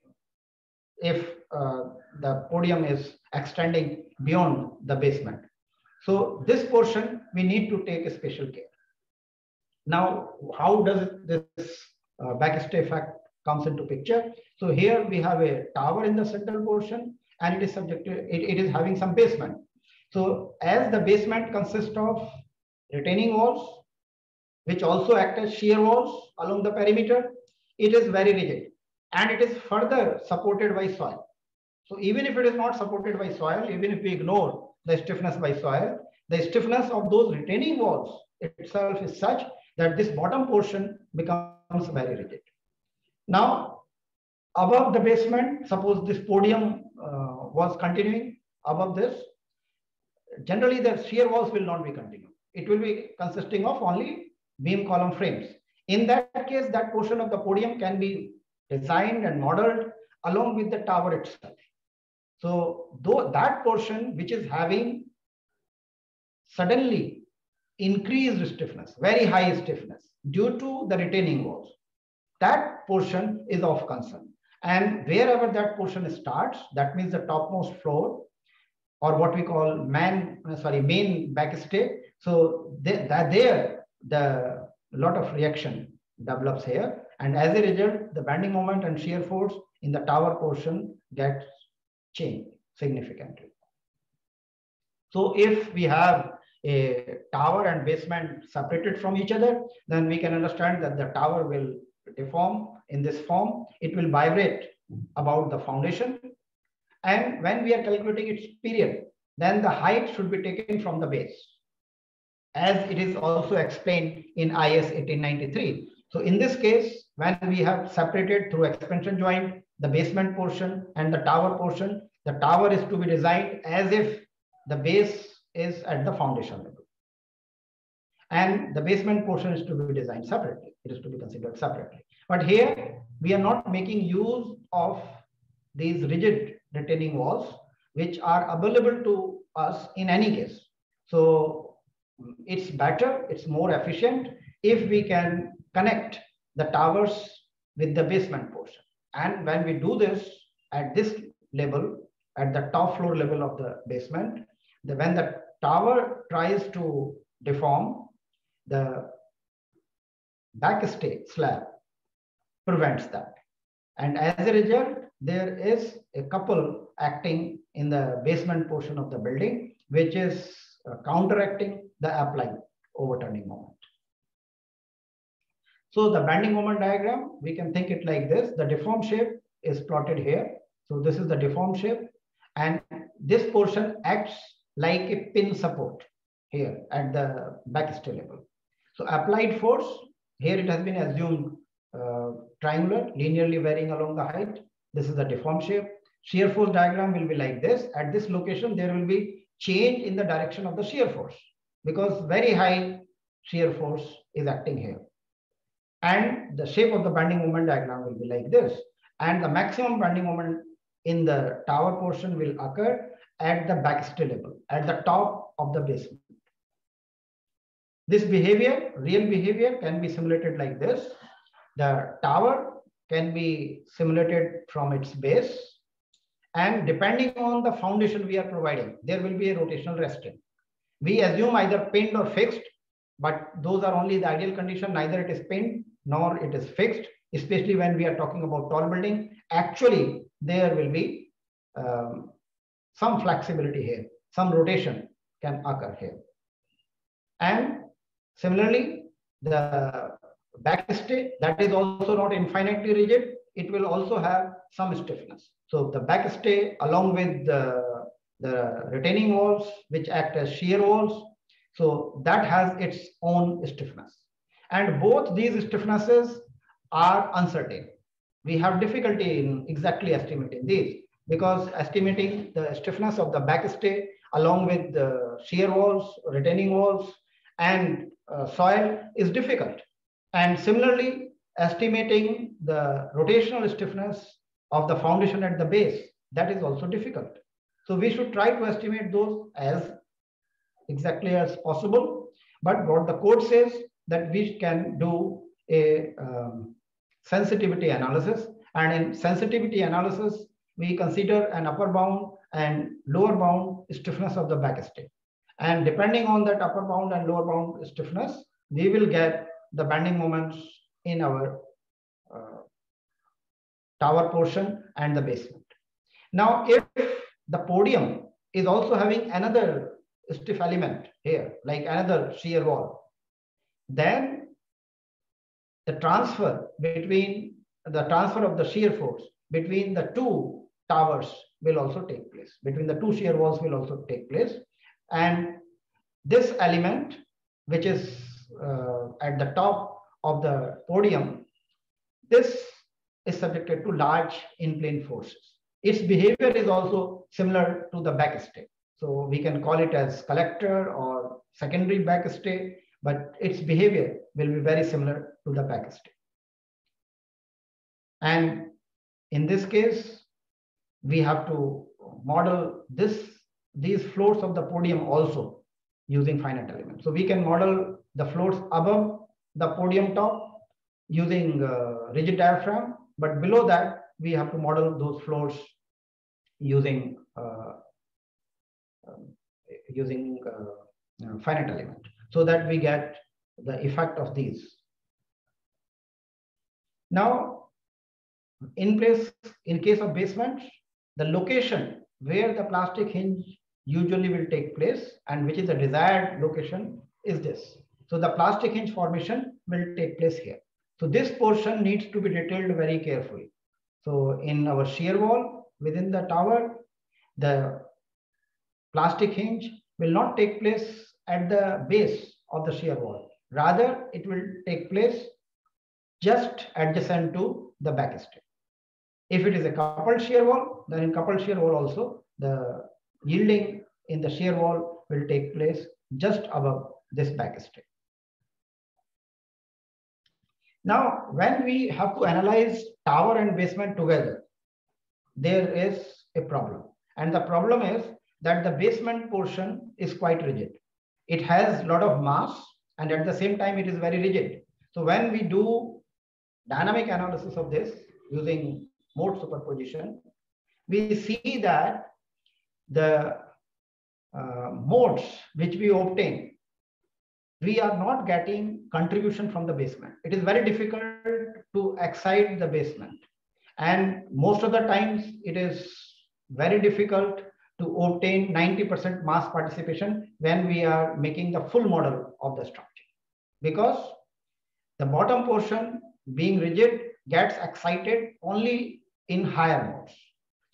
S4: if uh, the podium is extending beyond the basement. So this portion we need to take a special care. Now, how does this uh, backstay effect comes into picture? So here we have a tower in the central portion and it is subject to, it, it is having some basement. So as the basement consists of retaining walls, which also act as shear walls along the perimeter, it is very rigid and it is further supported by soil. So even if it is not supported by soil, even if we ignore the stiffness by soil, the stiffness of those retaining walls itself is such that this bottom portion becomes very rigid. Now, above the basement, suppose this podium uh, was continuing above this, generally the shear walls will not be continuing. It will be consisting of only beam column frames. In that case, that portion of the podium can be designed and modeled along with the tower itself. So though that portion which is having suddenly increased stiffness, very high stiffness due to the retaining walls, that portion is of concern. And wherever that portion starts, that means the topmost floor or what we call man, sorry, main backstay. So they, there, the lot of reaction develops here. And as a result, the bending moment and shear force in the tower portion gets changed significantly. So if we have a tower and basement separated from each other, then we can understand that the tower will deform in this form. It will vibrate about the foundation. And when we are calculating its period, then the height should be taken from the base, as it is also explained in IS 1893. So in this case, when we have separated through expansion joint, the basement portion and the tower portion, the tower is to be designed as if the base is at the foundation level. And the basement portion is to be designed separately. It is to be considered separately. But here we are not making use of these rigid retaining walls, which are available to us in any case. So it's better, it's more efficient if we can connect the towers with the basement portion. And when we do this at this level, at the top floor level of the basement, the, when the tower tries to deform, the backstay slab prevents that. And as a result, there is a couple acting in the basement portion of the building, which is uh, counteracting the applied overturning moment. So the bending moment diagram, we can think it like this. The deform shape is plotted here. So this is the deform shape. And this portion acts like a pin support here at the back backstay level. So applied force, here it has been assumed uh, triangular, linearly varying along the height. This is the deform shape. Shear force diagram will be like this. At this location, there will be change in the direction of the shear force because very high shear force is acting here. And the shape of the bending moment diagram will be like this. And the maximum bending moment in the tower portion will occur at the backstay level, at the top of the basement. This behavior, real behavior can be simulated like this. The tower can be simulated from its base. And depending on the foundation we are providing, there will be a rotational restraint. We assume either pinned or fixed, but those are only the ideal condition. Neither it is pinned nor it is fixed, especially when we are talking about tall building. Actually, there will be um, some flexibility here, some rotation can occur here. And similarly, the backstay that is also not infinitely rigid, it will also have some stiffness. So the backstay along with the, the retaining walls, which act as shear walls, so that has its own stiffness. And both these stiffnesses are uncertain. We have difficulty in exactly estimating these because estimating the stiffness of the backstay along with the shear walls, retaining walls, and uh, soil is difficult. And similarly, estimating the rotational stiffness of the foundation at the base, that is also difficult. So we should try to estimate those as exactly as possible. But what the code says that we can do a um, sensitivity analysis. And in sensitivity analysis, we consider an upper bound and lower bound stiffness of the backstay. And depending on that upper bound and lower bound stiffness, we will get the bending moments in our uh, tower portion and the basement. Now, if the podium is also having another stiff element here, like another shear wall, then the transfer between the transfer of the shear force between the two towers will also take place. Between the two shear walls will also take place. And this element, which is uh, at the top of the podium, this is subjected to large in-plane forces. Its behavior is also similar to the backstay. So we can call it as collector or secondary backstay, but its behavior will be very similar to the backstay. And in this case, we have to model this these floors of the podium also using finite elements. So we can model the floors above the podium top using uh, rigid diaphragm, but below that we have to model those floors using uh, um, using uh, finite element so that we get the effect of these. Now, in place, in case of basement, the location where the plastic hinge usually will take place and which is the desired location is this. So the plastic hinge formation will take place here. So this portion needs to be detailed very carefully. So in our shear wall within the tower, the plastic hinge will not take place at the base of the shear wall. Rather, it will take place just adjacent to the backstay. If it is a coupled shear wall, then in coupled shear wall also, the yielding in the shear wall will take place just above this backstay. Now, when we have to analyze tower and basement together, there is a problem. And the problem is that the basement portion is quite rigid. It has a lot of mass and at the same time it is very rigid. So when we do dynamic analysis of this using mode superposition, we see that the uh, modes which we obtain we are not getting contribution from the basement. It is very difficult to excite the basement. And most of the times it is very difficult to obtain 90% mass participation when we are making the full model of the structure. Because the bottom portion being rigid gets excited only in higher modes.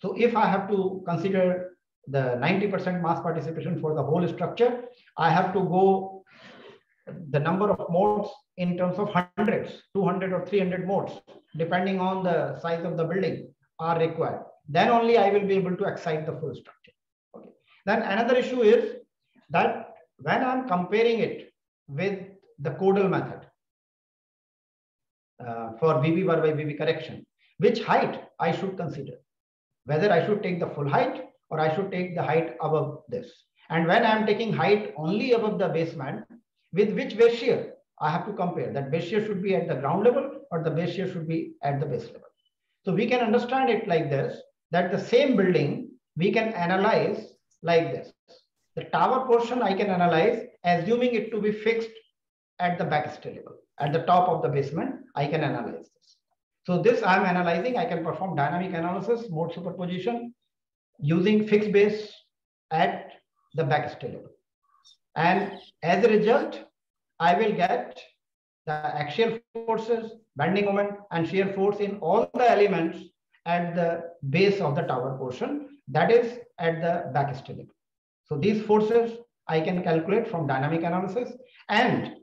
S4: So if I have to consider the 90% mass participation for the whole structure, I have to go the number of modes in terms of hundreds, 200 or 300 modes, depending on the size of the building are required. Then only I will be able to excite the full structure. Okay. Then another issue is that when I'm comparing it with the Codal method uh, for VB bar by VB correction, which height I should consider, whether I should take the full height or I should take the height above this. And when I'm taking height only above the basement, with which base shear I have to compare. That base shear should be at the ground level or the base shear should be at the base level. So we can understand it like this, that the same building we can analyze like this. The tower portion I can analyze assuming it to be fixed at the backstay level. At the top of the basement, I can analyze this. So this I'm analyzing, I can perform dynamic analysis, mode superposition using fixed base at the backstay level. And as a result, I will get the axial forces, bending moment, and shear force in all the elements at the base of the tower portion, that is at the backstay level. So these forces I can calculate from dynamic analysis and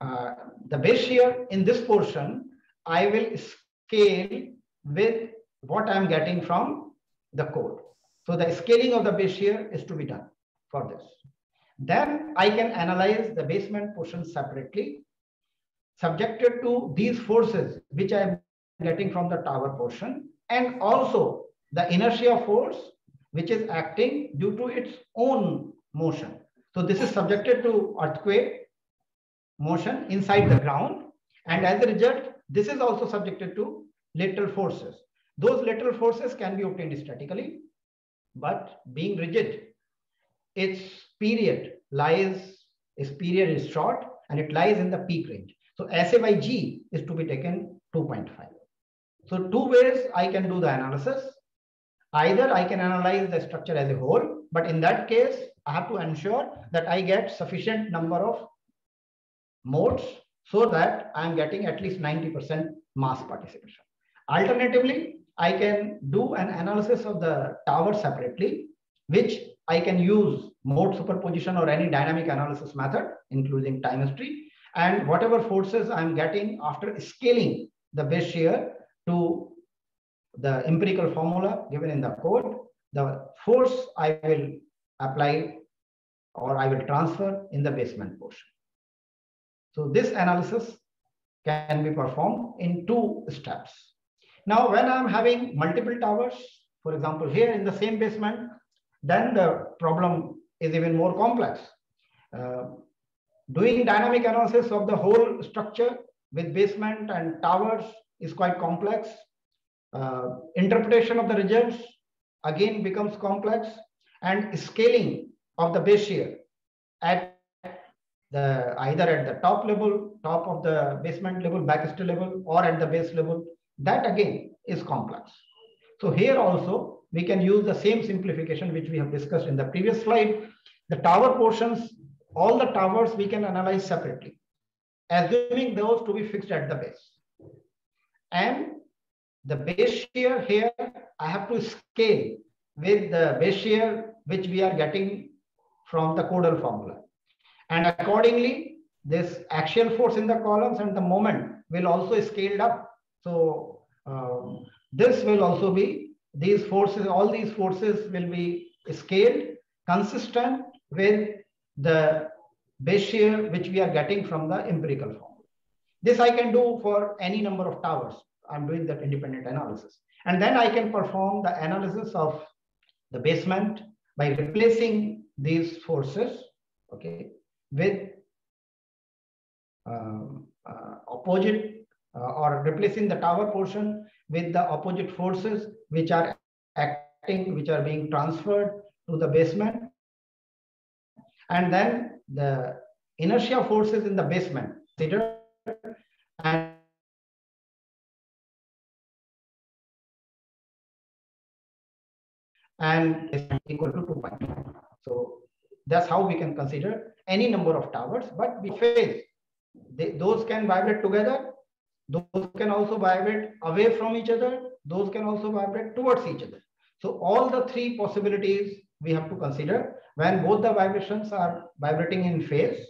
S4: uh, the base shear in this portion, I will scale with what I'm getting from the code. So the scaling of the base shear is to be done for this. Then I can analyze the basement portion separately, subjected to these forces which I getting from the tower portion, and also the inertia force which is acting due to its own motion. So this is subjected to earthquake motion inside the ground. And as a result, this is also subjected to lateral forces. Those lateral forces can be obtained statically, but being rigid, its period lies, its period is short and it lies in the peak range. So SA by G is to be taken 2.5. So two ways I can do the analysis. Either I can analyze the structure as a whole, but in that case, I have to ensure that I get sufficient number of modes so that I'm getting at least 90% mass participation. Alternatively, I can do an analysis of the tower separately, which I can use mode superposition or any dynamic analysis method, including time history, and whatever forces I'm getting after scaling the base shear to the empirical formula given in the code, the force I will apply or I will transfer in the basement portion. So this analysis can be performed in two steps. Now, when I'm having multiple towers, for example, here in the same basement, then the problem is even more complex. Uh, doing dynamic analysis of the whole structure with basement and towers is quite complex. Uh, interpretation of the results again becomes complex and scaling of the base shear at the either at the top level, top of the basement level, backstay level, or at the base level, that again is complex. So here also, we can use the same simplification which we have discussed in the previous slide. The tower portions, all the towers we can analyze separately, assuming those to be fixed at the base. And the base shear here, I have to scale with the base shear which we are getting from the Codal formula. And accordingly, this axial force in the columns and the moment will also scaled up. So um, this will also be, these forces, all these forces will be scaled consistent with the base shear which we are getting from the empirical formula. This I can do for any number of towers. I'm doing that independent analysis. And then I can perform the analysis of the basement by replacing these forces, okay, with um, uh, opposite uh, or replacing the tower portion with the opposite forces which are acting, which are being transferred to the basement. And then the inertia forces in the basement and and equal to 2.5. So that's how we can consider any number of towers, but we phase. Those can vibrate together. Those can also vibrate away from each other. Those can also vibrate towards each other. So all the three possibilities we have to consider when both the vibrations are vibrating in phase,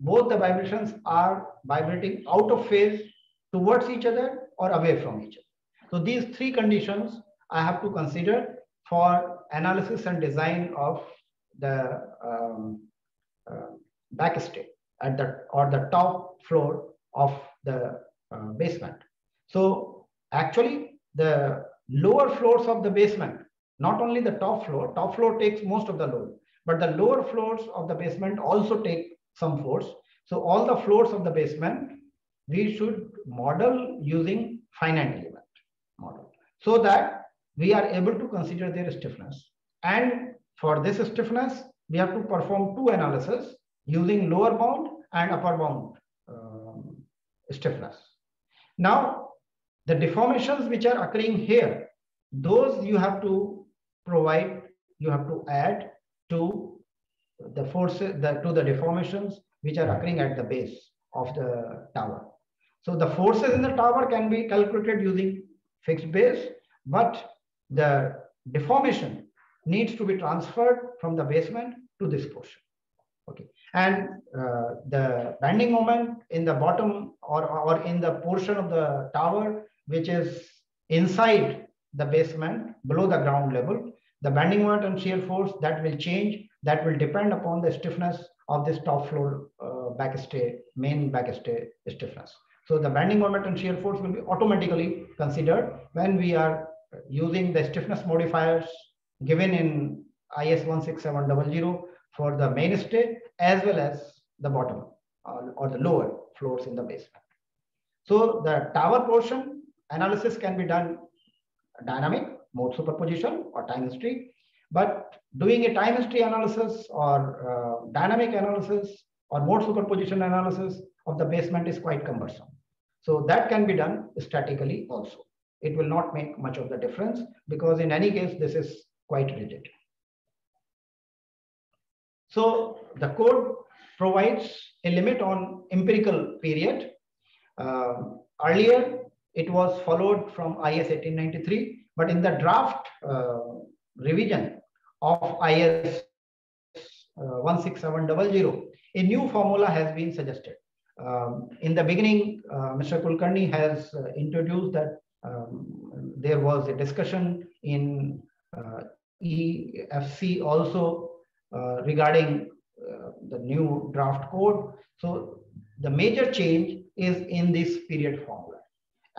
S4: both the vibrations are vibrating out of phase towards each other or away from each other. So these three conditions I have to consider for analysis and design of the um, uh, backstay at the or the top floor of the uh, basement. So actually the lower floors of the basement, not only the top floor, top floor takes most of the load, but the lower floors of the basement also take some force. So all the floors of the basement, we should model using finite element model so that we are able to consider their stiffness. And for this stiffness, we have to perform two analyses using lower bound and upper bound um, stiffness. Now, the deformations which are occurring here, those you have to provide, you have to add to the forces, the, to the deformations which are occurring at the base of the tower. So the forces in the tower can be calculated using fixed base, but the deformation needs to be transferred from the basement to this portion. Okay, and uh, the bending moment in the bottom or, or in the portion of the tower which is inside the basement below the ground level, the bending moment and shear force that will change. That will depend upon the stiffness of this top floor uh, backstay, main backstay stiffness. So the bending moment and shear force will be automatically considered when we are using the stiffness modifiers given in IS 16700 for the mainstay as well as the bottom or, or the lower floors in the basement. So the tower portion analysis can be done dynamic, mode superposition or time history. But doing a time history analysis or uh, dynamic analysis or mode superposition analysis of the basement is quite cumbersome. So that can be done statically also it will not make much of the difference because in any case, this is quite rigid. So the code provides a limit on empirical period. Uh, earlier, it was followed from IS 1893, but in the draft uh, revision of IS uh, 16700, a new formula has been suggested. Um, in the beginning, uh, Mr. Kulkarni has introduced that um, there was a discussion in EFC also uh, regarding uh, the new draft code. So the major change is in this period formula.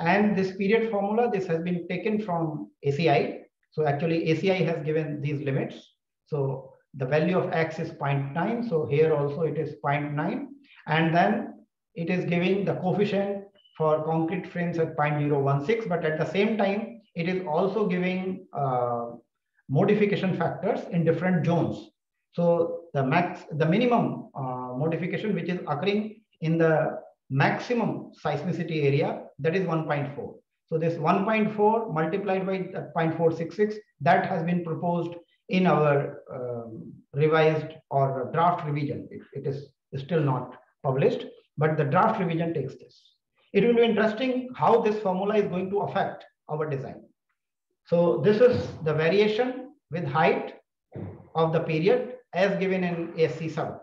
S4: And this period formula, this has been taken from ACI. So actually ACI has given these limits. So the value of X is 0.9. So here also it is 0.9. And then it is giving the coefficient for concrete frames at 0.016, but at the same time, it is also giving uh, modification factors in different zones. So the max, the minimum uh, modification which is occurring in the maximum seismicity area, that is 1.4. So this 1.4 multiplied by 0.466, that has been proposed in our um, revised or draft revision. It, it is still not published, but the draft revision takes this. It will be interesting how this formula is going to affect our design. So this is the variation with height of the period as given in ASCE 7.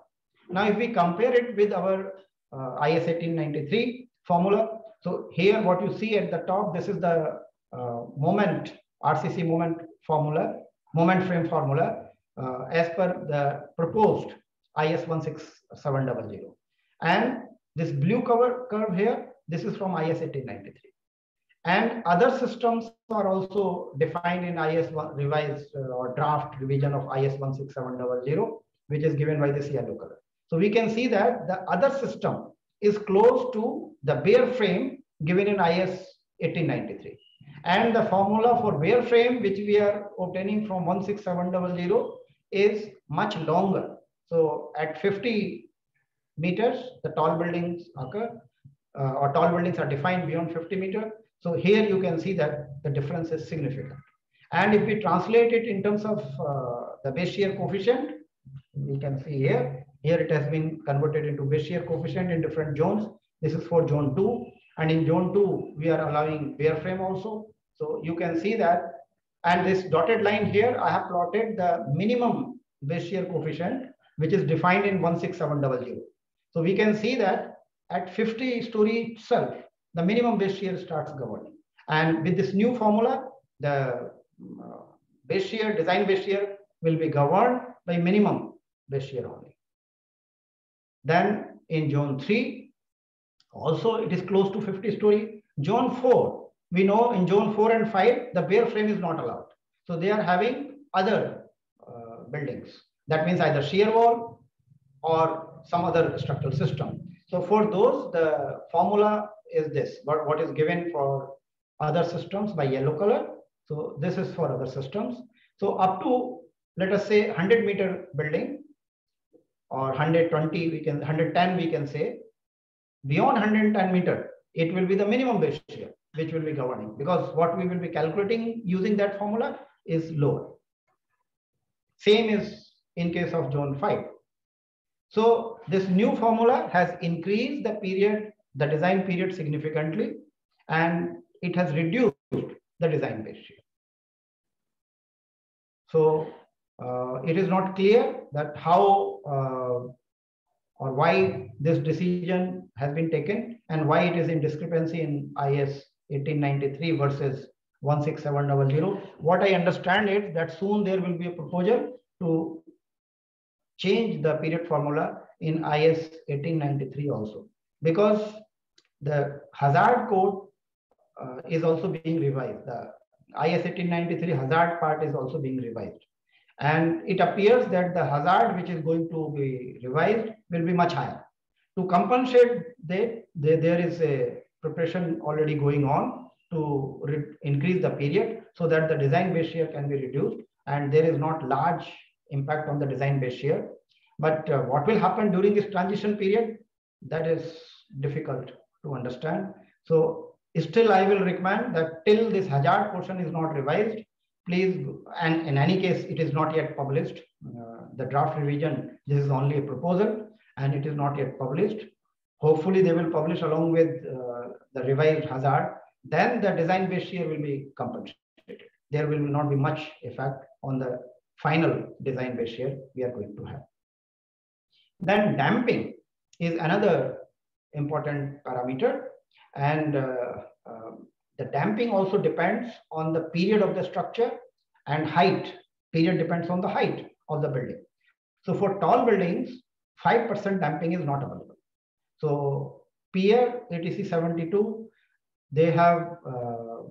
S4: Now, if we compare it with our uh, IS 1893 formula, so here what you see at the top, this is the uh, moment, RCC moment formula, moment frame formula uh, as per the proposed IS 16700. And this blue cover curve here, this is from IS 1893. And other systems are also defined in IS revised uh, or draft revision of IS 16700, which is given by this yellow color. So we can see that the other system is close to the bare frame given in IS 1893. And the formula for bare frame, which we are obtaining from 16700 is much longer. So at 50 meters, the tall buildings occur uh, or tall buildings are defined beyond 50 meter. So here you can see that the difference is significant. And if we translate it in terms of uh, the base shear coefficient, we can see here, here it has been converted into base shear coefficient in different zones. This is for zone 2. And in zone 2, we are allowing bare frame also. So you can see that. And this dotted line here, I have plotted the minimum base shear coefficient, which is defined in 16700. So we can see that at 50 story itself, the minimum base shear starts governing. And with this new formula, the uh, base shear, design base shear will be governed by minimum base shear only. Then in zone 3, also it is close to 50 story. Zone 4, we know in zone 4 and 5, the bare frame is not allowed. So they are having other uh, buildings. That means either shear wall or some other structural system. So for those, the formula is this, but what is given for other systems by yellow color. So this is for other systems. So up to, let us say 100 meter building or 120, we can 110, we can say beyond 110 meter, it will be the minimum base shear, which will be governing because what we will be calculating using that formula is lower. Same is in case of zone 5. So this new formula has increased the period the design period significantly and it has reduced the design base shear. So uh, it is not clear that how uh, or why this decision has been taken and why it is in discrepancy in IS 1893 versus 16700. What I understand is that soon there will be a proposal to change the period formula in IS 1893 also because the hazard code uh, is also being revised. The IS 1893 hazard part is also being revised. And it appears that the hazard which is going to be revised will be much higher. To compensate that, there is a preparation already going on to increase the period so that the design base shear can be reduced and there is not large impact on the design base shear. But uh, what will happen during this transition period, that is difficult to understand. So still I will recommend that till this hazard portion is not revised, please, and in any case, it is not yet published. Uh, the draft revision, this is only a proposal and it is not yet published. Hopefully they will publish along with uh, the revised hazard. Then the design base shear will be compensated. There will not be much effect on the final design base shear we are going to have. Then damping is another important parameter. And uh, uh, the damping also depends on the period of the structure and height. Period depends on the height of the building. So for tall buildings, 5% damping is not available. So PEER ATC 72, they have uh,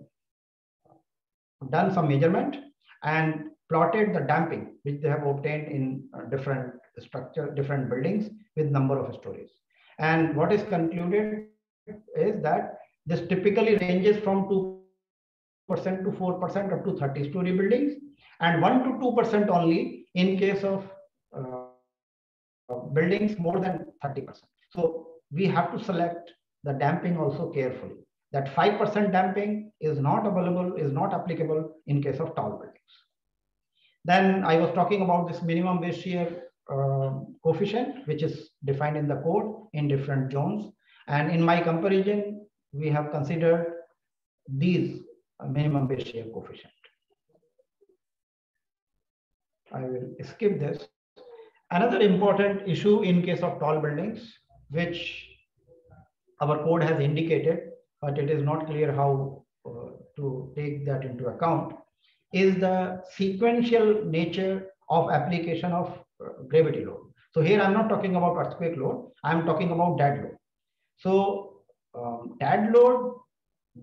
S4: done some measurement and plotted the damping which they have obtained in uh, different structure, different buildings with number of stories. And what is concluded is that this typically ranges from 2% to 4% up to 30 story buildings and 1 to 2% only in case of uh, buildings more than 30%. So we have to select the damping also carefully. That 5% damping is not available, is not applicable in case of tall buildings. Then I was talking about this minimum base shear uh, coefficient, which is defined in the code in different zones. And in my comparison, we have considered these minimum base shear coefficient. I will skip this. Another important issue in case of tall buildings, which our code has indicated, but it is not clear how uh, to take that into account, is the sequential nature of application of uh, gravity load. So here I'm not talking about earthquake load, I'm talking about dead load. So um, dead load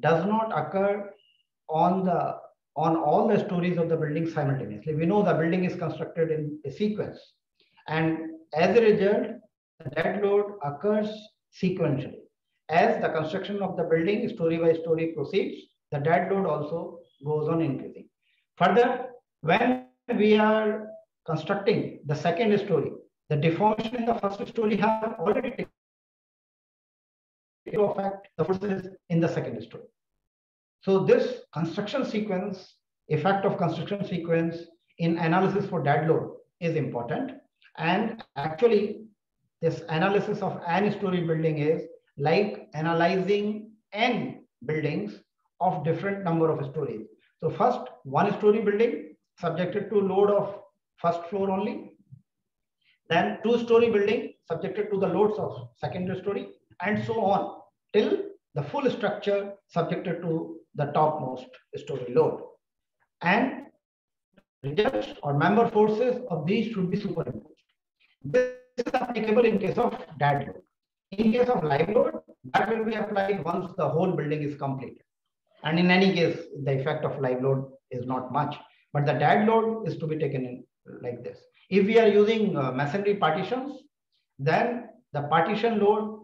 S4: does not occur on the on all the stories of the building simultaneously. We know the building is constructed in a sequence. And as a result, the dead load occurs sequentially. As the construction of the building story by story proceeds, the dead load also goes on increasing. Further, when we are constructing the second story, the deformation in the first story have already taken effect the forces in the second story. So this construction sequence, effect of construction sequence in analysis for dead load is important. And actually, this analysis of an story building is like analyzing n buildings of different number of stories. So first, one story building subjected to load of first floor only. Then two story building subjected to the loads of second story and so on till the full structure subjected to the topmost story load. And results or member forces of these should be superimposed. This is applicable in case of dead load. In case of live load, that will be applied once the whole building is completed. And in any case, the effect of live load is not much, but the dead load is to be taken in like this. If we are using uh, masonry partitions, then the partition load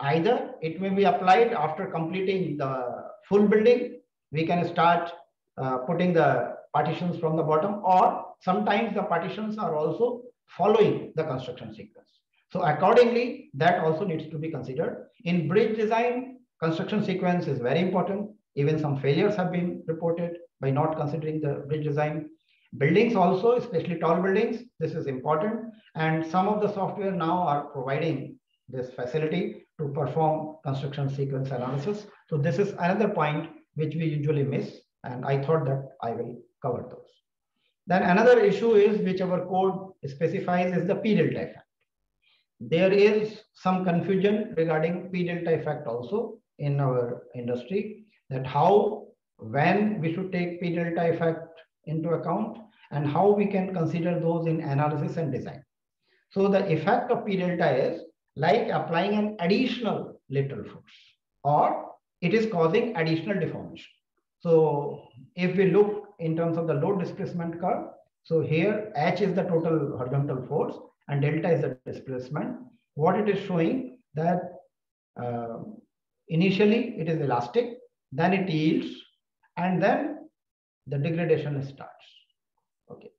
S4: either it may be applied after completing the full building, we can start uh, putting the partitions from the bottom or sometimes the partitions are also following the construction sequence. So accordingly, that also needs to be considered. In bridge design, construction sequence is very important. Even some failures have been reported by not considering the bridge design. Buildings also, especially tall buildings, this is important. And some of the software now are providing this facility to perform construction sequence analysis. So this is another point which we usually miss. And I thought that I will cover those. Then another issue is which our code specifies is the P delta effect. There is some confusion regarding P delta effect also in our industry that how, when we should take P delta effect into account and how we can consider those in analysis and design. So the effect of P delta is like applying an additional lateral force or it is causing additional deformation. So if we look in terms of the load displacement curve, so here H is the total horizontal force and delta is the displacement. What it is showing that uh, initially it is elastic, then it yields, and then the degradation starts. Okay.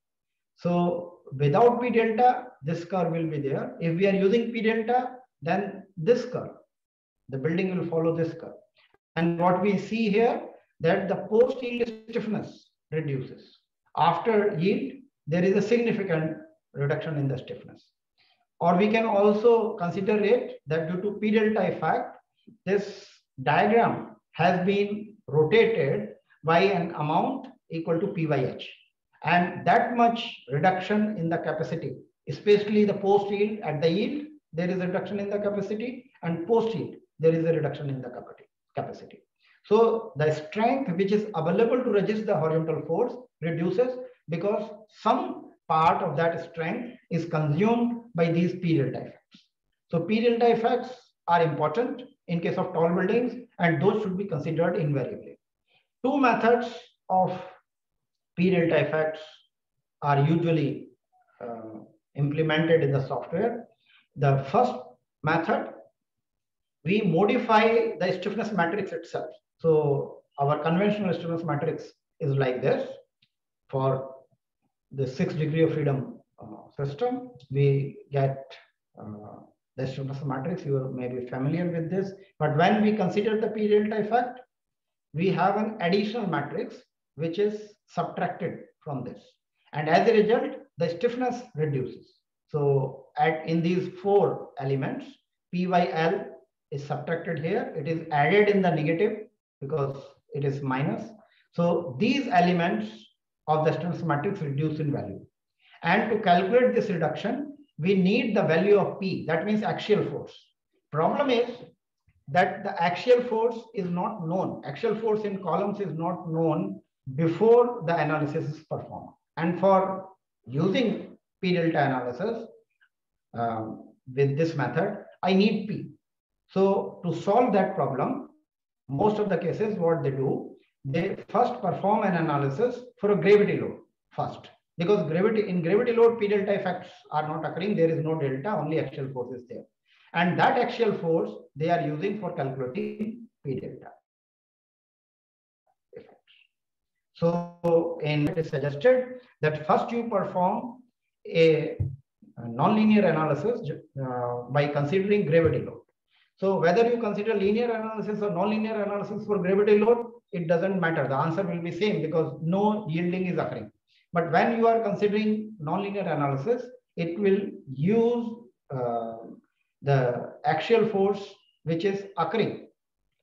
S4: So without P delta, this curve will be there. If we are using P delta, then this curve, the building will follow this curve. And what we see here, that the post-yield stiffness reduces. After yield, there is a significant reduction in the stiffness. Or we can also consider it that due to P delta effect, this diagram has been rotated by an amount equal to P by H. And that much reduction in the capacity, especially the post yield at the yield, there is a reduction in the capacity and post yield, there is a reduction in the capacity. So the strength which is available to resist the horizontal force reduces because some part of that strength is consumed by these P delta effects. So P delta effects are important in case of tall buildings and those should be considered invariably. Two methods of P delta effects are usually uh, implemented in the software. The first method, we modify the stiffness matrix itself. So our conventional stiffness matrix is like this. For the six degree of freedom uh, system, we get uh, the stiffness matrix. You may be familiar with this. But when we consider the P delta effect, we have an additional matrix which is subtracted from this. And as a result, the stiffness reduces. So at in these four elements, P by L is subtracted here. It is added in the negative because it is minus. So these elements of the stiffness matrix reduce in value. And to calculate this reduction, we need the value of P, that means axial force. Problem is that the axial force is not known. Axial force in columns is not known before the analysis is performed. And for using P delta analysis um, with this method, I need P. So to solve that problem, most of the cases, what they do, they first perform an analysis for a gravity load first. Because gravity in gravity load, P delta effects are not occurring. There is no delta, only axial force is there. And that axial force they are using for calculating P delta. So in it is suggested that first you perform a, nonlinear analysis uh, by considering gravity load. So whether you consider linear analysis or nonlinear analysis for gravity load, it doesn't matter. The answer will be same because no yielding is occurring. But when you are considering nonlinear analysis, it will use uh, the axial force which is occurring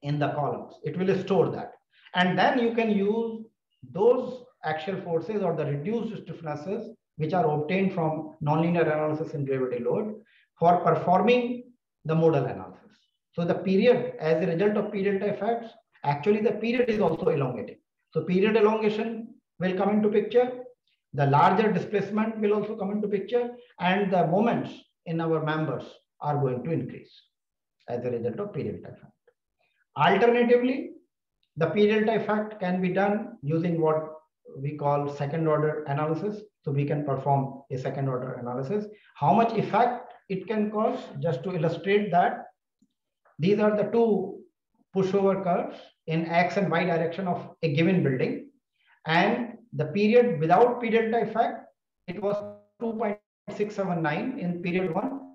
S4: in the columns. It will store that. And then you can use those axial forces or the reduced stiffnesses which are obtained from nonlinear analysis in gravity load for performing the modal analysis. So the period as a result of P delta effects, actually the period is also elongating. So period elongation will come into picture. The larger displacement will also come into picture and the moments in our members are going to increase as a result of P delta effect. Alternatively, the P delta effect can be done using what we call second order analysis. So we can perform a second order analysis. How much effect it can cause, just to illustrate that, these are the two pushover curves in X and Y direction of a given building. And the period without P delta effect, it was 2.679 in period one.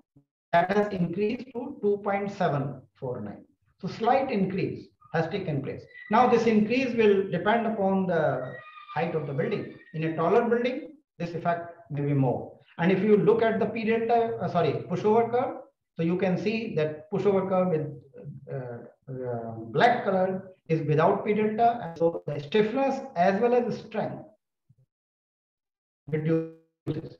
S4: That has increased to 2.749. So slight increase has taken place. Now this increase will depend upon the height of the building. In a taller building, this effect may be more. And if you look at the P delta, uh, sorry, pushover curve, so you can see that pushover curve with uh, uh, black color is without P delta. And so the stiffness as well as the strength reduces.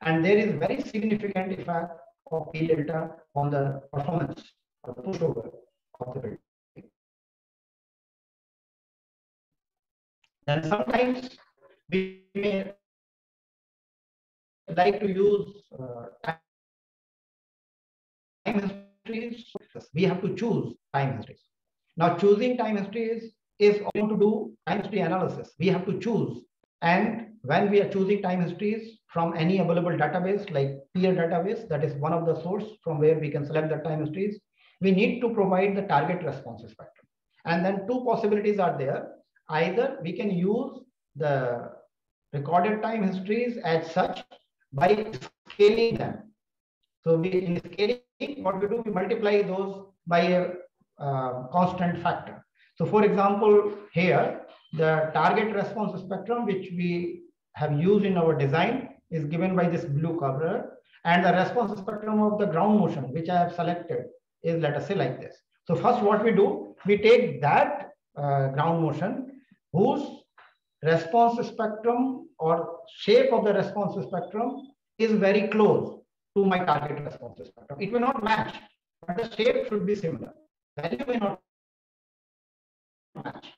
S4: And there is very significant effect of P delta on the performance of the pushover of the building. Then sometimes we may like to use uh, time histories. We have to choose time histories. Now choosing time histories is also to do time history analysis. We have to choose. And when we are choosing time histories from any available database like PEER database, that is one of the source from where we can select the time histories, we need to provide the target response spectrum. And then two possibilities are there. Either we can use the recorded time histories as such by scaling them. So we in scaling, what we do, we multiply those by a uh, constant factor. So for example, here, the target response spectrum, which we have used in our design is given by this blue cover and the response spectrum of the ground motion, which I have selected is let us say like this. So first what we do, we take that uh, ground motion whose response spectrum or shape of the response spectrum is very close to my target response spectrum. It may not match, but the shape should be similar. Value may not match.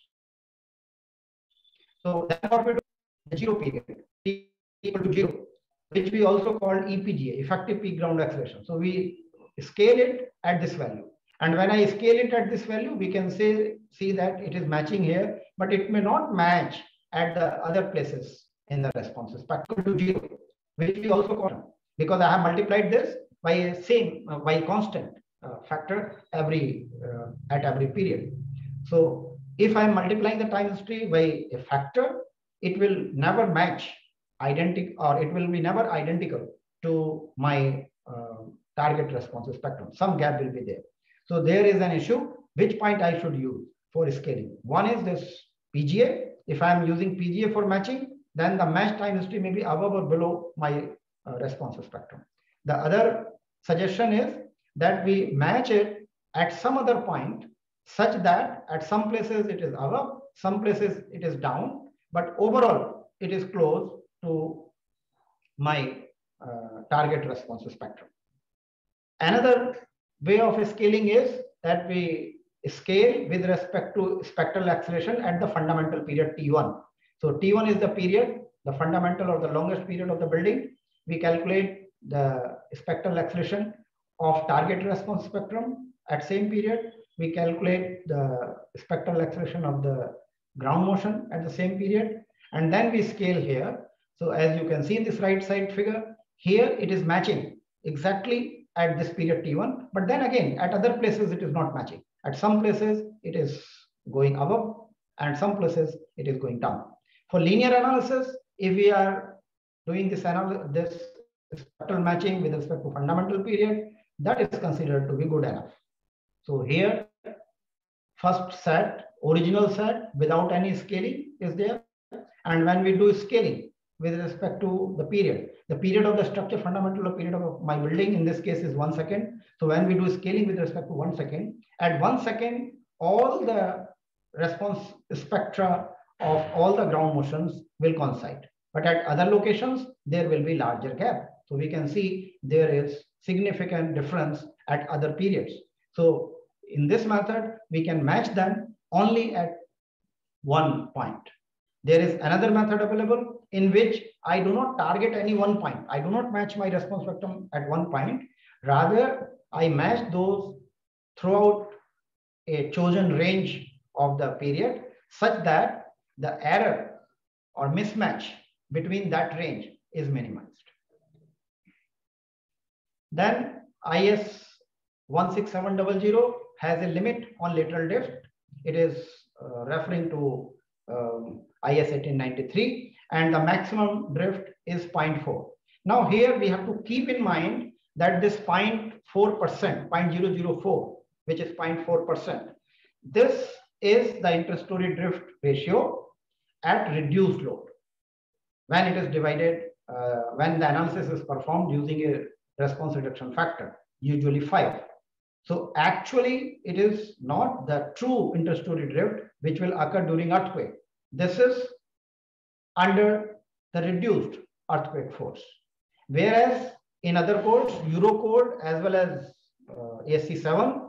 S4: So that's what we do, the zero period, t equal to zero, which we also call EPGA, effective peak ground acceleration. So we scale it at this value. And when I scale it at this value, we can say see that it is matching here, but it may not match at the other places in the responses, equal to zero, which we also call because I have multiplied this by a same uh, by constant uh, factor every uh, at every period. So if I'm multiplying the time history by a factor, it will never match identical or it will be never identical to my uh, target response spectrum. Some gap will be there. So there is an issue, which point I should use for scaling. One is this PGA. If I'm using PGA for matching, then the match time history may be above or below my uh, response spectrum. The other suggestion is that we match it at some other point such that at some places it is above, some places it is down, but overall it is close to my uh, target response spectrum. Another way of scaling is that we scale with respect to spectral acceleration at the fundamental period T1. So T1 is the period, the fundamental or the longest period of the building. We calculate the spectral acceleration of target response spectrum at same period. We calculate the spectral acceleration of the ground motion at the same period. And then we scale here. So as you can see in this right side figure, here it is matching exactly at this period T1. But then again, at other places, it is not matching. At some places, it is going above and some places it is going down. For linear analysis, if we are doing this, this spectral matching with respect to fundamental period, that is considered to be good enough. So here, first set, original set without any scaling is there. And when we do scaling with respect to the period, the period of the structure fundamental period of my building in this case is one second. So when we do scaling with respect to one second, at one second, all the response spectra of all the ground motions will coincide. But at other locations, there will be larger gap. So we can see there is significant difference at other periods. So in this method, we can match them only at one point. There is another method available in which I do not target any one point. I do not match my response spectrum at one point. Rather, I match those throughout a chosen range of the period such that the error or mismatch between that range is minimized. Then IS 16700 has a limit on lateral drift. It is uh, referring to um, IS 1893 and the maximum drift is 0.4. Now here we have to keep in mind that this 0.4%, 0.004, which is 0.4%, this is the interstory drift ratio at reduced load when it is divided, uh, when the analysis is performed using a response reduction factor, usually 5. So actually, it is not the true interstory drift which will occur during earthquake. This is under the reduced earthquake force. Whereas in other codes, Eurocode as well as uh, ASCE 7,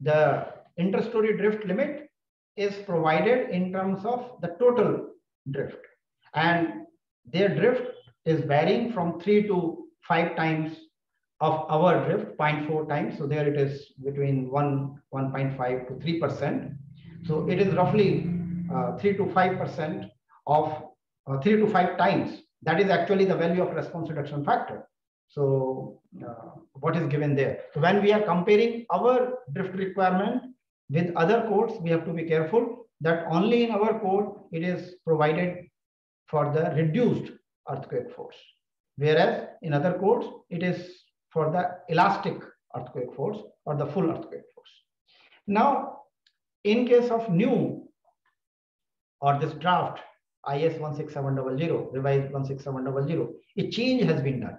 S4: the interstory drift limit is provided in terms of the total drift. And their drift is varying from 3 to 5 times of our drift, 0.4 times. So there it is between 1, 1.5 to 3%. So it is roughly uh, 3 to 5% of uh, 3 to 5 times. That is actually the value of response reduction factor. So uh, what is given there? So when we are comparing our drift requirement with other codes, we have to be careful that only in our code, it is provided for the reduced earthquake force. Whereas in other codes, it is for the elastic earthquake force or the full earthquake force. Now, in case of new or this draft IS 16700, revised 16700, a change has been done.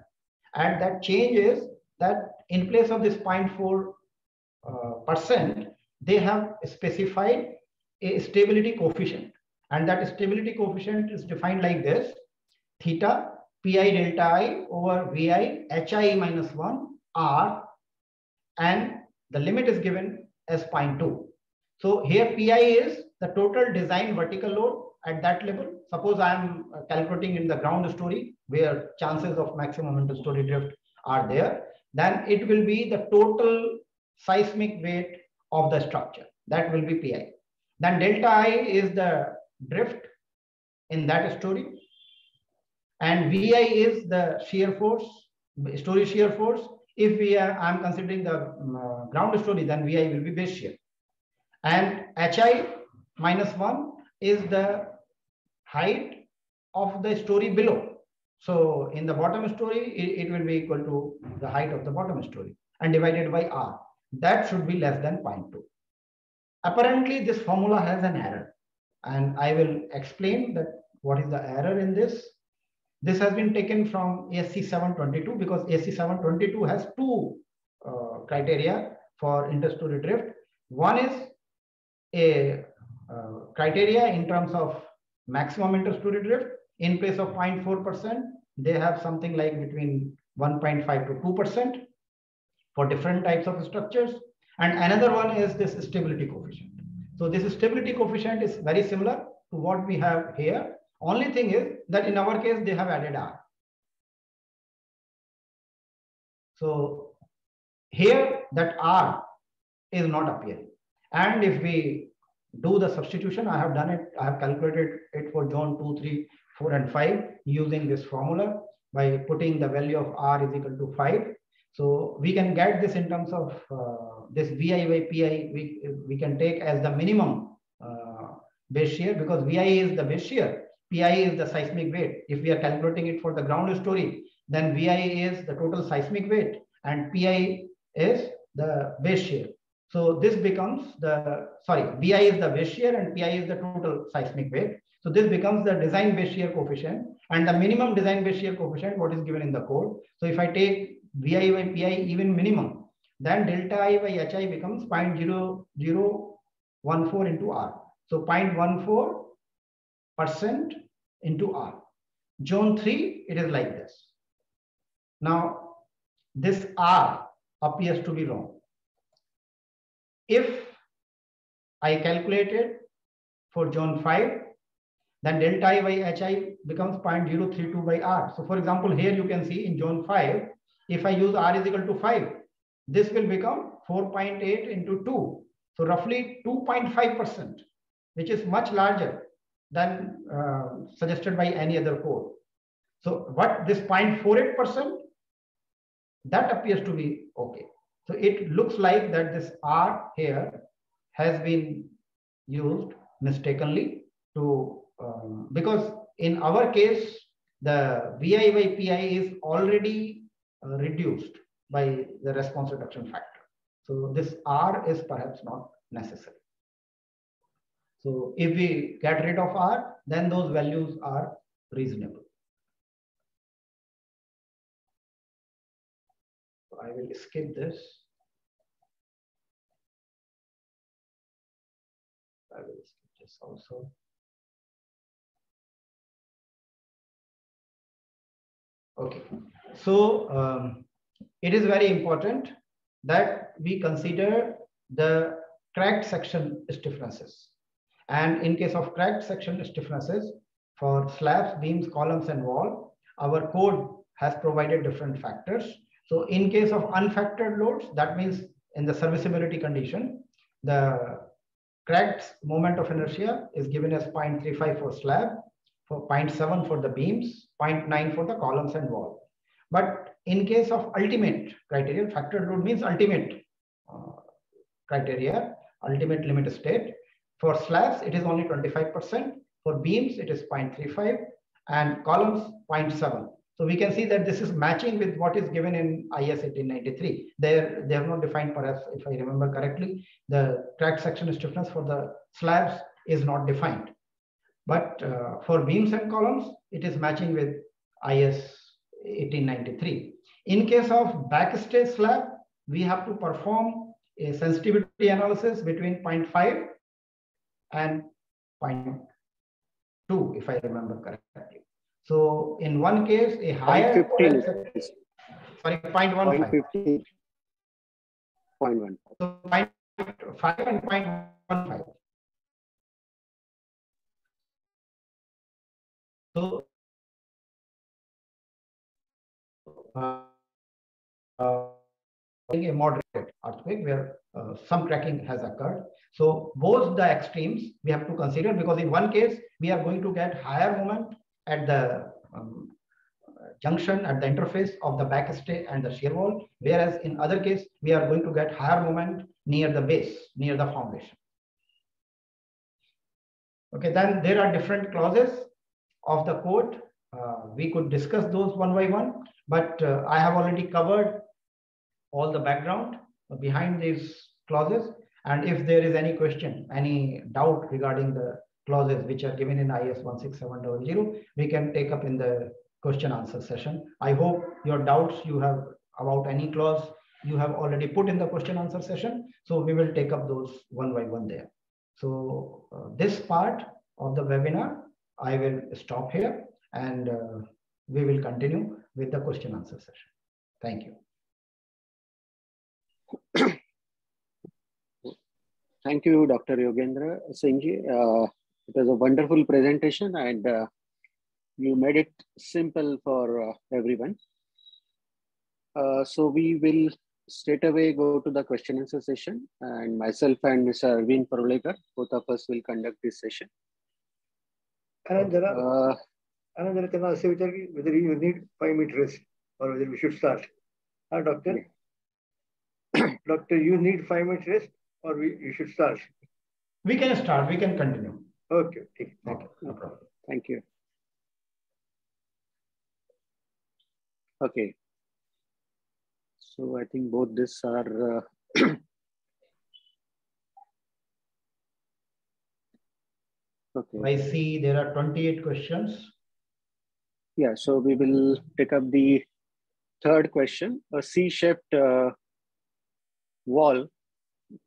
S4: And that change is that in place of this 0.4 uh, percent, they have specified a stability coefficient. And that stability coefficient is defined like this, theta pi delta i over vi hi minus 1 r and the limit is given as 0.2. So here pi is the total design vertical load at that level. Suppose I am uh, calculating in the ground story where chances of maximum interstory drift are there, then it will be the total seismic weight of the structure. That will be Pi. Then delta I is the drift in that story. And Vi is the shear force, story shear force. If we are, I'm considering the um, uh, ground story, then Vi will be base shear. And Hi minus 1 is the height of the story below. So in the bottom story, it, it will be equal to the height of the bottom story and divided by R. That should be less than 0.2. Apparently, this formula has an error. And I will explain that what is the error in this. This has been taken from ASCE 7-22 because ASCE 7-22 has two uh, criteria for interstory drift. One is a uh, criteria in terms of maximum interstory drift. In place of 0.4%, they have something like between 1.5 to 2% for different types of structures. And another one is this stability coefficient. So this stability coefficient is very similar to what we have here. Only thing is that in our case, they have added R. So here that R is not appearing. And if we do the substitution, I have done it, I have calculated it for zone 2, 3, 4, and 5 using this formula by putting the value of R is equal to 5. So we can get this in terms of uh, this VI by PI, we, we can take as the minimum uh, base shear because VI is the base shear, PI is the seismic weight. If we are calculating it for the ground story, then VI is the total seismic weight and PI is the base shear. So this becomes the, sorry, VI is the base shear and PI is the total seismic weight. So this becomes the design base shear coefficient and the minimum design base shear coefficient, what is given in the code. So if I take VI by PI even minimum, then delta I by HI becomes 0.0014 into R. So 0.14 percent into R. Zone 3, it is like this. Now, this R appears to be wrong. If I calculated for zone 5, then delta I by HI becomes 0.032 by R. So for example, here you can see in zone 5, if I use R is equal to 5, this will become 4.8 into 2. So roughly 2.5%, which is much larger than uh, suggested by any other code. So what this 0.48%, that appears to be okay. So it looks like that this R here has been used mistakenly to, um, because in our case, the VI by PI is already uh, reduced by the response reduction factor. So this R is perhaps not necessary. So if we get rid of R, then those values are reasonable. So I will skip this. I will skip this also. Okay, so um, it is very important that we consider the cracked section stiffnesses. And in case of cracked section stiffnesses for slabs, beams, columns, and wall, our code has provided different factors. So in case of unfactored loads, that means in the serviceability condition, the cracked moment of inertia is given as 0.35 for slab, for 0.7 for the beams, 0.9 for the columns and wall. But in case of ultimate criteria, factored load means ultimate uh, criteria, ultimate limit state. For slabs, it is only 25%. For beams, it is 0.35 and columns 0.7. So we can see that this is matching with what is given in IS 1893. There, they have not defined, perhaps, if I remember correctly, the crack section stiffness for the slabs is not defined. But uh, for beams and columns, it is matching with IS 1893. In case of backstay slab, we have to perform a sensitivity analysis between 0.5 and 0.2, if I remember correctly. So in one case, a higher
S5: 15.
S4: sorry, 0.15.
S5: 0.1.
S4: So 0.5 and 0.15. So uh, uh, a moderate earthquake where uh, some cracking has occurred. So both the extremes we have to consider because in one case we are going to get higher moment at the um, junction at the interface of the backstay and the shear wall, whereas in other case we are going to get higher moment near the base, near the foundation. Okay, then there are different clauses of the code uh, we could discuss those one by one, but uh, I have already covered all the background behind these clauses. And if there is any question, any doubt regarding the clauses which are given in IS 16700, we can take up in the question answer session. I hope your doubts you have about any clause you have already put in the question answer session. So we will take up those one by one there. So uh, this part of the webinar, I will stop here and uh, we will continue with the question answer session. Thank you. [CLEARS THROAT]
S5: Thank you, Dr. Yogendra Singhji. Uh, it was a wonderful presentation and uh, you made it simple for uh, everyone. Uh, so we will straight away go to the question answer session and myself and Mr. Arvind Parulekar, both of us will conduct this session.
S2: Anand, Anand, can I ask you whether you need five minute rest or whether we should start? Huh, doctor? [CLEARS THROAT] doctor, you need five minutes rest or we, you should start?
S4: We can start, we can continue.
S2: Okay, okay.
S5: Thank you. No problem. Thank you. Okay. So I think both this are uh, [CLEARS THROAT]
S4: okay. I see there are 28 questions.
S5: Yeah, so we will pick up the third question. A C-shaped uh, wall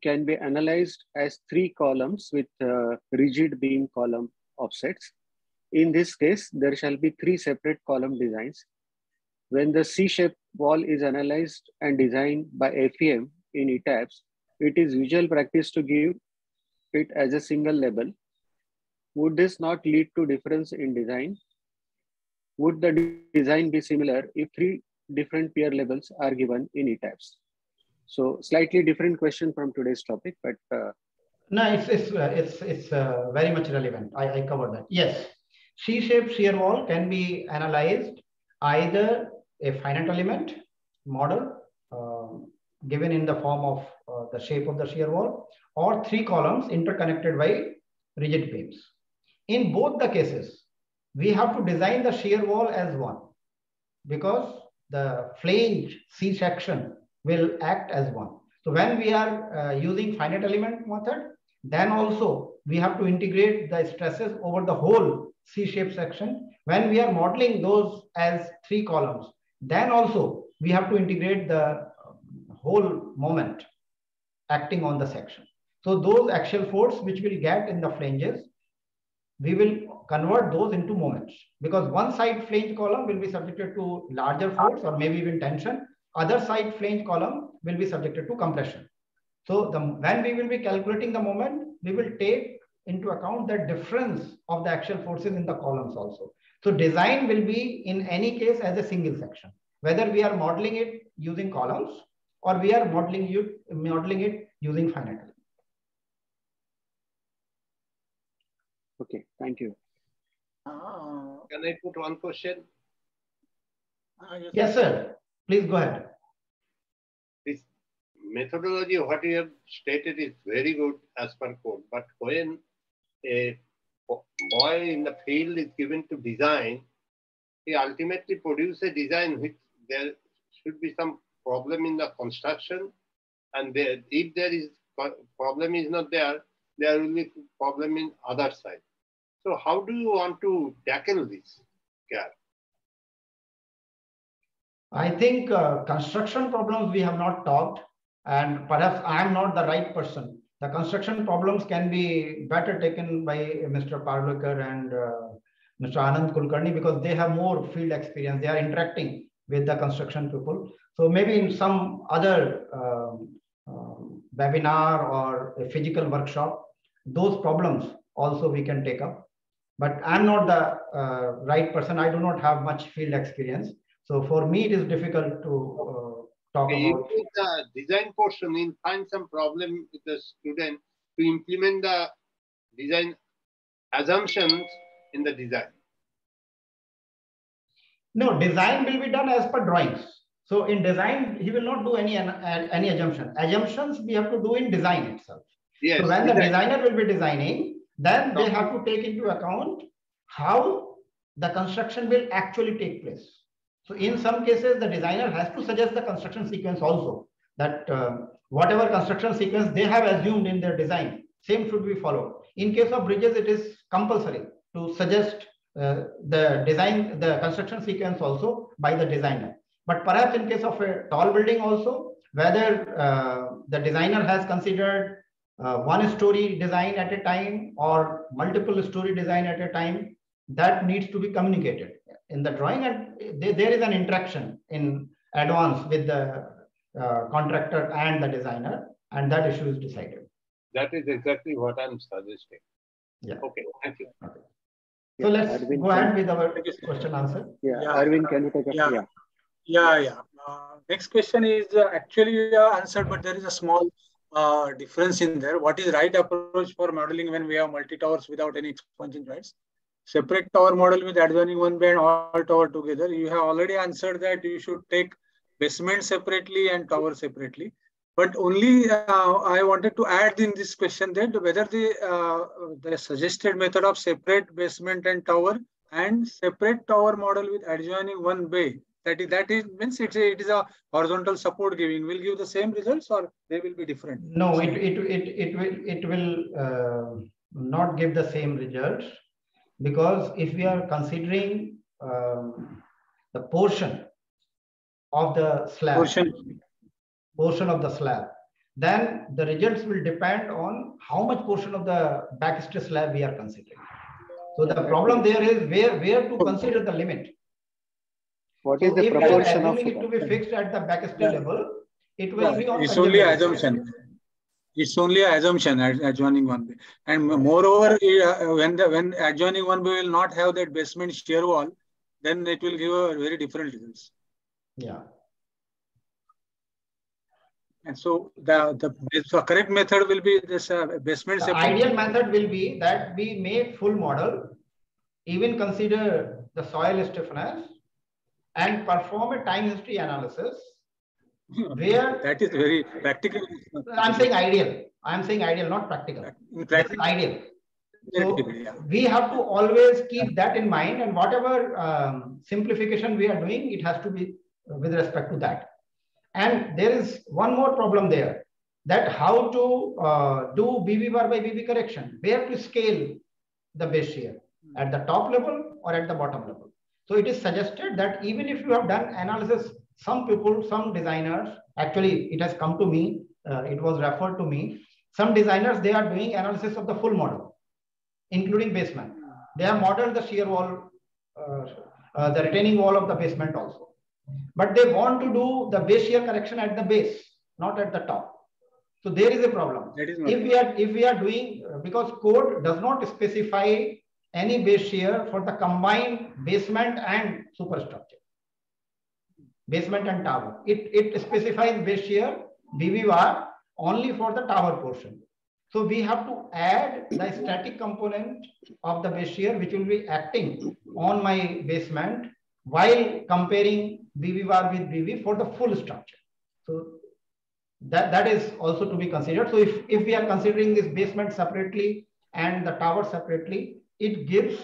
S5: can be analyzed as three columns with uh, rigid beam column offsets. In this case, there shall be three separate column designs. When the C-shaped wall is analyzed and designed by FEM in ETABS, it is usual practice to give it as a single label. Would this not lead to difference in design? Would the design be similar if three different pier labels are given in ETABS? So slightly different question from today's topic, but uh,
S4: no, it's it's uh, it's it's uh, very much relevant. I, I covered that. Yes, C-shaped shear wall can be analyzed either a finite element model uh, given in the form of uh, the shape of the shear wall or three columns interconnected by rigid beams. In both the cases, we have to design the shear wall as one because the flange C section will act as one. So when we are uh, using finite element method, then also we have to integrate the stresses over the whole C-shaped section. When we are modeling those as three columns, then also we have to integrate the um, whole moment acting on the section. So those axial force which will get in the flanges, we will convert those into moments because one side flange column will be subjected to larger force or maybe even tension other side flange column will be subjected to compression. So the, when we will be calculating the moment, we will take into account the difference of the axial forces in the columns also. So design will be in any case as a single section, whether we are modeling it using columns or we are modeling, you, modeling it using finite.
S5: Okay, thank you.
S6: Uh, Can I put one question?
S4: Uh, yes, yes, sir. Please go ahead.
S6: This methodology, what you have stated is very good as per code, but when a boy in the field is given to design, he ultimately produces a design which there should be some problem in the construction, and there, if there is problem is not there, there will be problem in other side. So how do you want to tackle this gap?
S4: I think uh, construction problems we have not talked, and perhaps I am not the right person. The construction problems can be better taken by Mr. Parulekar and uh, Mr. Anand Kulkarni because they have more field experience. They are interacting with the construction people. So maybe in some other um, um, webinar or a physical workshop, those problems also we can take up. But I'm not the uh, right person. I do not have much field experience. So for me, it is difficult to uh, talk okay, about.
S6: The design portion, you find some problem with the student to implement the design assumptions in the design.
S4: No, design will be done as per drawings. So in design, he will not do any any assumption. Assumptions we have to do in design itself. Yes, so when design. the designer will be designing, then they have to take into account how the construction will actually take place. So in some cases, the designer has to suggest the construction sequence also that uh, whatever construction sequence they have assumed in their design, same should be followed. In case of bridges, it is compulsory to suggest uh, the design, the construction sequence also by the designer. But perhaps in case of a tall building also, whether uh, the designer has considered uh, one story design at a time or multiple story design at a time, that needs to be communicated in the drawing and there is an interaction in advance with the uh, contractor and the designer and that issue is decided.
S6: That is exactly what I'm suggesting.
S4: Yeah.
S6: Okay, thank you.
S4: Okay. So
S5: Yeah,
S4: let's
S5: Arvind,
S4: go ahead with our question answer.
S5: Yeah,
S7: Yeah.
S5: Arvind, can you take a,
S7: Yeah.
S5: yeah.
S7: Yeah, yeah. Uh, next question is uh, actually uh, answered, but there is a small uh, difference in there. What is right approach for modeling when we have multi towers without any expansion joints? Separate tower model with adjoining one bay and all tower together. You have already answered that you should take basement separately and tower separately. But only uh, I wanted to add in this question that whether the uh, the suggested method of separate basement and tower and separate tower model with adjoining one bay that is that is means it is a horizontal support giving will give the same results or they will be different
S4: No, it, it, it, it will, it will uh, not give the same results because if we are considering um, the portion of the slab,
S7: portion
S4: portion of the slab, then the results will depend on how much portion of the backstay slab we are considering. So the problem there is where, where to consider the limit.
S5: What is
S4: So
S5: is the
S4: if we are
S5: proportion of
S4: it to be fixed at the backstay level, it will be on
S7: it's only
S4: assumption. side.
S7: It's only an assumption ad- adjoining one bay and moreover uh, when the when adjoining one bay will not have that basement shear wall then it will give a very different results.
S4: Yeah.
S7: and so the the so correct method will be this uh, basement
S4: The ideal method will be that we make full model, even consider the soil stiffness and perform a time history analysis where
S7: that is very practical
S4: I'm saying ideal. I'm saying ideal, not practical. is ideal. So
S7: yeah.
S4: we have to always keep that in mind and whatever um, simplification we are doing, it has to be with respect to that. And there is one more problem there that how to uh, do VB bar by VB correction, where to scale the base shear at the top level or at the bottom level. So it is suggested that even if you have done analysis, some people, some designers, actually it has come to me, uh, it was referred to me, some designers, they are doing analysis of the full model, including basement. They have modeled the shear wall, uh, uh, the retaining wall of the basement also. But they want to do the base shear correction at the base, not at the top. So there is a problem.
S7: is
S4: If we are if we are doing uh, because code does not specify any base shear for the combined basement and superstructure, basement and tower. It it specifies base shear VB only for the tower portion. So we have to add the static component of the base shear, which will be acting on my basement while comparing VB with VB for the full structure. So that, that is also to be considered. So if, if we are considering this basement separately and the tower separately, it gives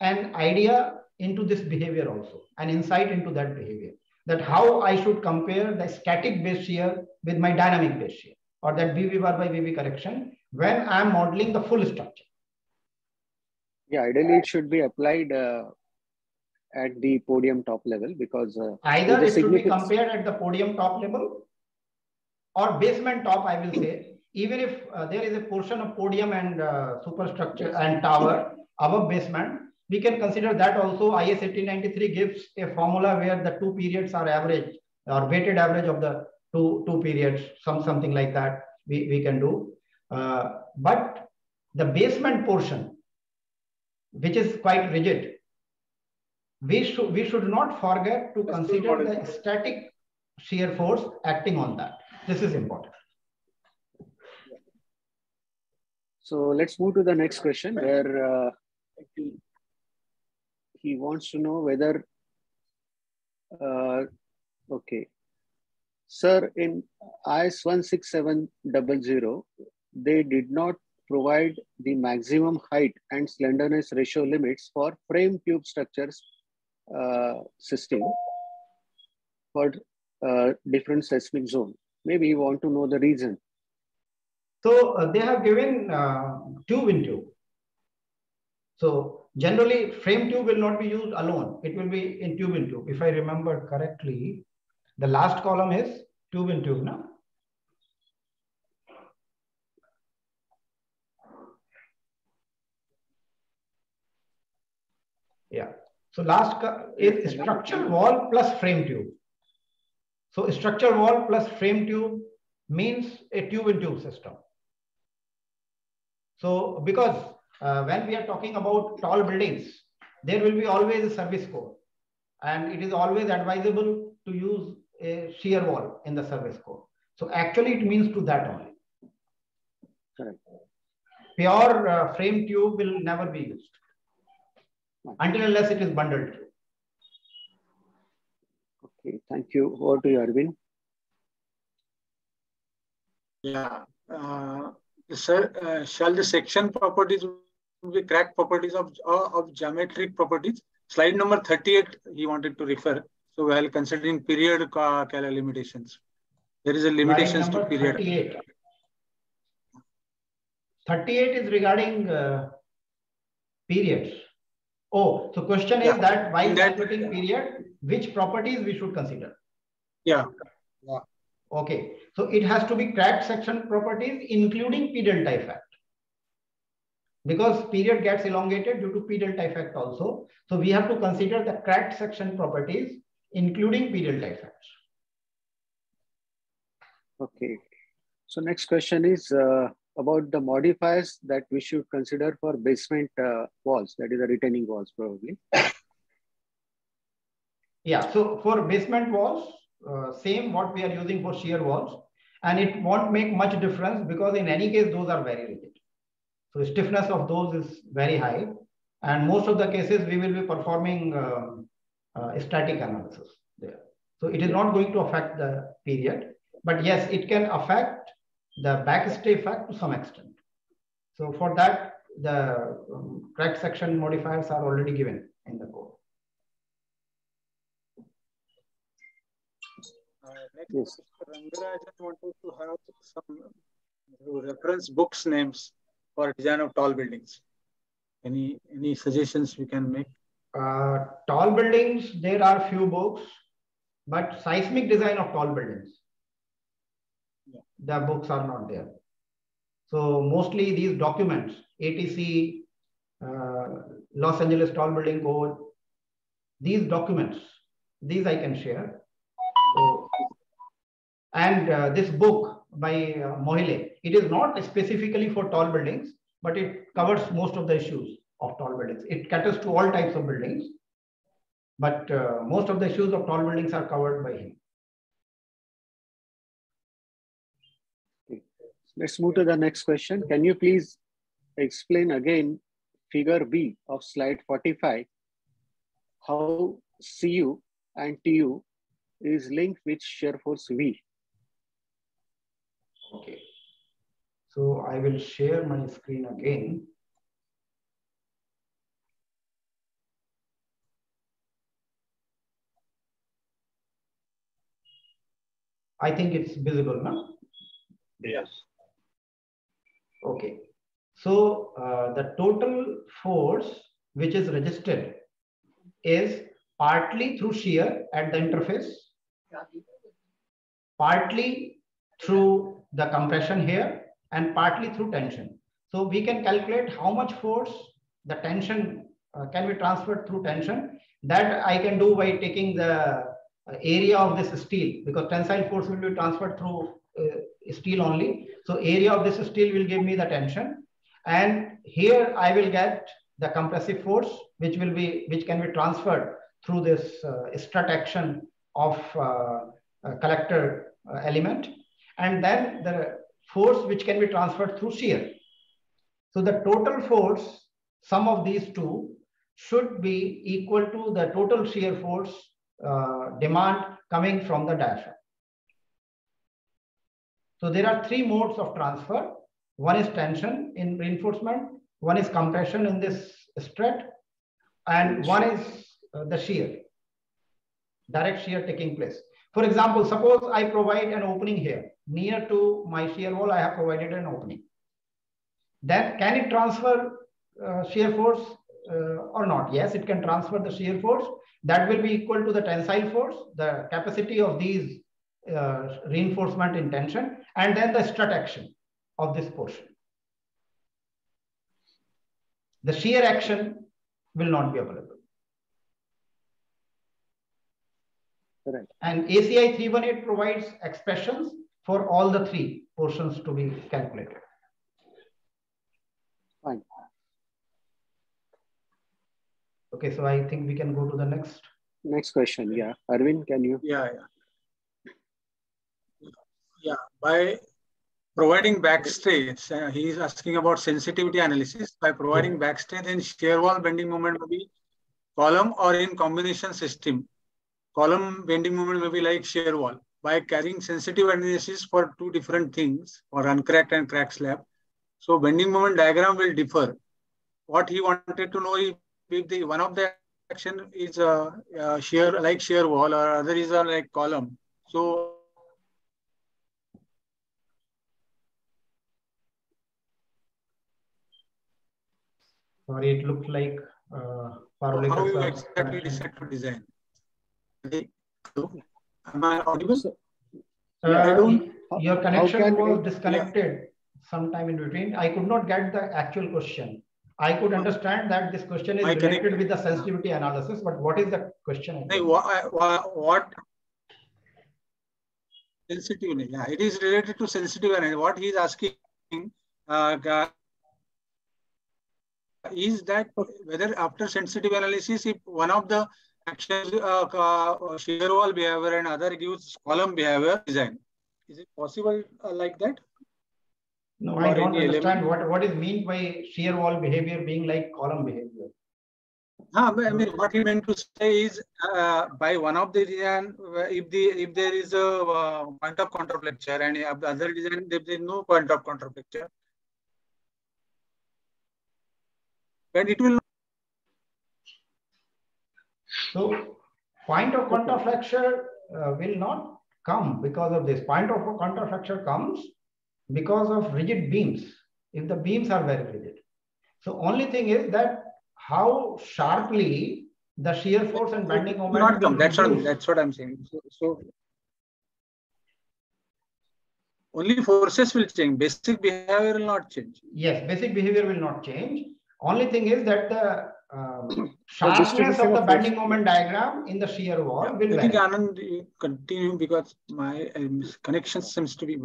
S4: an idea into this behavior also, an insight into that behavior, that how I should compare the static base shear with my dynamic base shear or that VB bar by VB correction when I'm modeling the full structure.
S5: Yeah, ideally it should be applied uh, at the podium top level because uh,
S4: Either
S5: the
S4: it should be compared at the podium top level or basement top, I will say, even if uh, there is a portion of podium and uh, superstructure and tower above basement, we can consider that also IS 1893 gives a formula where the two periods are average or weighted average of the two, two periods, some, something like that we, we can do. Uh, but the basement portion, which is quite rigid, we should we should not forget to consider the static shear force acting on that. This is important.
S5: So let's move to the next question where uh, he wants to know whether, uh, okay. Sir, in IS 16700, they did not provide the maximum height and slenderness ratio limits for frame tube structures uh, system for uh, different seismic zone. Maybe you want to know the reason.
S4: So uh, they have given uh, in tube. So generally frame tube will not be used alone. It will be in tube in tube. If I remember correctly, the last column is tube in tube now. Yeah. So last is structure wall plus frame tube. So structure wall plus frame tube means a tube in tube system. So because uh, when we are talking about tall buildings, there will be always a service code and it is always advisable to use a shear wall in the service code. So actually it means to that only. Correct. Pure uh, frame tube will never be used until unless it is bundled.
S5: Okay, thank you. Over to you, Arvind.
S7: Yeah. Uh, sir, uh, shall the section properties be crack properties of, uh, of geometric properties? Slide number 38, he wanted to refer. So while considering period uh, limitations, there is a limitations to period.
S4: 38. 38 is regarding uh, periods. Oh, so question yeah. is that while that, calculating period, which properties we should consider?
S7: Yeah. yeah.
S4: Okay. So it has to be cracked section properties, including P delta effect. Because period gets elongated due to P delta effect also. So we have to consider the cracked section properties, including P delta effects.
S5: Okay. So next question is, uh, about the modifiers that we should consider for basement uh, walls, that is the retaining walls probably.
S4: Yeah, so for basement walls, uh, same what we are using for shear walls, and it won't make much difference because in any case, those are very rigid. So stiffness of those is very high. And most of the cases, we will be performing uh, uh, static analysis there. So it is not going to affect the period, but yes, it can affect the backstay effect to some extent. So for that, the um, crack section modifiers are already given in the code.
S7: Uh, next, yes. Rangara, I just wanted to have some reference books names for design of tall buildings. Any any suggestions we can make?
S4: Uh, tall buildings, there are few books, but seismic design of tall buildings the books are not there. So mostly these documents, ATC, uh, Los Angeles Tall Building Code, these documents, these I can share. So, and uh, this book by uh, Moehle, it is not specifically for tall buildings, but it covers most of the issues of tall buildings. It caters to all types of buildings, but uh, most of the issues of tall buildings are covered by him.
S5: Let's move to the next question. Can you please explain again figure B of slide 45, how CU and TU is linked with shear force V?
S4: Okay. So I will share my screen again. I think it's visible now.
S6: Yes.
S4: Okay. So uh, the total force which is registered is partly through shear at the interface, partly through the compression here, and partly through tension. So we can calculate how much force the tension uh, can be transferred through tension. That I can do by taking the uh, area of this steel because tensile force will be transferred through uh, steel only. So area of this steel will give me the tension. And here I will get the compressive force, which will be, which can be transferred through this uh, strut action of uh, collector uh, element. And then the force which can be transferred through shear. So the total force, sum of these two should be equal to the total shear force uh, demand coming from the diaphragm. So there are three modes of transfer. One is tension in reinforcement, one is compression in this strut, and one is uh, the shear, direct shear taking place. For example, suppose I provide an opening here. Near to my shear wall, I have provided an opening. Then can it transfer uh, shear force uh, or not? Yes, it can transfer the shear force. That will be equal to the tensile force, the capacity of these uh, reinforcement in tension, and then the strut action of this portion. The shear action will not be available.
S5: Right.
S4: And ACI 318 provides expressions for all the three portions to be calculated.
S5: Fine.
S4: Okay, so I think we can go to the next.
S5: Next question. Yeah. Arvind, can you?
S7: Yeah, yeah. Yeah, by providing backstay, uh, he is asking about sensitivity analysis. By providing backstay, then shear wall bending moment will be column or in combination system. Column bending moment may be like shear wall. By carrying sensitive analysis for two different things, for uncracked and cracked slab, so bending moment diagram will differ. What he wanted to know is if the one of the action is a, a shear like shear wall or other is a like column. So
S4: Sorry, it looked like uh,
S7: how you exactly decide to design? Am I audible?
S4: Uh,
S7: I don't-
S4: your connection was disconnected sometime in between. I could not get the actual question. I could understand that this question is related with the sensitivity analysis, but what is the question?
S7: Hey, what, what sensitive? Yeah, it is related to sensitive and what he is asking uh, is that whether after sensitive analysis, if one of the actions uh, uh, shear wall behavior and other gives column behavior design, is it possible uh, like that?
S4: No,
S7: or
S4: I don't understand
S7: element.
S4: what, what is meant by shear wall behavior being like column behavior.
S7: Ah, but I mean, what he meant to say is, uh, by one of the design, uh, if the if there is a uh, point of contraflexure and the other design, if there is no point of contraflexure, then it will.
S4: So point of contraflexure uh, will not come because of this. Point of contraflexure comes because of rigid beams, if the beams are very rigid. So only thing is that how sharply the shear force and bending moment
S7: Not come. That's what that's what I'm saying. So, so only forces will change. Basic behavior will not change.
S4: Yes, basic behavior will not change. Only thing is that the um, sharpness of the bending moment diagram in the shear wall will
S7: I think
S4: vary.
S7: Anand, you continue because my um, connection seems to be.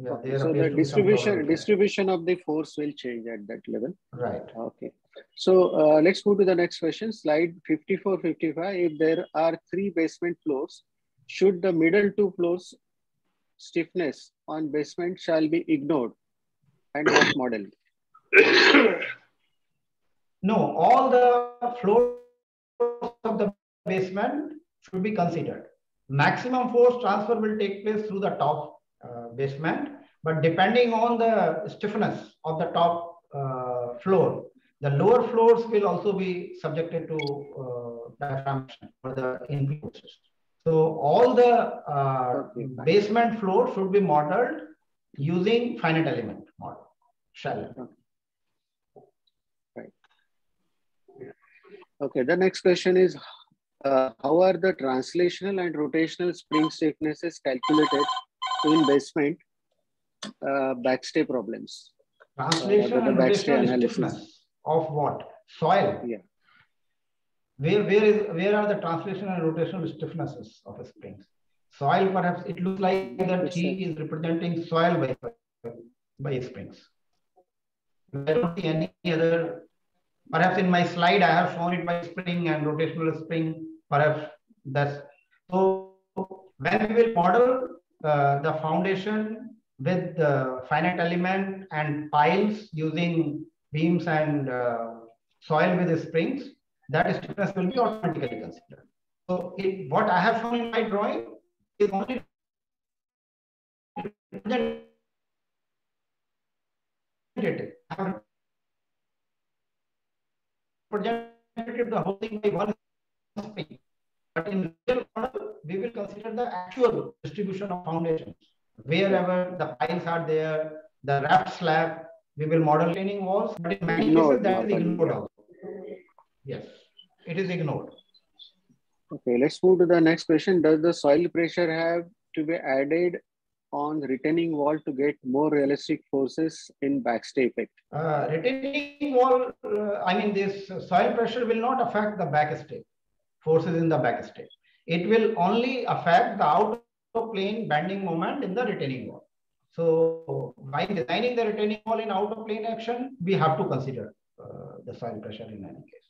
S4: Yeah, there
S5: So the
S4: to be some
S5: distribution distribution of the force will change at that level.
S4: Right.
S5: Okay. So uh, let's move to the next question. Slide 54, 55. If there are three basement floors, should the middle two floors stiffness on basement shall be ignored and what model? [COUGHS]
S4: No, all the floors of the basement should be considered. Maximum force transfer will take place through the top uh, basement, but depending on the stiffness of the top uh, floor, the lower floors will also be subjected to uh, diaphragm for the influences. So all the uh, basement floor should be modeled using finite element model, shell.
S5: Okay, the next question is uh, how are the translational and rotational spring stiffnesses calculated in basement uh, backstay problems?
S4: Translation
S5: Uh, the backstay
S4: rotational
S5: analysis.
S4: stiffness of what? Soil.
S5: Yeah.
S4: Where, where is where are the translational and rotational stiffnesses of springs? Soil, perhaps it looks like that he is representing soil by, by springs. I don't see any other. Perhaps in my slide I have shown it by spring and rotational spring. Perhaps that's so. When we will model uh, the foundation with the finite element and piles using beams and uh, soil with springs, that stiffness will be automatically considered. So it, what I have shown in my drawing is only [LAUGHS] representative. Representative the whole thing by one. But in real model, we will consider the actual distribution of foundations. Wherever the piles are there, the raft slab, we will model retaining walls, but in many
S5: No,
S4: cases that is ignored also. Yes, it is ignored.
S5: Okay, let's move to the next question. Does the soil pressure have to be added on retaining wall to get more realistic forces in backstay effect?
S4: Uh, retaining wall, uh, I mean, this soil pressure will not affect the backstay, forces in the backstay. It will only affect the out of plane bending moment in the retaining wall. So by designing the retaining wall in out of plane action, we have to consider uh, the soil pressure in any case.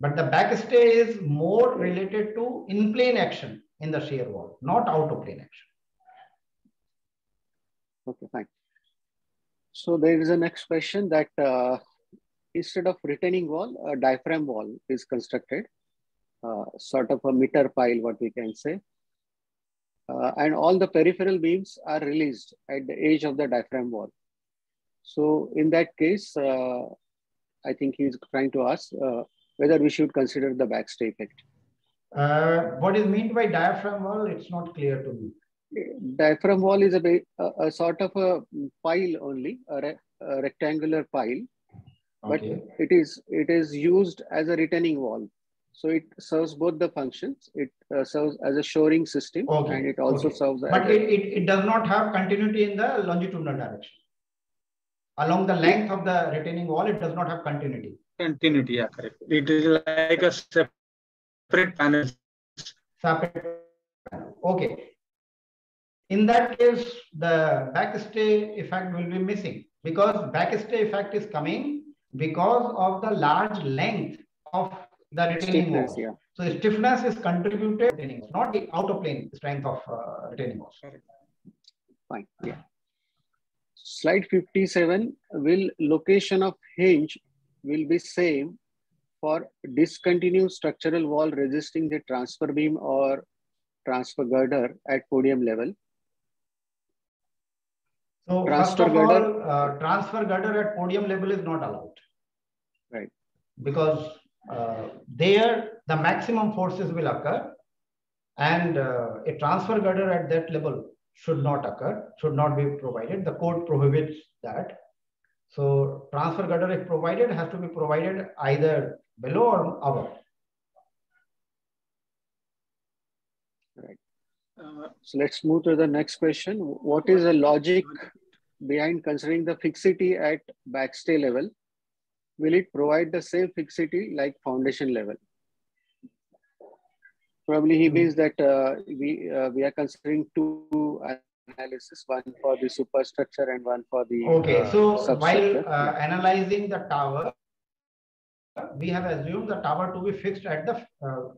S4: But the backstay is more related to in plane action in the shear wall, not out of plane action.
S5: Okay, fine. So there is a next question that uh, instead of retaining wall, a diaphragm wall is constructed, uh, sort of a meter pile, what we can say. Uh, and all the peripheral beams are released at the edge of the diaphragm wall. So in that case, uh, I think he's trying to ask uh, whether we should consider the backstay effect.
S4: Uh, what is meant by diaphragm wall? It's not clear to me.
S5: Diaphragm wall is a, a, a sort of a pile only, a, re- a rectangular pile, but
S4: Okay.
S5: it is it is used as a retaining wall. So it serves both the functions. It uh, serves as a shoring system,
S4: Okay,
S5: and it also
S4: okay.
S5: serves as
S4: But
S5: a-
S4: it, it, it does not have continuity in the longitudinal direction. Along the length of the retaining wall, it does not have continuity.
S7: Continuity, yeah, correct. It is like a separate panel.
S4: Separate. Okay. In that case, the backstay effect will be missing because backstay effect is coming because of the large length of the retaining
S5: stiffness.
S4: wall.
S5: Yeah.
S4: So stiffness is contributed, walls, not the out of plane strength of uh, retaining walls.
S5: Fine. Yeah. Slide 57, will location of hinge will be same for discontinued structural wall resisting the transfer beam or transfer girder at podium level.
S4: So
S5: Transfer
S4: first of all, uh, transfer girder at podium level is not allowed.
S5: Right.
S4: Because uh, there the maximum forces will occur and uh, a transfer girder at that level should not occur, should not be provided. The code prohibits that. So transfer girder if provided has to be provided either below or above.
S7: Uh,
S5: So let's move to the next question. What is the logic behind considering the fixity at backstay level? Will it provide the same fixity like foundation level? Probably he means that uh, we uh, we are considering two analysis, one for the superstructure and one for the
S4: Okay,
S5: uh,
S4: so while uh, analyzing the tower, we have assumed the tower to be fixed at the uh,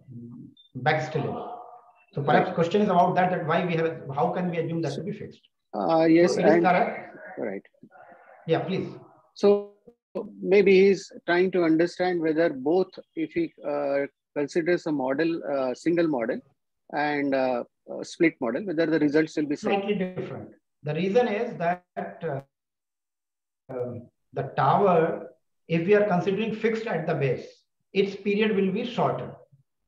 S4: backstay level. So perhaps question is about that, that why we have, how can we assume that to be fixed?
S5: Uh, yes,
S4: So
S5: and
S4: correct.
S5: right.
S4: Yeah, please.
S5: So maybe he's trying to understand whether both, if he uh, considers a model, uh, single model and uh, split model, whether the results will be same.
S4: Slightly different. The reason is that uh, um, the tower, if we are considering fixed at the base, its period will be shorter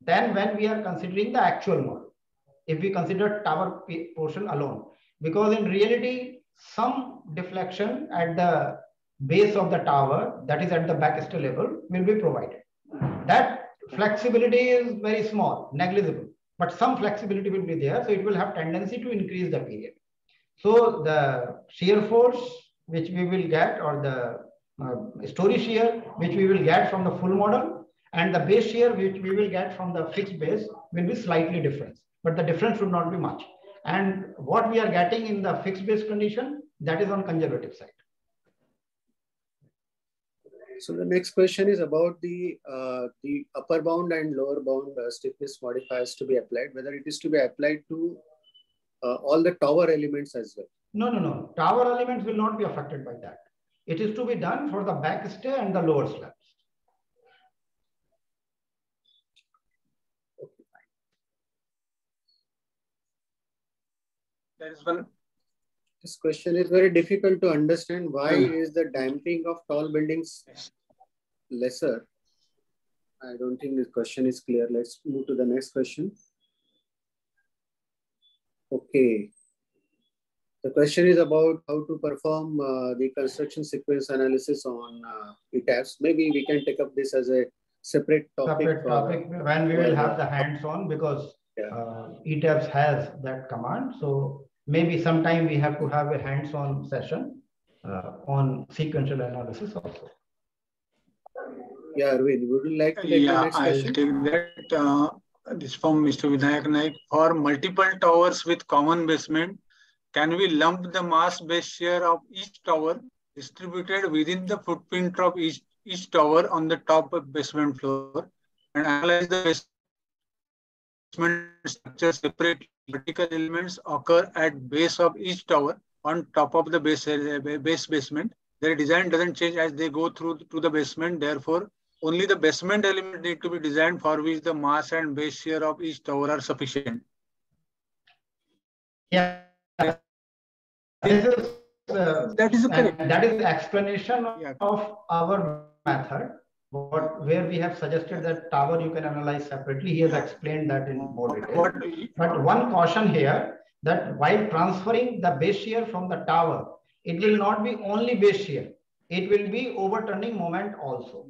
S4: than when we are considering the actual model. If we consider tower portion alone, because in reality, some deflection at the base of the tower, that is at the backstay level, will be provided. That flexibility is very small, negligible, but some flexibility will be there. So it will have tendency to increase the period. So the shear force, which we will get, or the uh, story shear, which we will get from the full model, and the base shear, which we will get from the fixed base, will be slightly different. But the difference should not be much. And what we are getting in the fixed base condition, that is on conservative side.
S5: So the next question is about the uh, the upper bound and lower bound uh, stiffness modifiers to be applied, whether it is to be applied to uh, all the tower elements as well.
S4: No, no, no. Tower elements will not be affected by that. It is to be done for the backstay and the lower slabs.
S7: There is one
S5: This question is very difficult to understand. Why is the damping of tall buildings lesser? I don't think this question is clear. Let's move to the next question. Okay. The question is about how to perform uh, the construction sequence analysis on uh, ETABS. Maybe we can take up this as a separate topic.
S4: Separate topic when we will have the hands-on because yeah. uh, ETABS has that command. So maybe sometime we have to have a hands-on session uh, on sequential analysis also.
S5: Yeah, Arvind, would you like to take
S7: yeah, I'll take that. Uh, this from Mr. Vinayak Naik. For multiple towers with common basement, can we lump the mass base shear of each tower distributed within the footprint of each, each tower on the top of basement floor and analyze the basement structure separately? Vertical elements occur at base of each tower on top of the base, uh, base basement. Their design doesn't change as they go through to the basement. Therefore, only the basement element need to be designed for which the mass and base shear of each tower are sufficient.
S4: Yeah. This is, uh, that is correct. That is the explanation yeah. of our method. What, where we have suggested that tower you can analyze separately. He has explained that in more detail. But one caution here that while transferring the base shear from the tower, it will not be only base shear. It will be overturning moment also.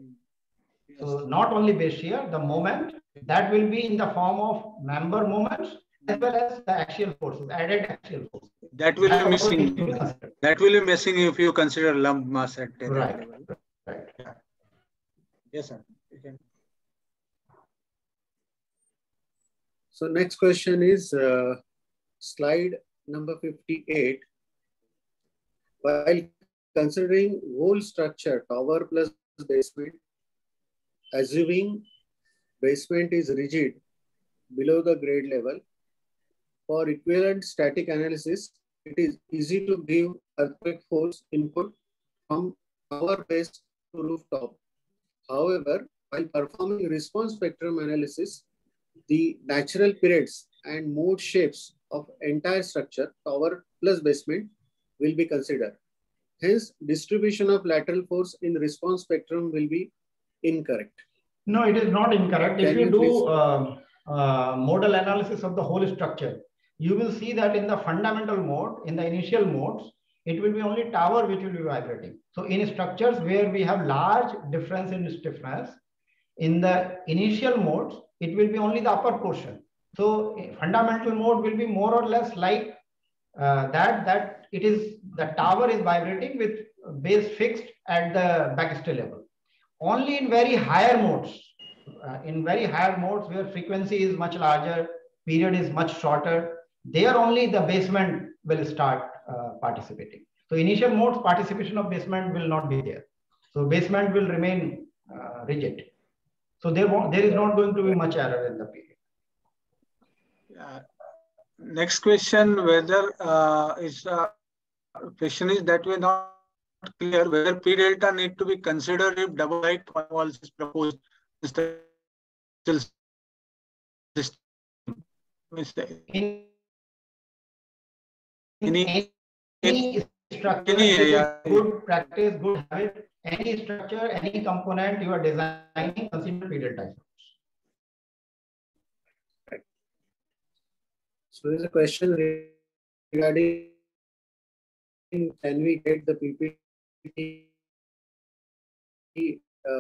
S4: So not only base shear, the moment that will be in the form of member moments as well as the axial forces, added axial forces.
S7: That will that be missing. That will be missing if you consider lump mass at
S4: right. level. Right.
S7: Yes, sir.
S5: So next question is uh, slide number 58. While considering whole structure, tower plus basement, assuming basement is rigid below the grade level, for equivalent static analysis, it is easy to give earthquake force input from tower base to rooftop. However, while performing response spectrum analysis, the natural periods and mode shapes of entire structure, tower plus basement, will be considered. Hence, distribution of lateral force in response spectrum will be incorrect.
S4: No, it is not incorrect. Can if you, you do uh, uh, modal analysis of the whole structure, you will see that in the fundamental mode, in the initial modes, it will be only tower which will be vibrating. So in structures where we have large difference in stiffness, in the initial modes, it will be only the upper portion. So fundamental mode will be more or less like uh, that, that it is the tower is vibrating with base fixed at the backstay level. Only in very higher modes, uh, in very higher modes where frequency is much larger, period is much shorter, there only the basement will start uh, participating. So initial modes participation of basement will not be there. So basement will remain uh, rigid. So there, there is not going to be much error in the period.
S7: Uh, next question, whether uh, is uh, question is that we're not clear whether P delta need to be considered if double height walls is proposed system.
S4: In any, any structure, any area. good practice, good habit, any structure, any component you are designing, consider period time.
S5: So there's a question regarding can we get the PPT uh,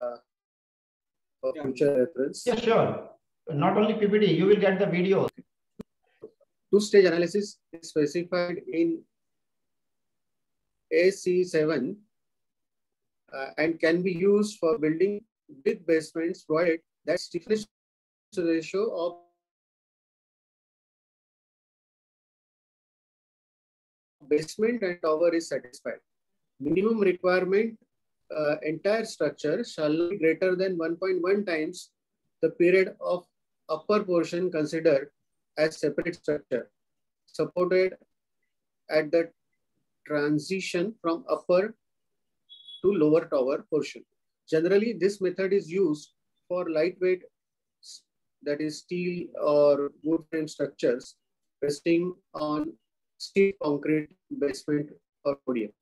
S5: uh, for yeah. future reference?
S4: Yeah, sure. Not only PPT, you will get the video
S5: two-stage analysis is specified in ASCE 7 uh, and can be used for building with basements provided that stiffness ratio of basement and tower is satisfied. Minimum requirement uh, entire structure shall be greater than 1.1 times the period of upper portion considered as separate structure supported at the transition from upper to lower tower portion. Generally, this method is used for lightweight, that is steel or wood frame structures resting on steel concrete basement or podium?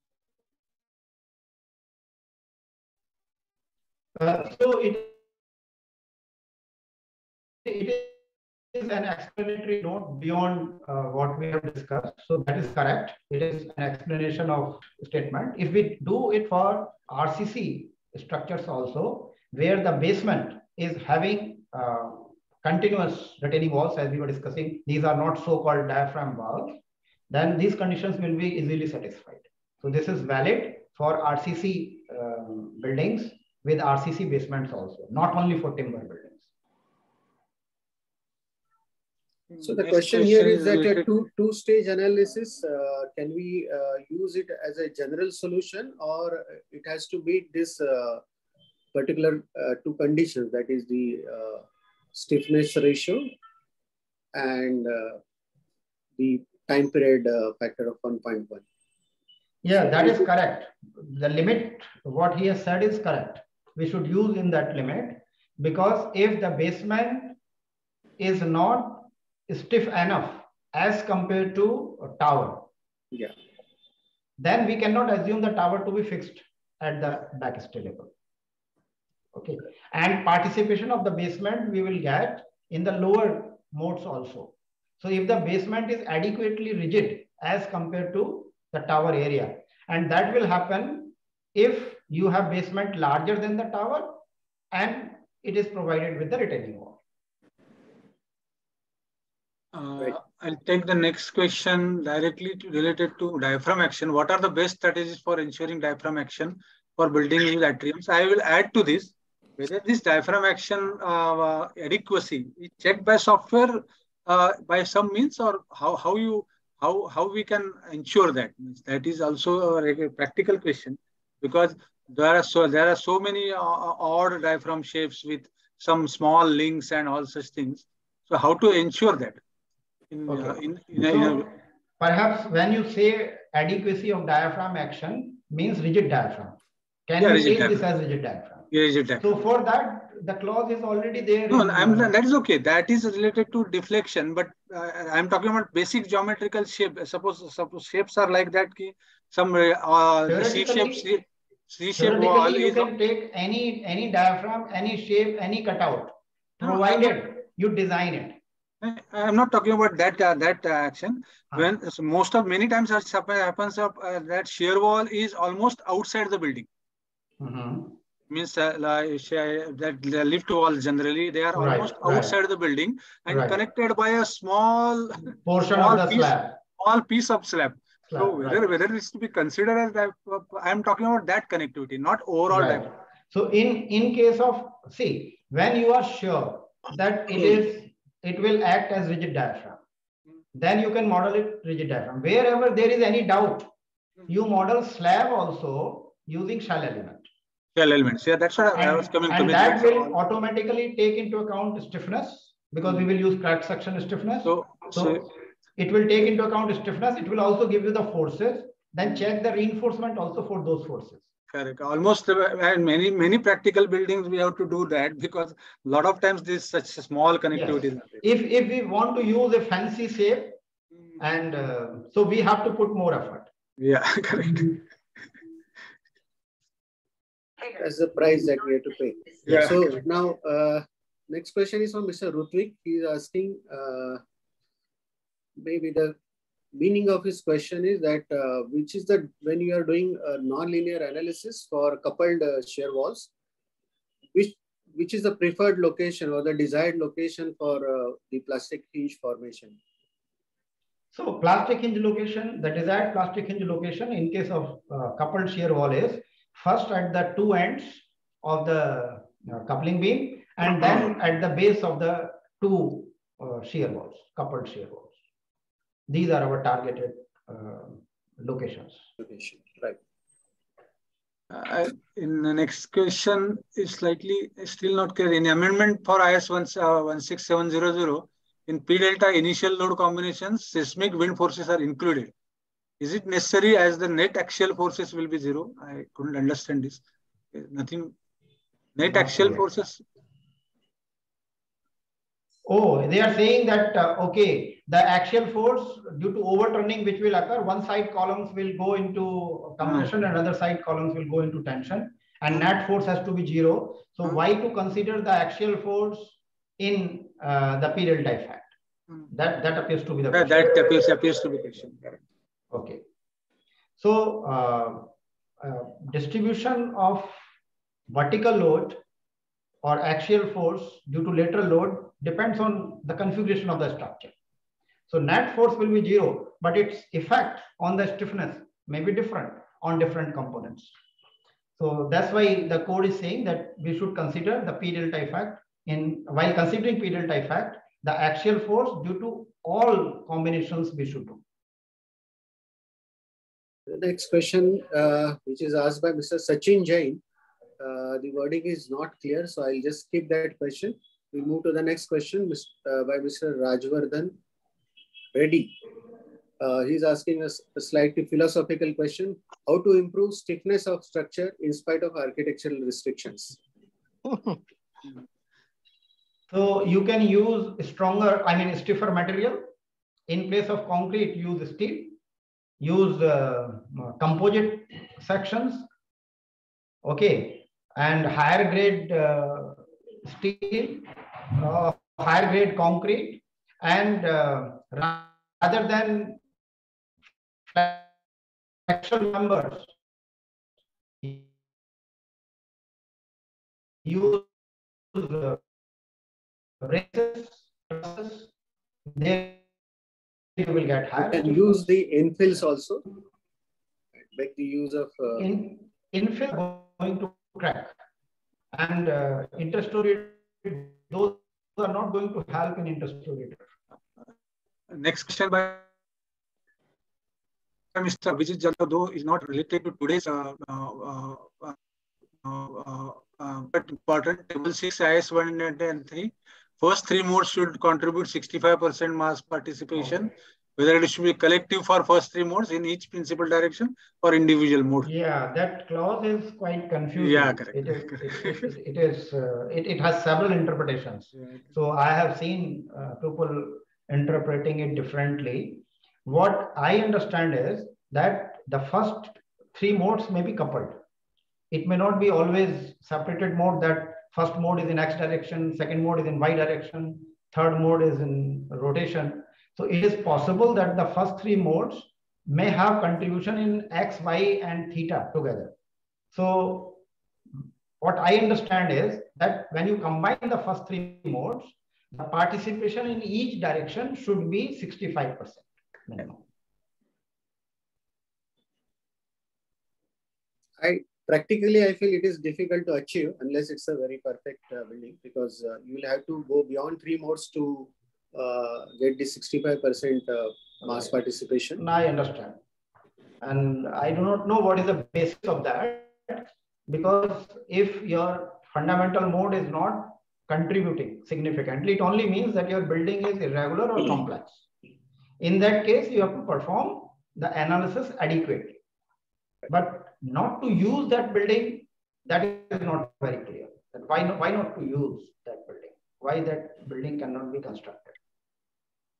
S4: Uh, so it, it is an explanatory note beyond uh, what we have discussed. So that is correct. It is an explanation of statement. If we do it for RCC structures also, where the basement is having uh, continuous retaining walls, as we were discussing, these are not so-called diaphragm walls, then these conditions will be easily satisfied. So this is valid for RCC um, buildings with RCC basements also, not only for timber buildings.
S5: So the Next question, question here is that a two, two stage analysis, uh, can we uh, use it as a general solution or it has to meet this uh, particular uh, two conditions, that is the uh, stiffness ratio and uh, the time period factor of 1.1.
S4: Yeah, that is correct. The limit, what he has said is correct. We should use in that limit because if the basement is not stiff enough as compared to a tower.
S5: Yeah.
S4: Then we cannot assume the tower to be fixed at the backstay level. Okay. And participation of the basement we will get in the lower modes also. So if the basement is adequately rigid as compared to the tower area, and that will happen if you have basement larger than the tower and it is provided with the retaining wall.
S7: Uh, I'll take the next question directly to, related to diaphragm action. What are the best strategies for ensuring diaphragm action for building with atriums? I will add to this. Whether this diaphragm action uh, adequacy is checked by software uh, by some means or how, how you how how we can ensure that? That is also a, practical question because there are so there are so many uh, odd diaphragm shapes with some small links and all such things. So how to ensure that
S4: in, okay. uh, in, in, so, perhaps when you say adequacy of diaphragm action means rigid diaphragm. Can yeah, you take this as rigid diaphragm?
S7: Yeah, rigid diaphragm.
S4: So for that, the clause is already there.
S7: No, I'm, that is okay. That is related to deflection, but uh, I'm talking about basic geometrical shape. Suppose suppose shapes are like that. Ki some uh, C shape, C, shape wall.
S4: You can take any any diaphragm, any shape, any cutout, provided you design it.
S7: I'm not talking about that uh, that uh, action. Uh-huh. When so most of many times such happens uh, that shear wall is almost outside the building.
S4: Mm-hmm.
S7: Means uh, like, that the lift wall generally they are right, almost right. outside the building and right. connected by a small
S4: portion small of the
S7: piece,
S4: slab.
S7: Small piece of slab. slab so whether whether it's to be considered as that, I'm talking about that connectivity, not overall.
S4: So in in case of see when you are sure that it is it will act as rigid diaphragm. Then you can model it rigid diaphragm. Wherever there is any doubt, you model slab also using shell element.
S7: Shell elements. Yeah, that's what
S4: and,
S7: I was coming
S4: and to. And that will automatically take into account stiffness because we will use crack section stiffness.
S7: So,
S4: so, so it will take into account stiffness. It will also give you the forces. Then check the reinforcement also for those forces.
S7: Correct. Almost and many many practical buildings we have to do that because a lot of times this such a small connectivity.
S4: Yes. If if we want to use a fancy shape, and uh, so we have to put more effort.
S7: Yeah, [LAUGHS] correct.
S5: As the price that we have to pay.
S7: Yeah.
S5: So now uh, next question is from Mr. Rutvik. He is asking uh, maybe the meaning of his question is that uh, which is the when you are doing a nonlinear analysis for coupled uh, shear walls, which which is the preferred location or the desired location for uh, the plastic hinge formation?
S4: So plastic hinge location, the desired plastic hinge location in case of uh, coupled shear wall is first at the two ends of the uh, coupling beam and then at the base of the two uh, shear walls, coupled shear walls. These are our targeted uh, locations.
S5: Location, right.
S7: Uh, in the next question is slightly still not clear. In amendment for IS 16700, in P delta initial load combinations, seismic wind forces are included. Is it necessary as the net axial forces will be zero? I couldn't understand this. Nothing. Net axial forces
S4: Oh, they are saying that, uh, okay, the axial force due to overturning which will occur, one side columns will go into compression mm. and other side columns will go into tension and net force has to be zero. So mm. why to consider the axial force in uh, the P delta effect? Mm. That, that appears to be the
S7: question. That appears, appears to be the question.
S4: Okay. So uh, uh, distribution of vertical load or axial force due to lateral load depends on the configuration of the structure. So net force will be zero, but its effect on the stiffness may be different on different components. So that's why the code is saying that we should consider the P delta effect in while considering P delta effect, the axial force due to all combinations we should do.
S5: The next question, uh, which is asked by Mr. Sachin Jain, uh, the wording is not clear, so I'll just skip that question. We move to the next question uh, by Mr. Rajvardhan Reddy. Uh, he's asking us a slightly philosophical question. How to improve stiffness of structure in spite of architectural restrictions? [LAUGHS]
S4: so you can use stronger, I mean stiffer material. In place of concrete, use steel. Use uh, composite sections. Okay. And higher grade uh, steel uh, higher grade concrete and uh, rather than actual numbers use uh, races they you will get higher.
S5: You can use the infills also, like the use of uh...
S4: In, infill going to crack and uh, interstory those are not going to help in interstory.
S7: Next question by Mr. Vijay Jalla, though is not related to today's uh, uh, uh, uh, but important. Table 6 IS 1 and 103. First three modes should contribute 65% mass participation. Okay whether it should be collective for first three modes in each principal direction or individual mode.
S4: Yeah, that clause is quite confusing.
S7: Yeah, correct.
S4: It is, it, it, it, is, uh, it, it has several interpretations. Yeah. So I have seen uh, people interpreting it differently. What I understand is that the first three modes may be coupled. It may not be always separated mode that first mode is in X direction, second mode is in Y direction, third mode is in rotation so it is possible that the first three modes may have contribution in X, Y, and theta together. So what I understand is that when you combine the first three modes, the participation in each direction should be 65% minimum.
S5: I practically I feel it is difficult to achieve unless it's a very perfect uh, building because uh, you will have to go beyond three modes to uh, get the 65% uh, mass participation?
S4: I understand. And I do not know what is the basis of that because if your fundamental mode is not contributing significantly, it only means that your building is irregular or complex. In that case, you have to perform the analysis adequately. But not to use that building, that is not very clear. Why not, why not to use that building? Why that building cannot be constructed?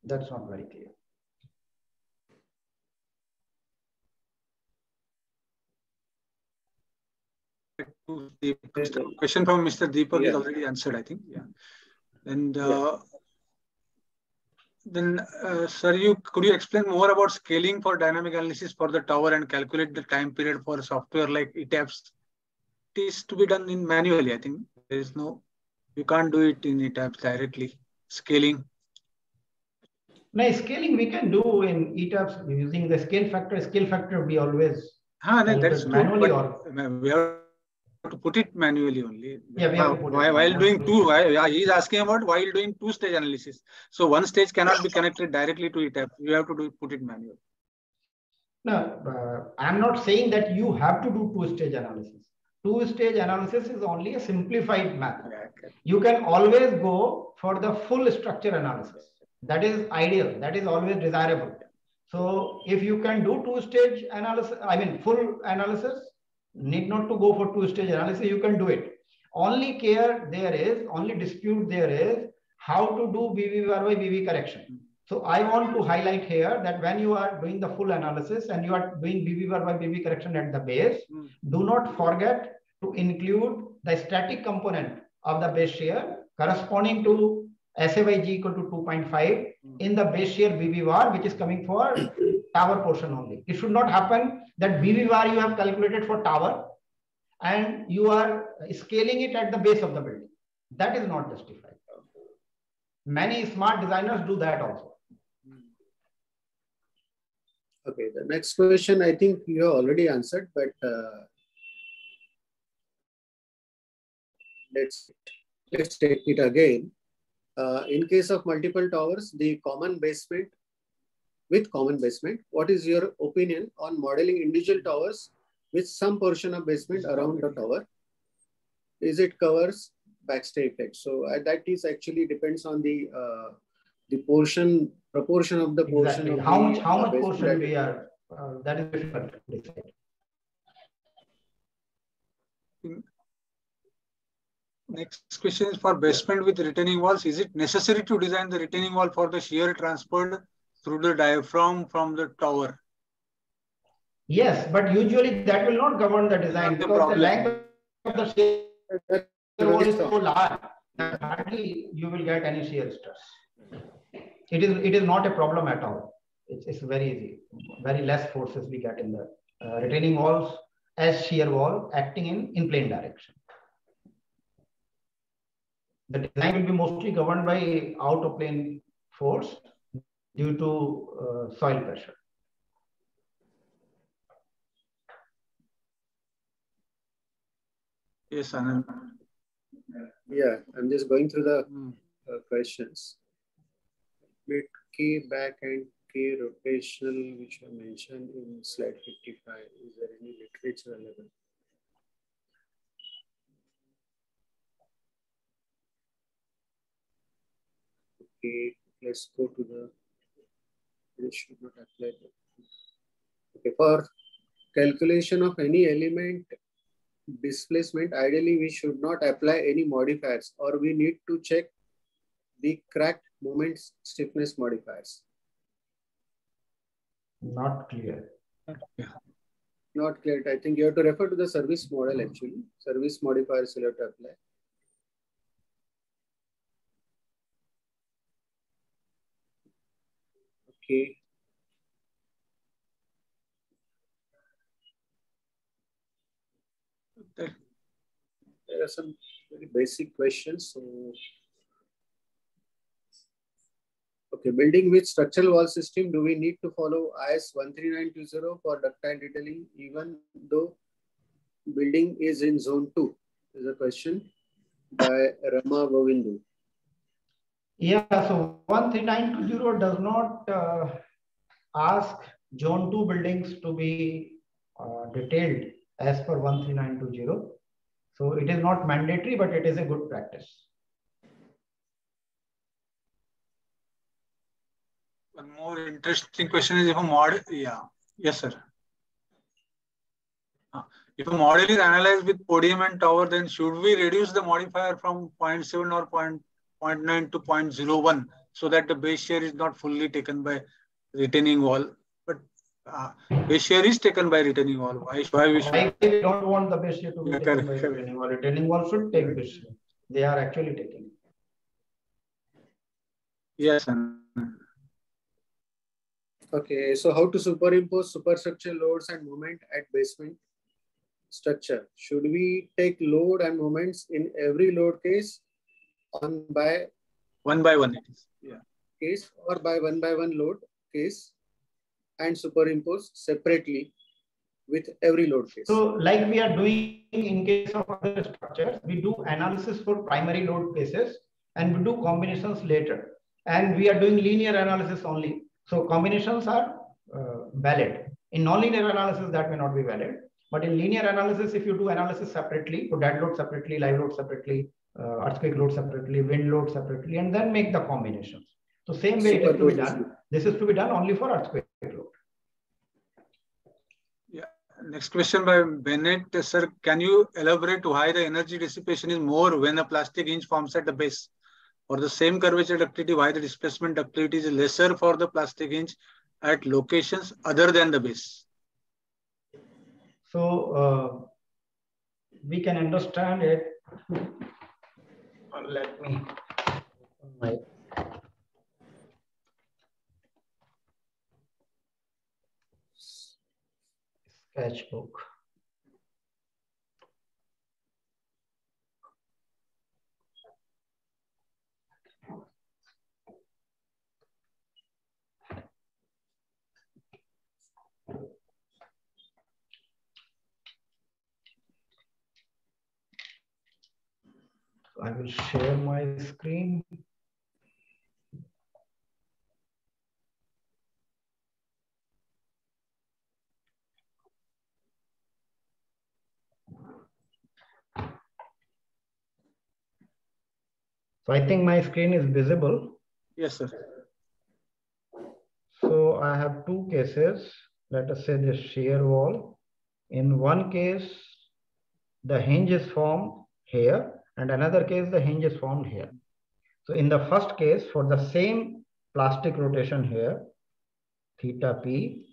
S4: That's not very clear.
S7: The question from Mr. Deepak yes. is already answered, I think. Yeah. And uh, then, uh, sir, you could you explain more about scaling for dynamic analysis for the tower and calculate the time period for software like ETABS? It is to be done in manually. I think there is no, you can't do it in ETABS directly. Scaling.
S4: Now, scaling we can do in ETABS using the scale factor. Scale factor we always
S7: ah, no, that's manually or we have to put it manually only.
S4: Yeah, we have
S7: while, while doing two, while, he's asking about while doing two stage analysis. So one stage cannot be connected directly to ETABS. You have to do put it manually.
S4: No, uh, I'm not saying that you have to do two stage analysis. Two stage analysis is only a simplified method. Yeah, okay. You can always go for the full structure analysis that is ideal that is always desirable so if you can do two stage analysis i mean full analysis need not to go for two stage analysis you can do it only care there is only dispute there is how to do VB bar by VB correction. So I want to highlight here that when you are doing the full analysis and you are doing VB bar by VB correction at the base, mm. do not forget to include the static component of the base shear corresponding to SA by G equal to 2.5 mm. in the base shear VB bar, which is coming for tower portion only. It should not happen that VB bar you have calculated for tower and you are scaling it at the base of the building. That is not justified. Many smart designers do that also.
S5: Okay, the next question I think you have already answered, but uh, let's let's take it again. Uh, in case of multiple towers, the common basement with common basement, what is your opinion on modeling individual towers with some portion of basement around the tower? Is it covers backstay effect? So uh, that is actually depends on the uh, the portion proportion of the portion
S4: exactly.
S5: of
S4: how
S5: the,
S4: much how much portion we are uh, that is difficult to decide.
S7: Next question is for basement with retaining walls. Is it necessary to design the retaining wall for the shear transferred through the diaphragm from the tower?
S4: Yes, but usually that will not govern the design not because the, the length of the shear wall is so large that hardly you will get any shear stress it is it is not a problem at all. It's, it's very easy. Very less forces we get in the uh, retaining walls as shear wall acting in in plane direction. The design will be mostly governed by out of plane force due to uh, soil pressure.
S7: Yes, Anand.
S5: Yeah, I'm just going through the hmm. uh, questions bit K back and K rotational, which I mentioned in slide 55. Is there any literature available? Okay, let's go to the, this should not apply. Okay, for calculation of any element displacement, ideally we should not apply any modifiers or we need to check the cracked moment stiffness modifiers?
S4: Not clear.
S5: Not clear. I think you have to refer to the service model actually. Service modifiers you have to apply. Okay. There are some very basic questions. So Okay, building with structural wall system, do we need to follow IS 13920 for ductile detailing even though building is in zone 2? Is a question by Rama Govindu.
S4: Yeah, so 13920 does not uh, ask zone 2 buildings to be uh, detailed as per 13920. So it is not mandatory, but it is a good practice.
S7: One more interesting question is if a model, yeah, yes, sir. Uh, if a model is analyzed with podium and tower, then should we reduce the modifier from 0.7 or 0.9 to 0.01 so that the base shear is not fully taken by retaining wall? But uh, base shear is taken by retaining wall. Why,
S4: why we should? we don't want the base shear to be yeah, taken correct, by retaining wall. Retaining wall should take base shear. They are actually taking.
S7: Yes.
S5: Okay, so how to superimpose superstructure loads and moment at basement structure? Should we take load and moments in every load case on by
S7: one by one
S5: yeah. case or by one by one load case and superimpose separately with every load case?
S4: So like we are doing in case of other structures, we do analysis for primary load cases and we do combinations later. And we are doing linear analysis only so combinations are uh, valid. In nonlinear analysis, that may not be valid. But in linear analysis, if you do analysis separately, so dead load separately, live load separately, uh, earthquake load separately, wind load separately, and then make the combinations. So same way Super it is to be done. This is to be done only for earthquake load.
S7: Yeah. Next question by Bennett. Sir, can you elaborate why the energy dissipation is more when a plastic hinge forms at the base? for the same curvature ductility, why the displacement ductility is lesser for the plastic hinge at locations other than the base?
S4: So uh, we can understand it. Let me my sketchbook. I will share my screen. So I think my screen is visible.
S7: Yes, sir.
S4: So I have two cases. Let us say the shear wall. In one case, the hinge is formed here, and another case, the hinge is formed here. So in the first case, for the same plastic rotation here, theta p,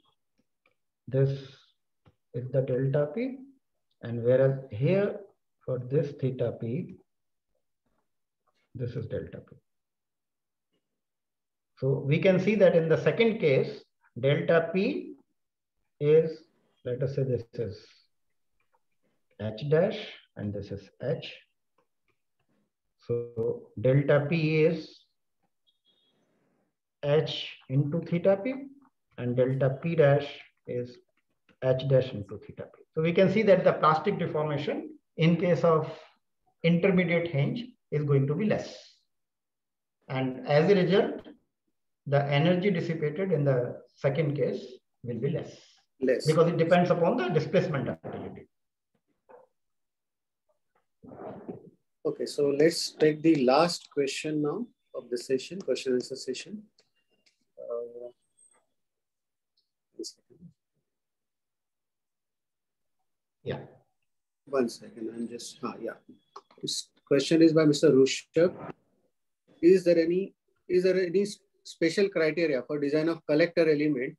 S4: this is the delta p, and whereas here for this theta p, this is delta p. So we can see that in the second case, delta p is, let us say this is h dash and this is h. So delta p is h into theta p and delta p dash is h dash into theta p. So we can see that the plastic deformation in case of intermediate hinge is going to be less. And as a result, the energy dissipated in the second case will be less.
S5: Less.
S4: Because it depends upon the displacement ductility.
S5: Okay, so let's take the last question now of the session, question answer session. Uh,
S4: Yeah.
S5: One second, I'm just, uh, yeah. This question is by Mr. Rushabh. Is there any, is there any special criteria for design of collector element?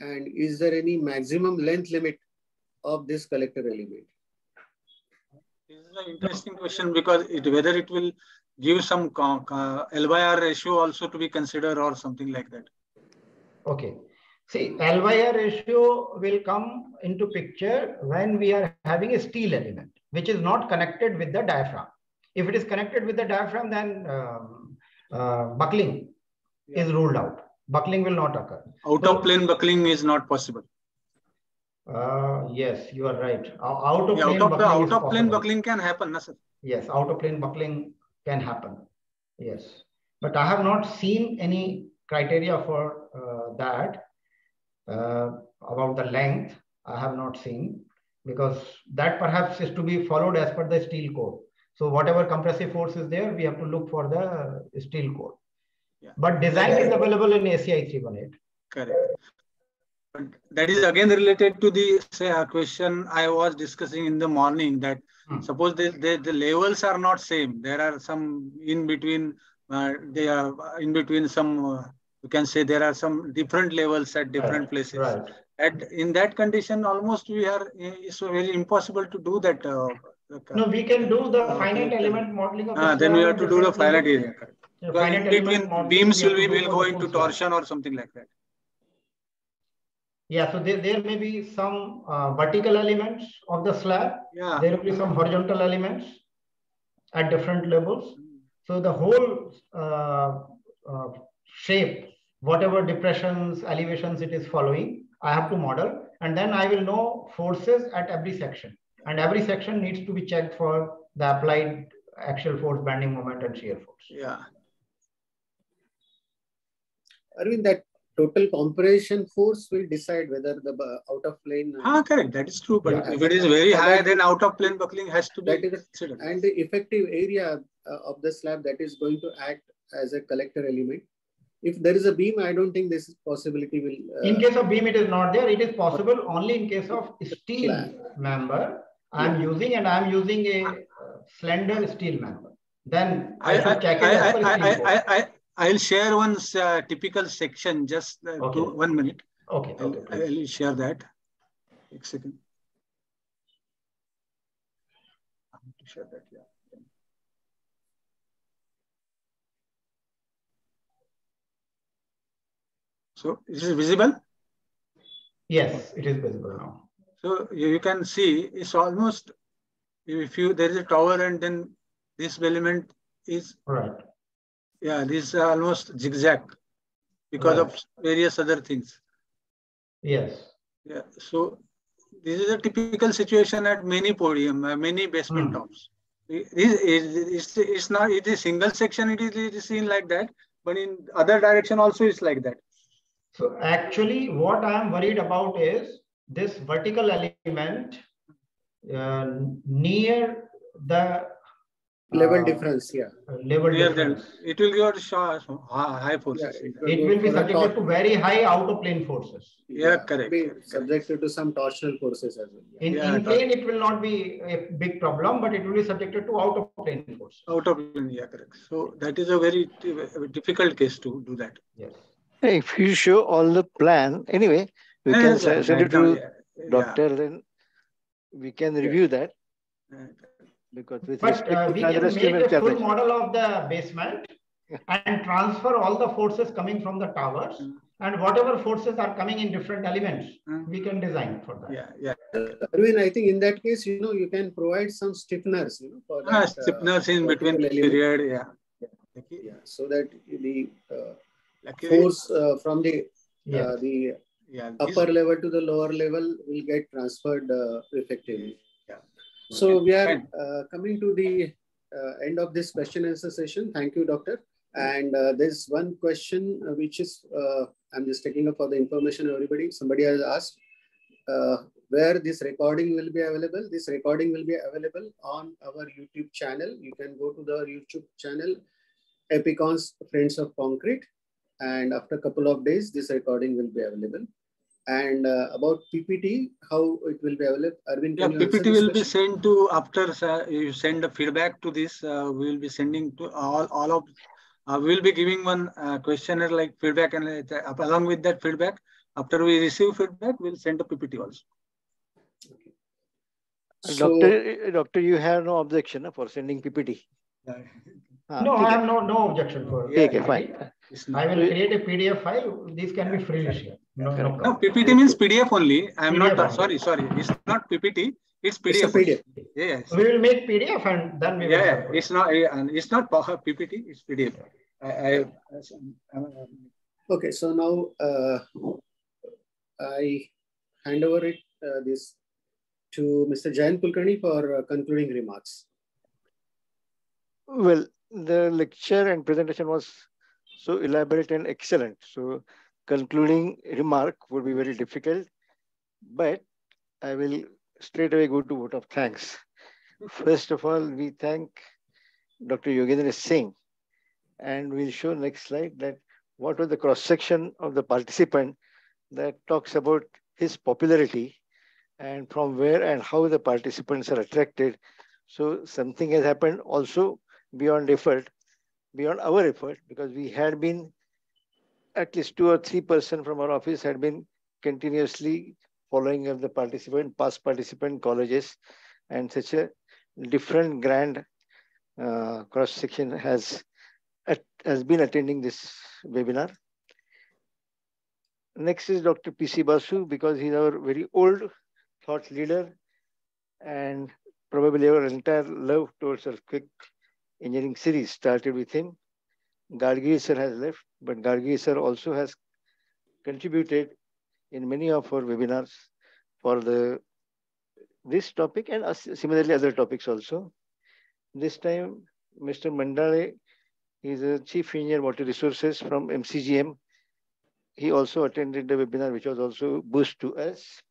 S5: And is there any maximum length limit of this collector element?
S7: This is an interesting question because it, whether it will give some uh, L by R ratio also to be considered or something like that.
S4: Okay. See, L by R ratio will come into picture when we are having a steel element, which is not connected with the diaphragm. If it is connected with the diaphragm, then um, uh, buckling yeah. is ruled out. Buckling will not occur.
S7: Out so, of plane buckling is not possible.
S4: Uh, yes, you are right. Out of
S7: yeah,
S4: plane,
S7: out
S4: of,
S7: out of plane buckling can happen, na, sir?
S4: Yes, out of plane buckling can happen. Yes, but I have not seen any criteria for uh, that uh, about the length. I have not seen because that perhaps is to be followed as per the steel code. So whatever compressive force is there, we have to look for the steel code. Yeah. But design is available in ACI 318.
S7: Correct. But that is again related to the say, uh, question I was discussing in the morning that hmm. suppose the, the, the, levels are not same. There are some in between, uh, they are in between some, uh, you can say there are some different levels at different
S4: right.
S7: places.
S4: Right.
S7: At, in that condition, almost we are, it's very impossible to do that. Uh,
S4: no, we can do the finite element modeling of
S7: uh, Then we have to do the finite area. Finite between beams will, be, will go into torsion or something like that.
S4: Yeah, so there, there may be some uh, vertical elements of the slab.
S7: Yeah.
S4: There will be some horizontal elements at different levels. So the whole uh, uh, shape, whatever depressions, elevations it is following, I have to model. And then I will know forces at every section. And every section needs to be checked for the applied axial force, bending moment, and shear force.
S7: Yeah.
S5: Arvind, that total compression force will decide whether the out of plane.
S7: Ah, correct. That is true. But yeah, if it is very high, then out of plane buckling has to be considered.
S5: And the effective area uh, of the slab that is going to act as a collector element. If there is a beam, I don't think this possibility will.
S4: Uh, in case of beam, it is not there. It is possible only in case of steel member. I'm yeah. using and I'm using a slender steel member. then
S7: I, I, I, I, I, I'll share one uh, typical section, just uh,
S4: Okay.
S7: two, one minute.
S4: Okay,
S7: I'll,
S4: okay.
S7: I'll share that. एक second. I have to share that, yeah. So this is visible.
S4: Yes, it is visible now.
S7: So you you can see it's almost if you there is a tower and then this element is
S4: Right.
S7: Yeah this is almost zigzag because of various other things.
S4: Yes.
S7: Yeah. So this is a typical situation at many podium, uh, many basement
S4: Hmm.
S7: tops. It is it's, it's not it is a single section. It is, it is seen like that, but in other direction also it's like that.
S4: So actually, what I am worried about is this vertical element uh, near the
S5: Level
S4: uh,
S5: difference, yeah.
S4: level
S7: Near them,
S4: difference.
S7: it will give out high high
S5: Yeah,
S7: forces.
S4: It will be subjected to very high out of plane forces.
S7: Yeah, correct,
S5: Be
S7: correct.
S5: subjected to some torsional forces as well. yeah.
S4: In,
S7: Yeah,
S4: in plane, it will not be a big problem, but it will be subjected to out of plane forces.
S7: Out of plane, yeah, correct. So that is a very difficult case to do that.
S4: Yes.
S2: If you show all the plan, anyway, we can
S7: Yes,
S2: send
S7: right
S2: it to
S7: yeah, yeah.
S2: doctor, then we can review that
S7: Yeah.
S2: Because with
S4: But uh, we can
S2: Chandra
S4: make a full
S2: capacity.
S4: model of the basement and transfer all the forces coming from the towers
S7: Mm.
S4: and whatever forces are coming in different elements,
S7: Mm.
S4: we can design for that.
S7: Yeah, yeah.
S5: Arvind, I think in that case, you know, you can provide some stiffeners, you know, for
S7: Ah,
S5: that. uh,
S7: in between
S5: vertical element.
S7: period. Yeah. Okay.
S5: Yeah, so that the uh, force uh, from the
S4: Yes.
S5: uh, the
S7: yeah,
S5: upper level to the lower level will get transferred uh, effectively. So we are uh, coming to the uh, end of this question and answer session. Thank you, doctor. And uh, there's one question uh, which is uh, I'm just taking up for the information everybody. Somebody has asked uh, where this recording will be available. This recording will be available on our YouTube channel. You can go to the YouTube channel, Epicons Friends of Concrete. And after a couple of days, this recording will be available and uh, about PPT, how it will be available. Arvind,
S7: yeah, PPT will be sent to after you send the feedback to this. Uh, we will be sending to all all of. Uh, we will be giving one uh, questionnaire like feedback, and uh, along with that feedback, after we receive feedback, we'll send a PPT also. Okay.
S5: So,
S2: doctor, doctor, you have no objection for sending PPT. Ah,
S4: no, I have no no objection for.
S7: Yeah,
S4: okay,
S2: fine.
S4: I will create a PDF file. This can be freely shared. No, no
S7: no. PPT means PDF only. I'm
S4: PDF
S7: not uh, sorry, sorry. It's not PPT. It's
S5: It's a
S7: PDF. only.
S5: PDF.
S7: Yes.
S4: We will make PDF and then we will.
S7: Yeah, yeah. It's not. and It's not power PPT. It's PDF. I. I I'm-
S5: Okay, so now uh, I hand over it uh, this to Mr. Jayan Kulkarni for uh, concluding remarks.
S2: Well, the lecture and presentation was so elaborate and excellent. So concluding remark would be very difficult, but I will straight away go to vote of thanks. First of all, we thank Dr. Yogendra Singh, and we'll show next slide that what was the cross section of the participant that talks about his popularity and from where and how the participants are attracted. So something has happened also beyond effort, beyond our effort, because we had been at least two or three person from our office had been continuously following up the participant, past participant colleges, and such a different grand uh, cross section has at, has been attending this webinar. Next is Dr. P.C. Basu, because he's our very old thought leader and probably our entire love towards quick engineering series started with him. Gargi sir has left, but Gargi sir also has contributed in many of our webinars for the this topic and similarly other topics also. This time, Mr. Mandale is a chief engineer water resources from MCGM. He also attended the webinar, which was also boost to us.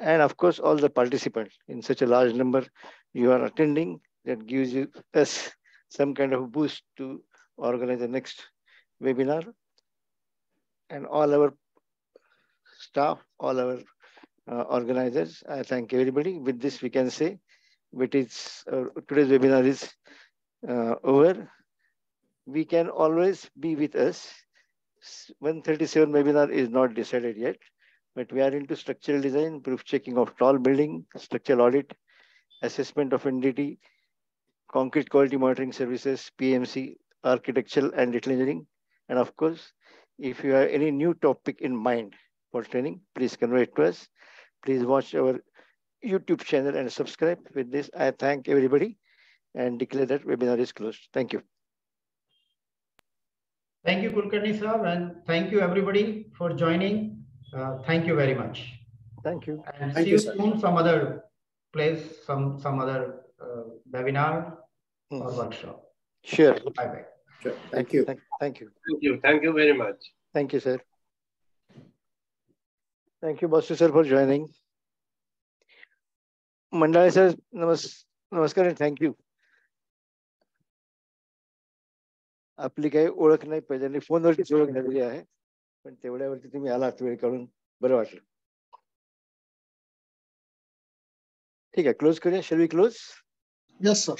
S2: And of course, all the participants in such a large number you are attending, that gives you us some kind of boost to organize the next webinar. And all our staff, all our uh, organizers, I thank everybody. With this, we can say, which is uh, today's webinar is uh, over. We can always be with us. 137 webinar is not decided yet, but we are into structural design, proof checking of tall building, structural audit, assessment of NDT, concrete quality monitoring services, PMC, architectural and detail engineering. And of course, if you have any new topic in mind for training, please convey it to us. Please watch our YouTube channel and subscribe. With this, I thank everybody and declare that webinar is closed. Thank you.
S4: Thank you, Kulkarni sir, and thank you everybody for joining. Uh, thank you very much.
S2: Thank you.
S4: And
S5: Thank
S4: see
S5: you,
S4: you
S5: sir.
S4: soon some other place, some some other uh, webinar
S2: Hmm.
S4: or workshop.
S2: Sure.
S4: Bye bye.
S5: Sure. Thank you.
S2: Thank, thank you.
S6: Thank you. Thank you very much.
S2: Thank you, sir. Thank you, Basu sir, for joining. Mandale sir, namas नमस्कार and thank you. आपली काही ओळख नाही पहिल्यांदा फोनवरतीच ओळख झालेली आहे पण तेवढ्यावरती तुम्ही आलात वेळ काढून बरं वाटलं ठीक आहे क्लोज करूया shall we close
S5: Yes, sir.